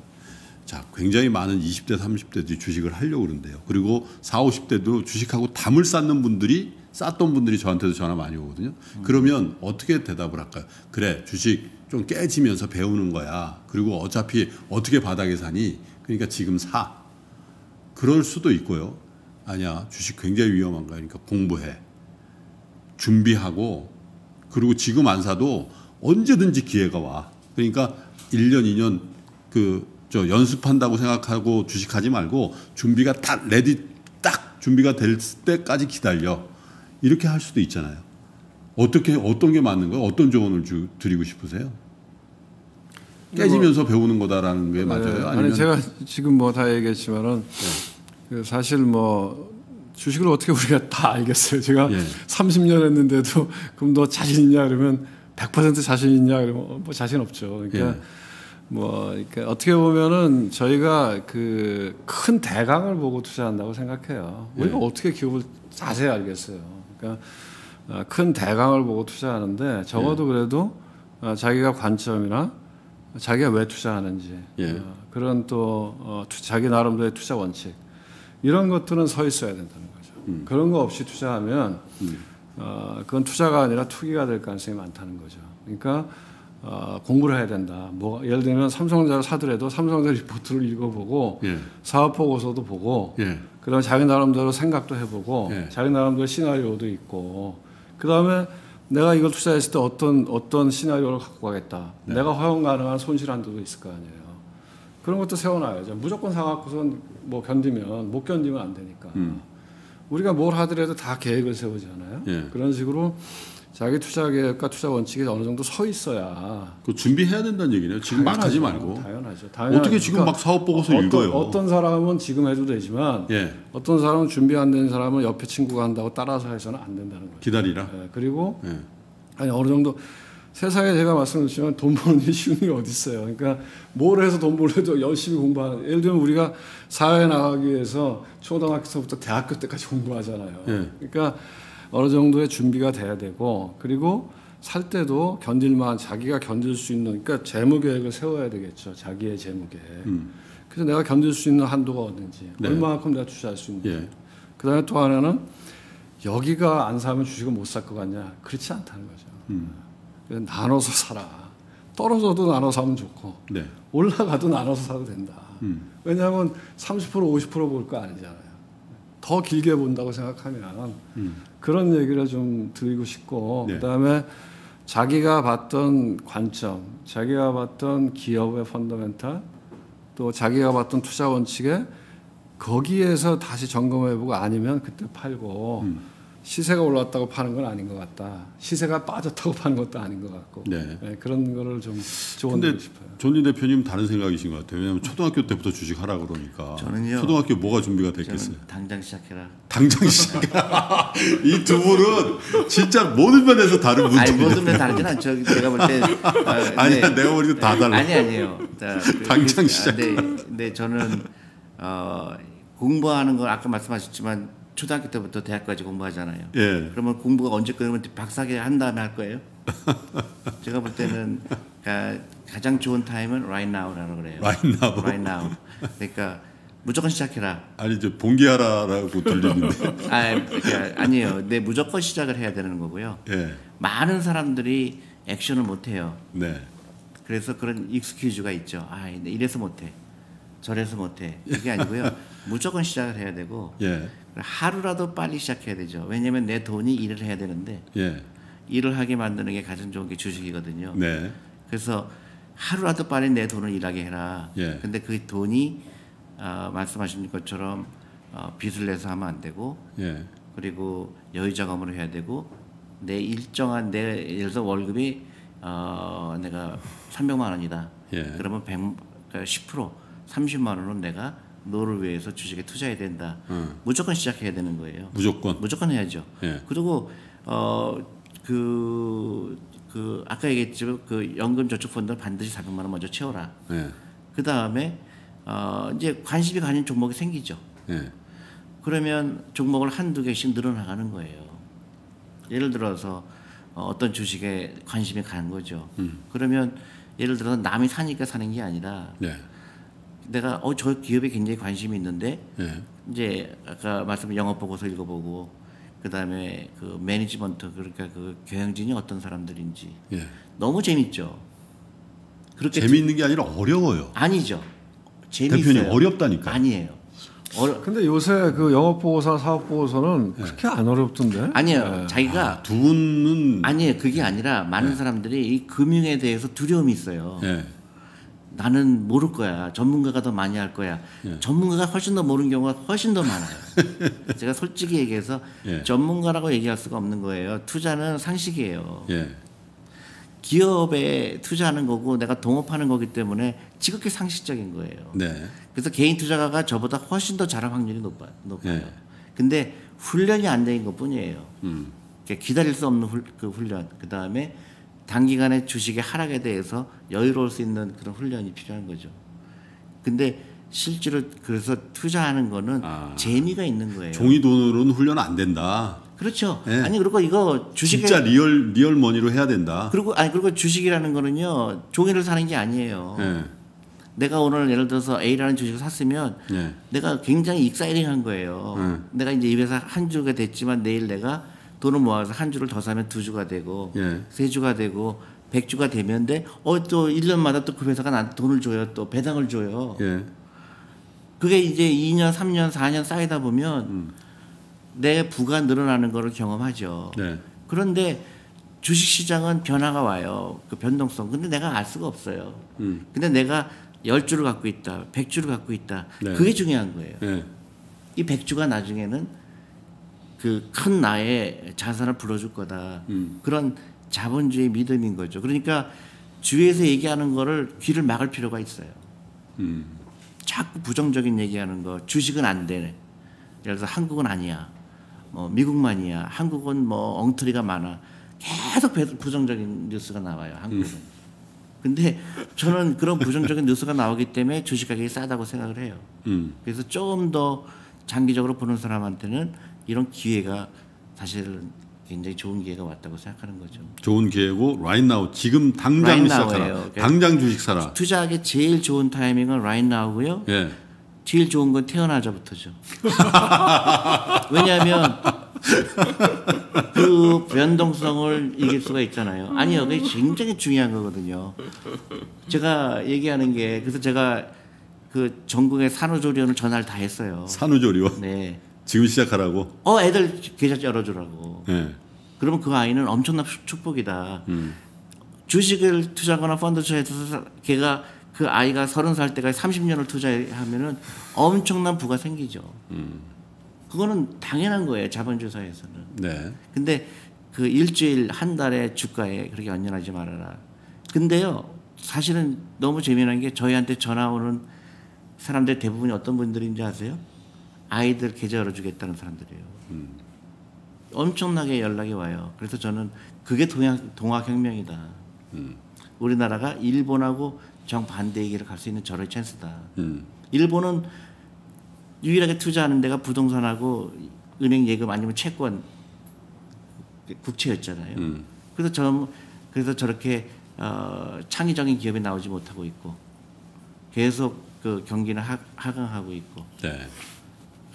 자, 굉장히 많은 20대, 30대들이 주식을 하려고 그러는데요. 그리고 40, 50대도 주식하고 담을 쌓는 분들이 쌓던 분들이 저한테도 전화 많이 오거든요. 그러면 어떻게 대답을 할까요? 그래, 주식 좀 깨지면서 배우는 거야. 그리고 어차피 어떻게 바닥에 사니? 그러니까 지금 사. 그럴 수도 있고요. 아니야, 주식 굉장히 위험한 거야. 그러니까 공부해. 준비하고, 그리고 지금 안 사도 언제든지 기회가 와. 그러니까 1년, 2년 그, 저 연습한다고 생각하고 주식하지 말고 준비가 딱 ready 딱 준비가 될 때까지 기다려. 이렇게 할 수도 있잖아요. 어떻게, 어떤 게 맞는 거예요? 어떤 조언을 주, 드리고 싶으세요? 깨지면서 배우는 거다라는 게 맞아요? 네, 아니면 아니 제가 지금 뭐 다 얘기했지만은 그 사실 뭐 주식을 어떻게 우리가 다 알겠어요. 제가 예. 30년 했는데도 그럼 너 자신 있냐 그러면 100% 자신 있냐 그러면 뭐 자신 없죠. 그러니까 예. 뭐 그러니까 어떻게 보면은 저희가 그 큰 대강을 보고 투자한다고 생각해요. 우리가 어떻게 기업을 자세히 알겠어요. 그러니까 어, 큰 대강을 보고 투자하는데 적어도 그래도 어, 자기가 관점이나 자기가 왜 투자하는지 예. 어, 그런 또 자기 나름대로의 투자 원칙 이런 것들은 서 있어야 된다는 거죠. 그런 거 없이 투자하면 어, 그건 투자가 아니라 투기가 될 가능성이 많다는 거죠. 그러니까 어, 공부를 해야 된다. 뭐 예를 들면 삼성전자를 사더라도 삼성전자 리포트를 읽어보고 예. 사업 보고서도 보고 예. 그다음에 자기 나름대로 생각도 해보고 예. 자기 나름대로 시나리오도 있고 그다음에 내가 이걸 투자했을 때 어떤 어떤 시나리오를 갖고 가겠다. 네. 내가 허용 가능한 손실 한도도 있을 거 아니에요. 그런 것도 세워놔야죠. 무조건 사갖고선 뭐 견디면 못 견디면 안 되니까. 음. 우리가 뭘 하더라도 다 계획을 세우잖아요. 예. 그런 식으로 자기 투자 계획과 투자 원칙이 어느 정도 서 있어야 그 준비해야 된다는 얘기네요. 지금 막 하지 당연하죠. 말고. 당연하죠. 당연하죠. 어떻게 지금 그러니까 막 사업 보고서 어떤, 읽어요? 어떤 사람은 지금 해도 되지만 예. 어떤 사람은 준비 안 된 사람은 옆에 친구가 한다고 따라서 해서는 안 된다는 거죠. 기다리라. 예, 그리고 예. 아니 어느 정도 세상에 제가 말씀드렸지만 돈 버는 게 쉬운 게 어디 있어요. 그러니까 뭘 해서 돈 벌려도 열심히 공부하는. 예를 들면 우리가 사회에 나가기 위해서 초등학교부터 대학교 때까지 공부하잖아요. 예. 그러니까 어느 정도의 준비가 돼야 되고 그리고 살 때도 견딜만 자기가 견딜 수 있는 그러니까 재무 계획을 세워야 되겠죠. 자기의 재무 계획. 음. 그래서 내가 견딜 수 있는 한도가 어딘지 네. 얼마만큼 내가 투자할 수 있는지. 예. 그다음에 또 하나는 여기가 안 사면 주식을 못 살 것 같냐? 그렇지 않다는 거죠. 음. 그래서 나눠서 살아. 떨어져도 나눠서 하면 좋고 네. 올라가도 나눠서 사도 된다. 음. 왜냐하면 30% 50%볼 거 아니잖아요. 더 길게 본다고 생각하면 음. 그런 얘기를 좀 드리고 싶고 네. 그다음에 자기가 봤던 관점, 자기가 봤던 기업의 펀더멘탈, 또 자기가 봤던 투자 원칙에 거기에서 다시 점검해보고 아니면 그때 팔고 음. 시세가 올랐다고 파는 건 아닌 것 같다. 시세가 빠졌다고 <laughs> 파는 것도 아닌 것 같고 네. 네, 그런 거를 좀 근데 조언드리고 싶어요. 존리 대표님 다른 생각이신 것 같아요. 왜냐하면 초등학교 때부터 주식 하라 그러니까. 저는요. 초등학교 뭐가 준비가 됐겠어요? 당장 시작해라. 당장 시작. <laughs> 이두 분은 진짜 모든 면에서 다른 분들입니다. 모든 면 다르진 않죠. 제가 볼 때. 아, <laughs> 아니야, 네. 내가 보니까 다 달라. 아니 아니에요. 자, 그- 당장 그- 시작. 아, 네, 네 저는 어, 공부하는 걸 아까 말씀하셨지만 초등학교 때부터 대학까지 공부하잖아요. 예. 그러면 공부가 언제 끝나면 박사학위 한 다음에 할 거예요? <laughs> 제가 볼 때는 가, 가장 좋은 타임은 right now라고 그래요. Right now. Right now. 그러니까 무조건 시작해라. 아니 이제 봉기하라라고 들리는데. <laughs> 아, 그러니까 아니에요. 네, 무조건 시작을 해야 되는 거고요. 예. 많은 사람들이 액션을 못 해요. 네. 그래서 그런 익스큐즈가 있죠. 아, 이래서 못 해. 저래서 못 해. 이게 아니고요. <laughs> 무조건 시작을 해야 되고 예. 하루라도 빨리 시작해야 되죠. 왜냐면 내 돈이 일을 해야 되는데 예. 일을 하게 만드는 게 가장 좋은 게 주식이거든요. 네. 그래서 하루라도 빨리 내 돈을 일하게 해라. 예. 근데 그 돈이 어, 말씀하신 것처럼 어, 빚을 내서 하면 안 되고 예. 그리고 여유자금으로 해야 되고 내 일정한 내 예를 들어서 월급이 어, 내가 300만 원이다. 예. 그러면 100, 그러니까 10% 30만 원은 내가 너를 위해서 주식에 투자해야 된다. 음. 무조건 시작해야 되는 거예요. 무조건. 무조건 해야죠. 예. 그리고 어그 그 아까 얘기했지만 그 연금 저축 펀드 반드시 400만 원 먼저 채워라. 예. 그 다음에 어 이제 관심이 가는 종목이 생기죠. 예. 그러면 종목을 한두 개씩 늘어나가는 거예요. 예를 들어서 어, 어떤 주식에 관심이 가는 거죠. 음. 그러면 예를 들어서 남이 사니까 사는 게 아니라 예. 내가 어 저 기업에 굉장히 관심이 있는데 예. 이제 아까 말씀 영업 보고서 읽어보고 그다음에 그 매니지먼트 그러니까 그 경영진이 어떤 사람들인지 예. 너무 재밌죠. 그렇게 재미있는 게 아니라 어려워요. 아니죠. 재밌어요. 대표님 어렵다니까. 아니에요. 어려, 근데 요새 그 영업 보고서, 사업 보고서는 그렇게 안 어렵던데. 아니에요. 자기가 두 분은 아니에요. 그게 아니라 많은 사람들이 이 금융에 대해서 두려움이 있어요. 예. 나는 모를 거야. 전문가가 더 많이 할 거야. 예. 전문가가 훨씬 더 모르는 경우가 훨씬 더 많아요. <laughs> 제가 솔직히 얘기해서 예. 전문가라고 얘기할 수가 없는 거예요. 투자는 상식이에요. 예. 기업에 투자하는 거고 내가 동업하는 거기 때문에 지극히 상식적인 거예요. 네. 그래서 개인 투자가가 저보다 훨씬 더 잘할 확률이 높아, 높아요. 예. 근데 훈련이 안 되는 것 뿐이에요. 음. 기다릴 수 없는 훌, 그 훈련. 그 다음에 단기간에 주식의 하락에 대해서 여유로울 수 있는 그런 훈련이 필요한 거죠. 근데 실제로 그래서 투자하는 거는 아. 재미가 있는 거예요. 종이 돈으로는 훈련 안 된다. 그렇죠. 예. 아니 그리고 이거 주식에 진짜 real real money로 해야 된다. 그리고 아니 그리고 주식이라는 거는요 종이를 사는 게 아니에요. 예. 내가 오늘 예를 들어서 A라는 주식을 샀으면 예. 내가 굉장히 익사이링한 거예요. 음. 내가 이제 이 회사 한 주가 됐지만 내일 내가 돈을 모아서 한 주를 더 사면 두 주가 되고 예. 세 주가 되고 백 주가 되면데 어또 1년마다 또 그 회사가 나한테 돈을 줘요. 또 배당을 줘요. 예. 그게 이제 2년, 3년, 4년 쌓이다 보면 내 부가 늘어나는 거를 경험하죠. 네. 그런데 주식 시장은 변화가 와요. 그 변동성. 근데 내가 알 수가 없어요. 음. 근데 내가 열 주를 갖고 있다, 백 주를 갖고 있다. 네. 그게 중요한 거예요. 예. 이 백주가 나중에는 그 큰 나의 자산을 불러줄 거다. 음. 그런 자본주의 믿음인 거죠. 그러니까 주위에서 얘기하는 거를 귀를 막을 필요가 있어요. 음. 자꾸 부정적인 얘기하는 거 주식은 안 돼. 예를 들어서 한국은 아니야. 뭐 미국만이야. 한국은 뭐 엉터리가 많아. 계속 배- 부정적인 뉴스가 나와요. 한국은. 근데 저는 그런 부정적인 <laughs> 뉴스가 나오기 때문에 주식 가격이 싸다고 생각을 해요. 음. 그래서 조금 더 장기적으로 보는 사람한테는 이런 기회가 사실은 굉장히 좋은 기회가 왔다고 생각하는 거죠. 좋은 기회고 right now 지금 당장 Right 시작하라. now예요. 당장 주식 사라. 투자하기 제일 좋은 타이밍은 right now고요. 예. 제일 좋은 건 태어나자부터죠. <laughs> 왜냐하면 그 변동성을 이길 수가 있잖아요. 아니요, 그게 굉장히 중요한 거거든요. 제가 얘기하는 게 그래서 제가 그 전국의 산후조리원을 전화를 다 했어요. 산후조리원 네. 지금 시작하라고. 어, 애들 계좌 열어주라고. 예. 그러면 그 아이는 엄청난 축복이다. 주식을 투자하거나 펀드 투자해서 걔가 그 아이가 서른 살 때까지 30년을 투자하면은 엄청난 부가 생기죠. 그거는 당연한 거예요 자본주의 사회에서는. 네. 근데 그 일주일 한 달에 주가에 그렇게 연연하지 말아라. 근데요 사실은 너무 재미난 게 저희한테 전화 오는 사람들 대부분이 어떤 분들인지 아세요? 아이들 계좌 열어주겠다는 사람들이에요. 엄청나게 연락이 와요. 그래서 저는 그게 동학 동학혁명이다. 우리나라가 일본하고 정반대의 길을 갈 수 있는 저의 찬스다. 음. 일본은 유일하게 투자하는 데가 부동산하고 은행 예금 아니면 채권 국채였잖아요. 음. 그래서 저 그래서 저렇게 어, 창의적인 기업이 나오지 못하고 있고 계속 그 경기는 하, 하강하고 있고 네.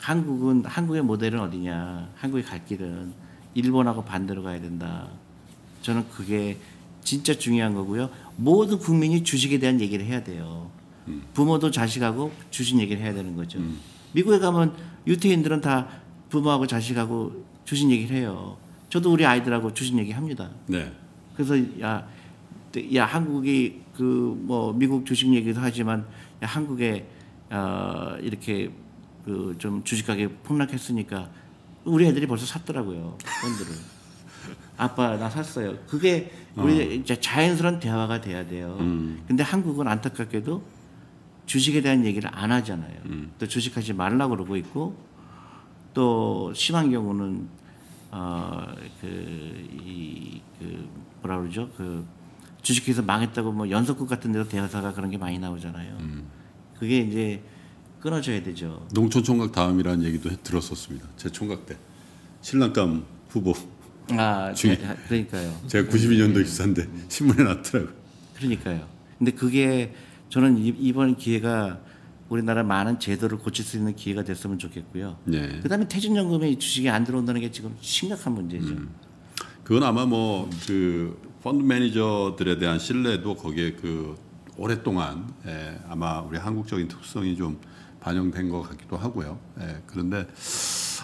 한국은 한국의 모델은 어디냐? 한국의 갈 길은 일본하고 반대로 가야 된다. 저는 그게 진짜 중요한 거고요. 모든 국민이 주식에 대한 얘기를 해야 돼요. 부모도 자식하고 주식 얘기를 해야 되는 거죠. 미국에 가면 유태인들은 다 부모하고 자식하고 주식 얘기를 해요. 저도 우리 아이들하고 주식 얘기 합니다. 네. 그래서 야, 야 한국이 그 뭐 미국 주식 얘기도 하지만 야, 한국에 어, 이렇게 그 좀 주식 가격 폭락했으니까 우리 애들이 벌써 샀더라고요 펀드를. <laughs> 아빠 나 샀어요. 그게 우리 이제 자연스러운 대화가 돼야 돼요. 근데 한국은 안타깝게도 주식에 대한 얘기를 안 하잖아요. 또 주식하지 말라고 그러고 있고 또 심한 경우는 어그이그 뭐라 그러죠 그 주식회사 망했다고 뭐 연속국 같은 데서 대사가 그런 게 많이 나오잖아요. 그게 이제 끊어져야 되죠. 농촌 총각 다음이라는 얘기도 해- 들었었습니다. 제 총각 때 신랑감 후보. 아, 중에- 네, 그러니까요. 제가 92년도 기사인데 신문에 났더라고. 그러니까요. 근데 그게 저는 이- 이번 기회가 우리나라 많은 제도를 고칠 수 있는 기회가 됐으면 좋겠고요. 네. 그다음에 퇴직연금이 주식에 안 들어온다는 게 지금 심각한 문제죠. 그건 아마 뭐 그 펀드 매니저들에 대한 신뢰도 거기에 그 오랫동안 예, 아마 우리 한국적인 특성이 좀 반영된 것 같기도 하고요. 예, 그런데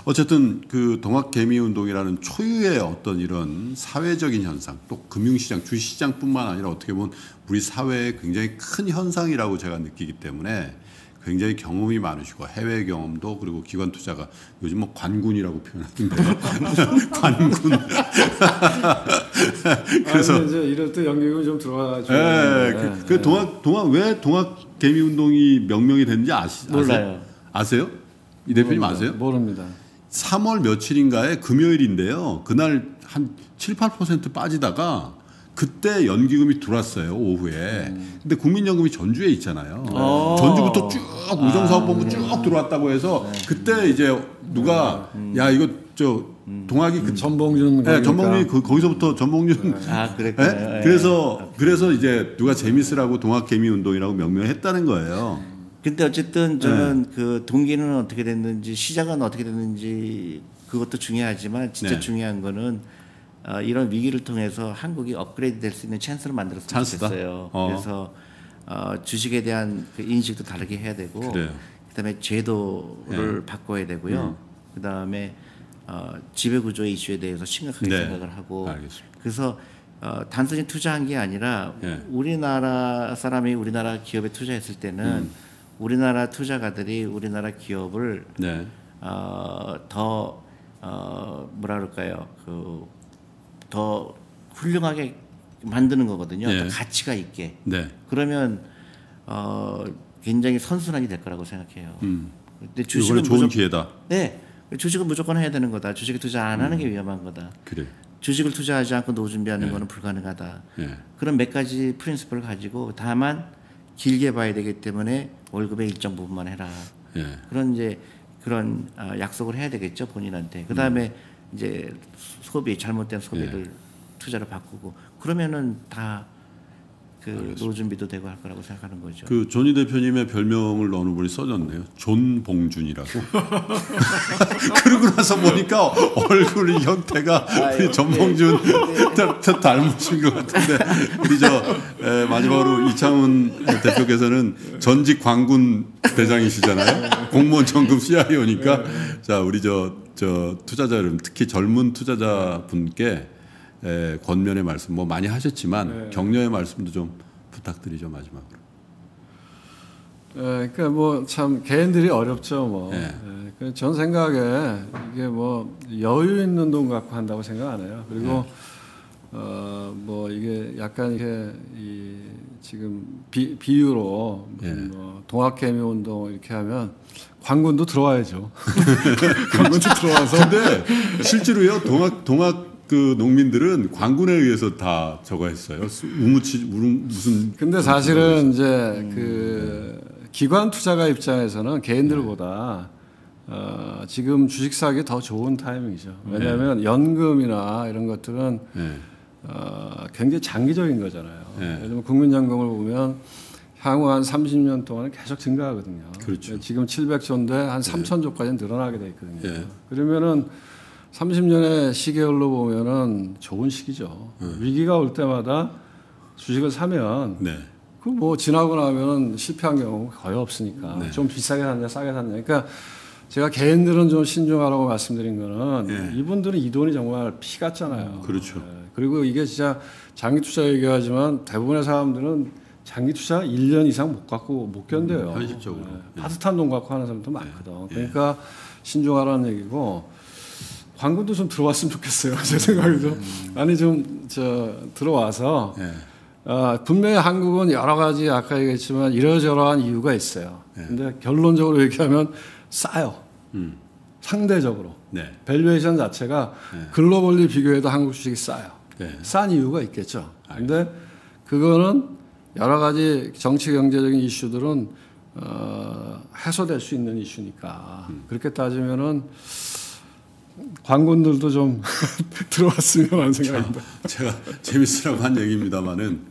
어쨌든 그 동학 개미 운동이라는 초유의 어떤 이런 사회적인 현상, 또 금융시장, 주식시장뿐만 아니라 어떻게 보면 우리 사회의 굉장히 큰 현상이라고 제가 느끼기 때문에 굉장히 경험이 많으시고 해외 경험도 그리고 기관 투자가 요즘 뭐 관군이라고 표현하던데 <laughs> 관군 <laughs> 그래서 아니, 이제 이럴 때 연기금이 좀 들어가죠. 예, 그, 그 동학 동학 왜 동학 개미 운동이 명명이 됐는지 아시, 몰라요. 아세요? 아세요? 이 대표님 아세요? 모릅니다. 3월 며칠인가에 금요일인데요. 그날 한 7, 8% 빠지다가 그때 연기금이 들어왔어요 오후에. 근데 국민연금이 전주에 있잖아요. 어. 전주부터 쭉 우정사업본부 쭉 들어왔다고 해서 그때 이제 누가 야 이거 저 동학이 그 전봉준 네. 전봉준이 그, 거기서부터 전봉준 아, 그랬구나. 예? 예. 그래서 그래서 이제 누가 재밌으라고 동학 개미 운동이라고 명명을 했다는 거예요. 근데 어쨌든 저는 그 동기는 어떻게 됐는지 시작은 어떻게 됐는지 그것도 중요하지만 진짜 네. 중요한 거는 어, 이런 위기를 통해서 한국이 업그레이드 될 수 있는 찬스를 만들었으면 찬스다? 좋겠어요. 어. 그래서 어, 주식에 대한 그 인식도 다르게 해야 되고 그래요. 그다음에 제도를 바꿔야 되고요. 그다음에 어, 지배 구조의 이슈에 대해서 심각하게 네. 생각을 하고 알겠습니다. 그래서 어, 단순히 투자한 게 아니라 네. 우리나라 사람이 우리나라 기업에 투자했을 때는 음. 우리나라 투자가들이 우리나라 기업을 네. 어, 더 어, 뭐라 그럴까요? 그 더 훌륭하게 만드는 거거든요. 네. 더 가치가 있게. 네. 그러면 어, 굉장히 선순환이 될 거라고 생각해요. 음. 근데 주식은 좋은 무조, 기회다. 네, 주식은 무조건 해야 되는 거다. 주식에 투자 안 하는 게 위험한 거다. 그래. 주식을 투자하지 않고 노후 준비하는 네. 거는 불가능하다. 예. 그런 몇 가지 프린시플을 가지고 다만 길게 봐야 되기 때문에 월급의 일정 부분만 해라. 예. 그런 이제 그런 아, 약속을 해야 되겠죠 본인한테. 그 다음에 음. 이제 소비 잘못된 소비를 네. 투자로 바꾸고 그러면은 다 그 노후 준비도 되고 할 거라고 생각하는 거죠. 그 존리 대표님의 별명을 어느 분이 써줬네요. 존 봉준이라고. <laughs> 그러고 나서 보니까 얼굴 형태가 우리 전봉준 다- 다 닮으신 것 같은데 우리 저 에, 마지막으로 이창훈 대표께서는 전직 광군 대장이시잖아요. 공무원 전급 CIO니까 자 우리 저 저 투자자 여러분 특히 젊은 투자자 분께 에, 권면의 말씀 뭐 많이 하셨지만 격려의 말씀도 좀 부탁드리죠 마지막으로. 예, 그러니까 뭐 참 개인들이 어렵죠 뭐. 예. 예, 그전 생각에 이게 뭐 여유 있는 돈 갖고 한다고 생각 안 해요. 그리고 어뭐 이게 약간 이게 이 지금 비, 비유로 예. 뭐 동학개미 운동 이렇게 하면 관군도 들어와야죠. <laughs> 관군도 들어와서 근데 실제로요 동학 동학 그 농민들은 관군에 의해서 다 저거 했어요. 수- 우무치 무슨 근데 사실은 이제 그 기관 투자가 입장에서는 개인들보다 어, 지금 주식 사기 더 좋은 타이밍이죠. 왜냐하면 연금이나 이런 것들은 예. 어, 굉장히 장기적인 거잖아요. 네. 예를 들면 국민연금을 보면 향후 한 30년 동안은 계속 증가하거든요. 그렇죠. 지금 700조인데 한 3천조까지 늘어나게 돼 있거든요. 예. 그러면은 30년의 시계열로 보면은 좋은 시기죠. 네. 위기가 올 때마다 주식을 사면 네. 그뭐 지나고 나면은 실패한 경우 거의 없으니까 네. 좀 비싸게 샀냐 싸게 샀냐. 그러니까 제가 개인들은 좀 신중하라고 말씀드린 거는 예. 이분들은 이 돈이 정말 피 같잖아요. 그렇죠. 예. 그리고 이게 진짜 장기 투자 얘기하지만 대부분의 사람들은 장기 투자 1년 이상 못 갖고 못 견뎌요. 음, 현실적으로. 예. 파스탄 돈 갖고 하는 사람도 많거든. 그러니까 신중하라는 얘기고 광고도 좀 들어왔으면 좋겠어요. <laughs> 제 생각에도 아니 좀 저 들어와서 예. 아, 분명히 한국은 여러 가지 아까 얘기했지만 이러저러한 이유가 있어요. 근데 결론적으로 얘기하면 싸요. 음. 상대적으로. 네. valuation 자체가 글로벌리 비교해도 한국 주식이 싸요. 네. 싼 이유가 있겠죠. 근데 그거는 여러 가지 정치 경제적인 이슈들은 어, 해소될 수 있는 이슈니까. 그렇게 따지면은 관군들도 좀 <laughs> 들어왔으면 하는 생각입니다. 제가 재밌으라고 한 얘기입니다만은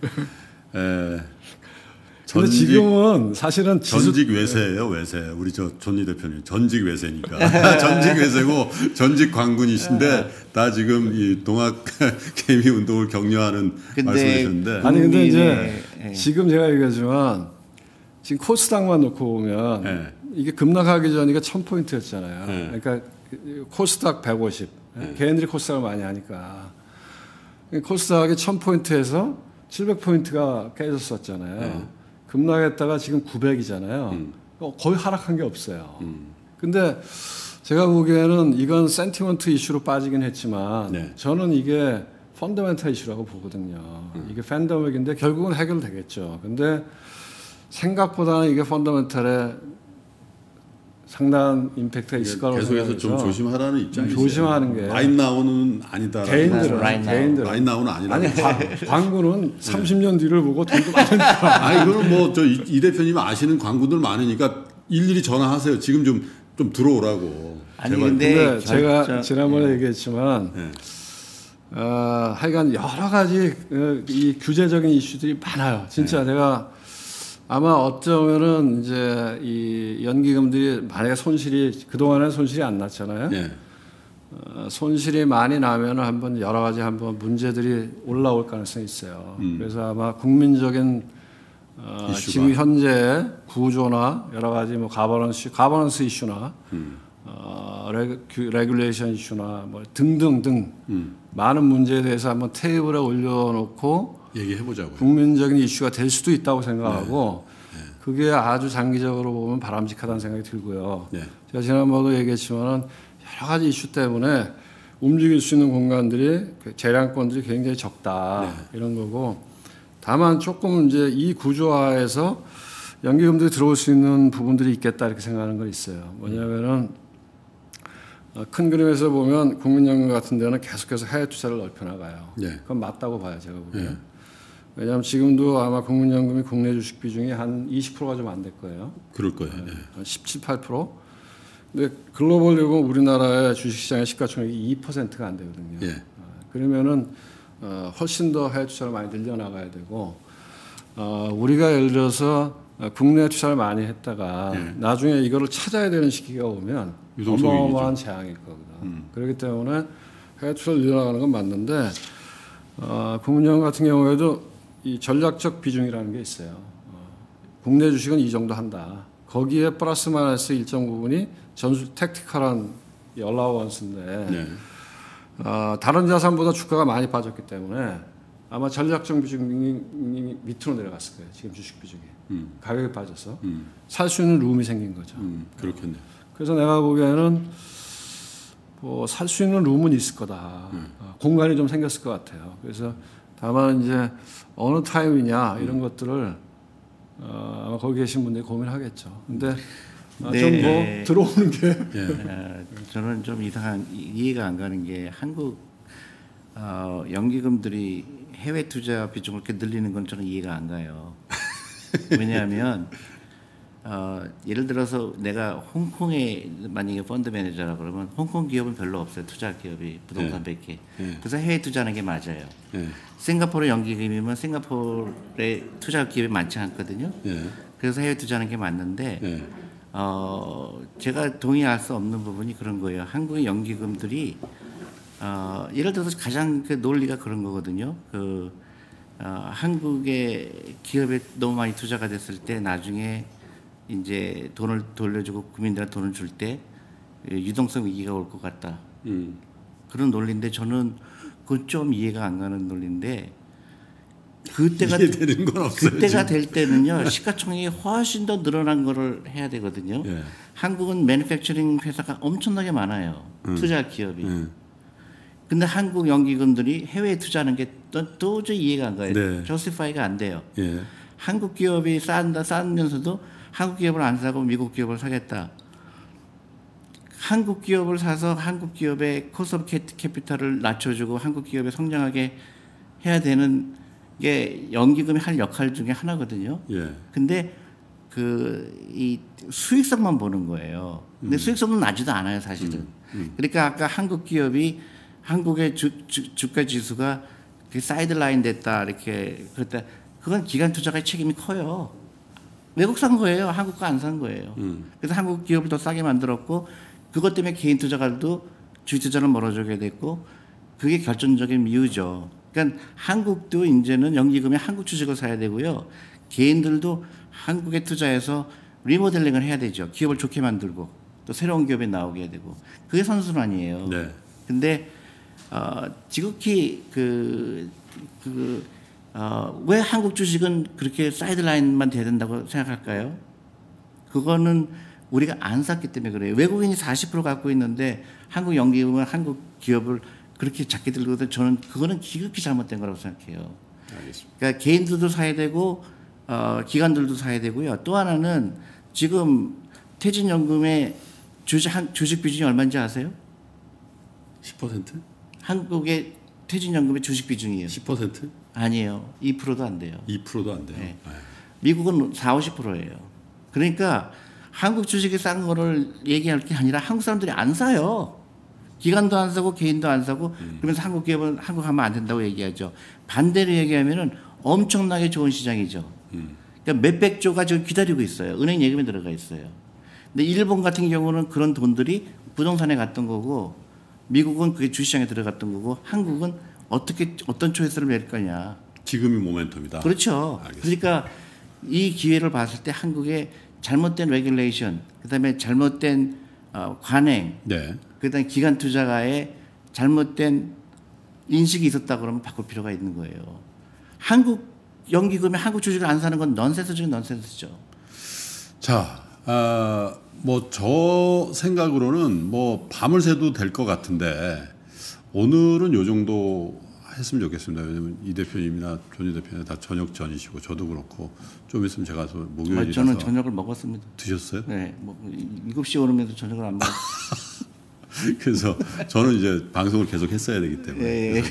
에, 전직 지금은 사실은 지수 전직 외세예요 외세. 우리 저 존니 대표님 전직 외세니까. <laughs> 전직 외세고 전직 관군이신데 다 지금 이 동학 <laughs> 개미 운동을 격려하는 근데 말씀하셨는데. 아니 근데 이제 예. 지금 제가 얘기하지만 지금 코스닥만 놓고 보면 네. 이게 급락하기 전이가 1000포인트였잖아요. 네. 그러니까 코스닥 150. 개인들이 코스닥을 많이 하니까. 코스닥이 1000포인트에서 700포인트가 깨졌었잖아요. 네. 급락했다가 지금 900이잖아요. 음. 거의 하락한 게 없어요. 근데 제가 보기에는 이건 센티먼트 이슈로 빠지긴 했지만 네. 저는 이게 펀더멘탈 이슈라고 보거든요. 음. 이게 팬데믹인데 결국은 해결되겠죠. 근데 생각보다는 이게 펀더멘탈에 상당한 임팩트가 있을 거라고 계속해서 좀 생각해서 조심하라는 입장이세요. 조심하는 게 라인 나오는 아니다. 개인들은. 개인들은 라인 나오는 아니다. 아니 과- 광고는 30년 뒤를 보고 돈도 많으니까 아 이거는 뭐저 이 대표님 아시는 광고들 많으니까 일일이 전화하세요. 지금 좀좀 들어오라고. 아니, 제발. 근데 근데 제가 지난번에 얘기했지만 네. 어, 하여간 여러 가지 어, 이 규제적인 이슈들이 많아요. 진짜 네. 내가 아마 어쩌면은 이제 이 연기금들이 만약에 손실이 그동안에 손실이 안 났잖아요. 네. 어, 손실이 많이 나면 한번 여러 가지 한번 문제들이 올라올 가능성이 있어요. 그래서 아마 국민적인 어. 지금 현재 구조나 여러 가지 뭐 governance governance 이슈나 어, 레, 규, regulation 이슈나 뭐 등등등 많은 문제에 대해서 한번 테이블에 올려놓고 얘기해 보자고요. 국민적인 이슈가 될 수도 있다고 생각하고 그게 아주 장기적으로 보면 바람직하다는 생각이 들고요. 네. 제가 지난번에도 얘기했지만은 여러 가지 이슈 때문에 움직일 수 있는 공간들이 그 재량권들이 굉장히 적다 이런 거고 다만 조금 이제 이 구조화에서 연기금들이 들어올 수 있는 부분들이 있겠다 이렇게 생각하는 건 있어요. 뭐냐면은 어, 큰 그림에서 보면 국민연금 같은 데는 계속해서 해외 투자를 넓혀 나가요. 네. 그건 맞다고 봐요, 제가 보기에. 왜냐하면 지금도 아마 국민연금이 국내 주식 비중이 한 20%가 좀 안 될 거예요. 그럴 거예요. 네. 한 17, 8%. 근데 글로벌 보면 우리나라의 주식시장의 시가총액이 2%가 안 되거든요. 예. 어, 그러면은 어, 훨씬 더 해외 투자를 많이 늘려나가야 되고 어, 우리가 예를 들어서 어, 국내 투자를 많이 했다가 나중에 이거를 찾아야 되는 시기가 오면 어마어마한 재앙일 거거든. 그렇기 때문에 해외 투자를 늘려나가는 건 맞는데 어, 국민연금 같은 경우에도 이 전략적 비중이라는 게 있어요. 어, 국내 주식은 이 정도 한다. 거기에 플러스 마이너스 일정 부분이 전수 택티컬한 이 얼라우언스인데 네. 어, 다른 자산보다 주가가 많이 빠졌기 때문에 아마 전략적 비중이 밑으로 내려갔을 거예요. 지금 주식 비중이 가격이 빠져서 음. 살수 있는 룸이 생긴 거죠. 음, 그렇겠네요. 그래서 내가 보기에는 뭐 살 수 있는 룸은 있을 거다. 음. 어, 공간이 좀 생겼을 것 같아요. 그래서 다만 이제 어느 타임이냐 이런 것들을 어, 아마 거기 계신 분들이 고민하겠죠. 근데 아, 네. 좀뭐 들어오는 게 <laughs> 예. 어, 저는 좀 이상한 이- 이해가 안 가는 게 한국 어, 연기금들이 해외 투자 비중을 이렇게 늘리는 건 저는 이해가 안 가요. 왜냐하면 어, 예를 들어서 내가 홍콩에 만약에 펀드 매니저라 그러면 홍콩 기업은 별로 없어요. 투자 기업이 부동산 백0개 네. 그래서 해외 투자하는 게 맞아요. 예. 싱가포르 연기금이면 싱가포르에 투자 기업이 많지 않거든요. 예. 그래서 해외 투자하는 게 맞는데 예. 어, 제가 동의할 수 없는 부분이 그런 거예요. 한국의 연기금들이 어, 예를 들어서 가장 그 논리가 그런 거거든요. 그 어, 한국의 기업에 너무 많이 투자가 됐을 때 나중에 이제 돈을 돌려주고 국민들한테 돈을 줄 때 유동성 위기가 올 것 같다. 음. 그런 논리인데 저는 그건 좀 이해가 안 가는 논리인데 그때가 이해되는 건 없어요. 그때가 될 <laughs> 때는요 시가총액이 훨씬 더 늘어난 거를 해야 되거든요. 예. 한국은 매니팩처링 회사가 엄청나게 많아요. 투자 기업이. 예. 근데 한국 연기금들이 해외에 투자하는 게 또- 도저히 이해가 안 가요. 네. 저스티파이가 안 돼요. 예. 한국 기업이 싼다 싸면서도 한국 기업을 안 사고 미국 기업을 사겠다. 한국 기업을 사서 한국 기업의 cost of capital을 낮춰주고 한국 기업이 성장하게 해야 되는 게 연기금이 할 역할 중에 하나거든요. 예. 근데 그 이 수익성만 보는 거예요. 근데 수익성은 나지도 않아요, 사실은. 그러니까 아까 한국 기업이 한국의 주, 주, 주 가 지수가 그 sideline 됐다 이렇게 그랬다. 그건 기관 투자가의 책임이 커요. 외국 산 거예요. 한국 거 안 산 거예요. 그래서 한국 기업을 더 싸게 만들었고 그것 때문에 개인 투자가도 주식 투자를 멀어지게 됐고 그게 결정적인 이유죠. 그러니까 한국도 이제는 연기금이 한국 주식을 사야 되고요. 개인들도 한국에 투자해서 리모델링을 해야 되죠. 기업을 좋게 만들고 또 새로운 기업이 나오게 되고 그게 선순환이에요. 네. 근데 어, 지극히 그, 그, 어, 왜 한국 주식은 그렇게 사이드라인만 돼야 된다고 생각할까요? 그거는 우리가 안 샀기 때문에 그래요. 외국인이 40% 갖고 있는데 한국 연기금은 한국 기업을 그렇게 작게 들거든 저는 그거는 지극히 잘못된 거라고 생각해요. 알겠습니다. 그러니까 개인들도 사야 되고 어, 기관들도 사야 되고요. 또 하나는 지금 퇴직연금의 주식 한 주식 비중이 얼마인지 아세요? 10%? 한국의 퇴직연금의 주식 비중이에요. 10%? 아니에요. 2%도 안 돼요. 2%도 안 돼요. 네. 예. 미국은 4, 50%예요. 그러니까 한국 주식이 싼 거를 얘기할 게 아니라 한국 사람들이 안 사요. 기관도 안 사고 개인도 안 사고 그러면서 한국 기업은 한국 하면 안 된다고 얘기하죠. 반대로 얘기하면은 엄청나게 좋은 시장이죠. 그러니까 몇백 조가 지금 기다리고 있어요. 은행 예금에 들어가 있어요. 근데 일본 같은 경우는 그런 돈들이 부동산에 갔던 거고 미국은 그게 주시장에 들어갔던 거고 한국은 어떻게 어떤 choice를 낼 거냐. 지금이 모멘텀이다. 그렇죠. 알겠습니다. 그러니까 이 기회를 봤을 때 한국의 잘못된 regulation, 그다음에 잘못된 어, 관행, 네. 그다음에 기관 투자가의 잘못된 인식이 있었다 그러면 바꿀 필요가 있는 거예요. 한국 연기금에 한국 주식을 안 사는 건 넌센스 중에 넌센스죠. 자, 아, 뭐 저 생각으로는 뭐 밤을 새도 될 것 같은데 오늘은 요 정도 했으면 좋겠습니다. 왜냐면 이 대표님이나 존이 대표님 다 저녁 전이시고 저도 그렇고 좀 있으면 제가 서 아, 목요일이라서 저는 저녁을 먹었습니다. 드셨어요? 네, 뭐 7시 오르면서 저녁을 안 먹었어요. <laughs> 그래서 저는 이제 방송을 계속 했어야 되기 때문에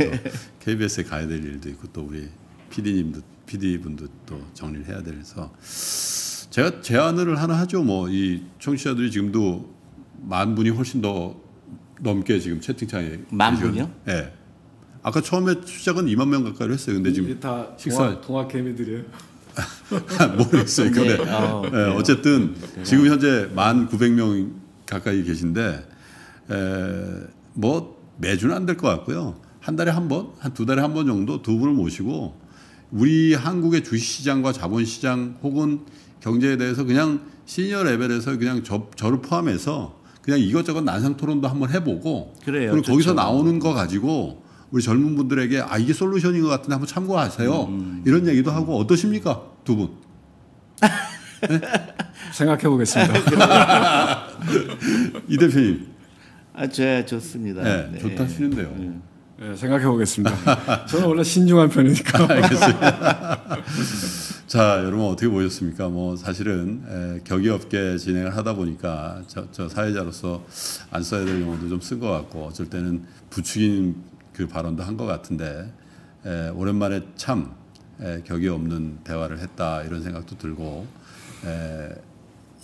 KBS에 가야 될 일도 있고 또 우리 PD님도 PD 분도 또 정리를 해야 돼서 제가 제안을 하나 하죠. 뭐 이 청취자들이 지금도 만 분이 훨씬 더 넘게 지금 채팅창에 만. 분이요? 네. 아까 처음에 시작은 2만 명 가까이 했어요. 근데 지금 다 식사- 동학, 개미들이에요. <laughs> 모르겠어요. 근데 네, 어, 예, 그래요. 어쨌든 지금 현재 만 900명 가까이 계신데 에, 뭐 매주는 안 될 것 같고요. 한 달에 한 번, 한 두 달에 한 번 정도 두 분을 모시고 우리 한국의 주식시장과 자본시장 혹은 경제에 대해서 그냥 시니어 레벨에서 그냥 저, 저를 포함해서 그냥 이것저것 난상 토론도 한번 해보고 그래요. 그리고 거기서. 나오는 거 가지고 우리 젊은 분들에게 아 이게 솔루션인 것 같은데 한번 참고하세요. 음. 이런 얘기도 하고 어떠십니까 두 분? <laughs> 생각해 보겠습니다. <laughs> <laughs> 이 대표님, 아, 저 좋습니다. 네, 네. 좋다 하시는데요. 네, 생각해 보겠습니다. 저는 원래 신중한 편이니까. <laughs> 자, 여러분 어떻게 보셨습니까? 뭐 사실은 에, 격의없게 진행을 하다 보니까 저, 저 사회자로서 안 써야 될 용어도 좀 쓴 것 같고 어쩔 때는 부추긴 그 발언도 한 것 같은데 에, 오랜만에 참 에, 격이 없는 대화를 했다 이런 생각도 들고 에,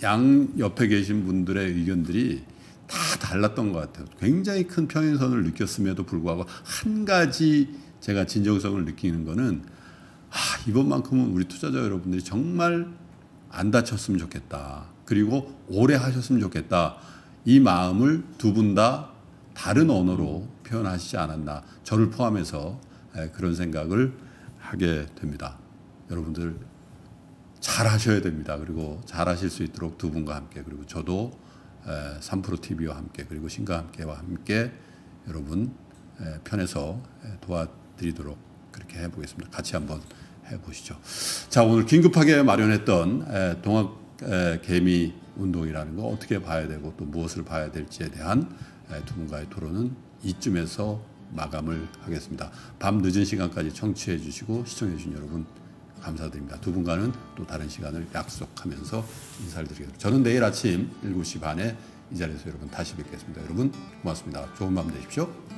양 옆에 계신 분들의 의견들이 다 달랐던 것 같아요. 굉장히 큰 평행선을 느꼈음에도 불구하고 한 가지 제가 진정성을 느끼는 거는 아, 이번만큼은 우리 투자자 여러분들이 정말 안 다쳤으면 좋겠다. 그리고 오래 하셨으면 좋겠다. 이 마음을 두 분 다 다른 언어로 표현하시지 않았나. 저를 포함해서 에, 그런 생각을 하게 됩니다. 여러분들 잘 하셔야 됩니다. 그리고 잘 하실 수 있도록 두 분과 함께 그리고 저도 에, 3프로 TV와 함께 그리고 신과 함께와 함께 여러분 에, 편에서 에, 도와드리도록 그렇게 해보겠습니다. 같이 한번 해보시죠. 자 오늘 긴급하게 마련했던 에, 동학 에, 개미 운동이라는 거 어떻게 봐야 되고 또 무엇을 봐야 될지에 대한 에, 두 분과의 토론은 이쯤에서 마감을 하겠습니다. 밤 늦은 시간까지 청취해 주시고 시청해 주신 여러분 감사드립니다. 두 분과는 또 다른 시간을 약속하면서 인사를 드리겠습니다. 저는 내일 아침 7시 반에 이 자리에서 여러분 다시 뵙겠습니다. 여러분 고맙습니다. 좋은 밤 되십시오.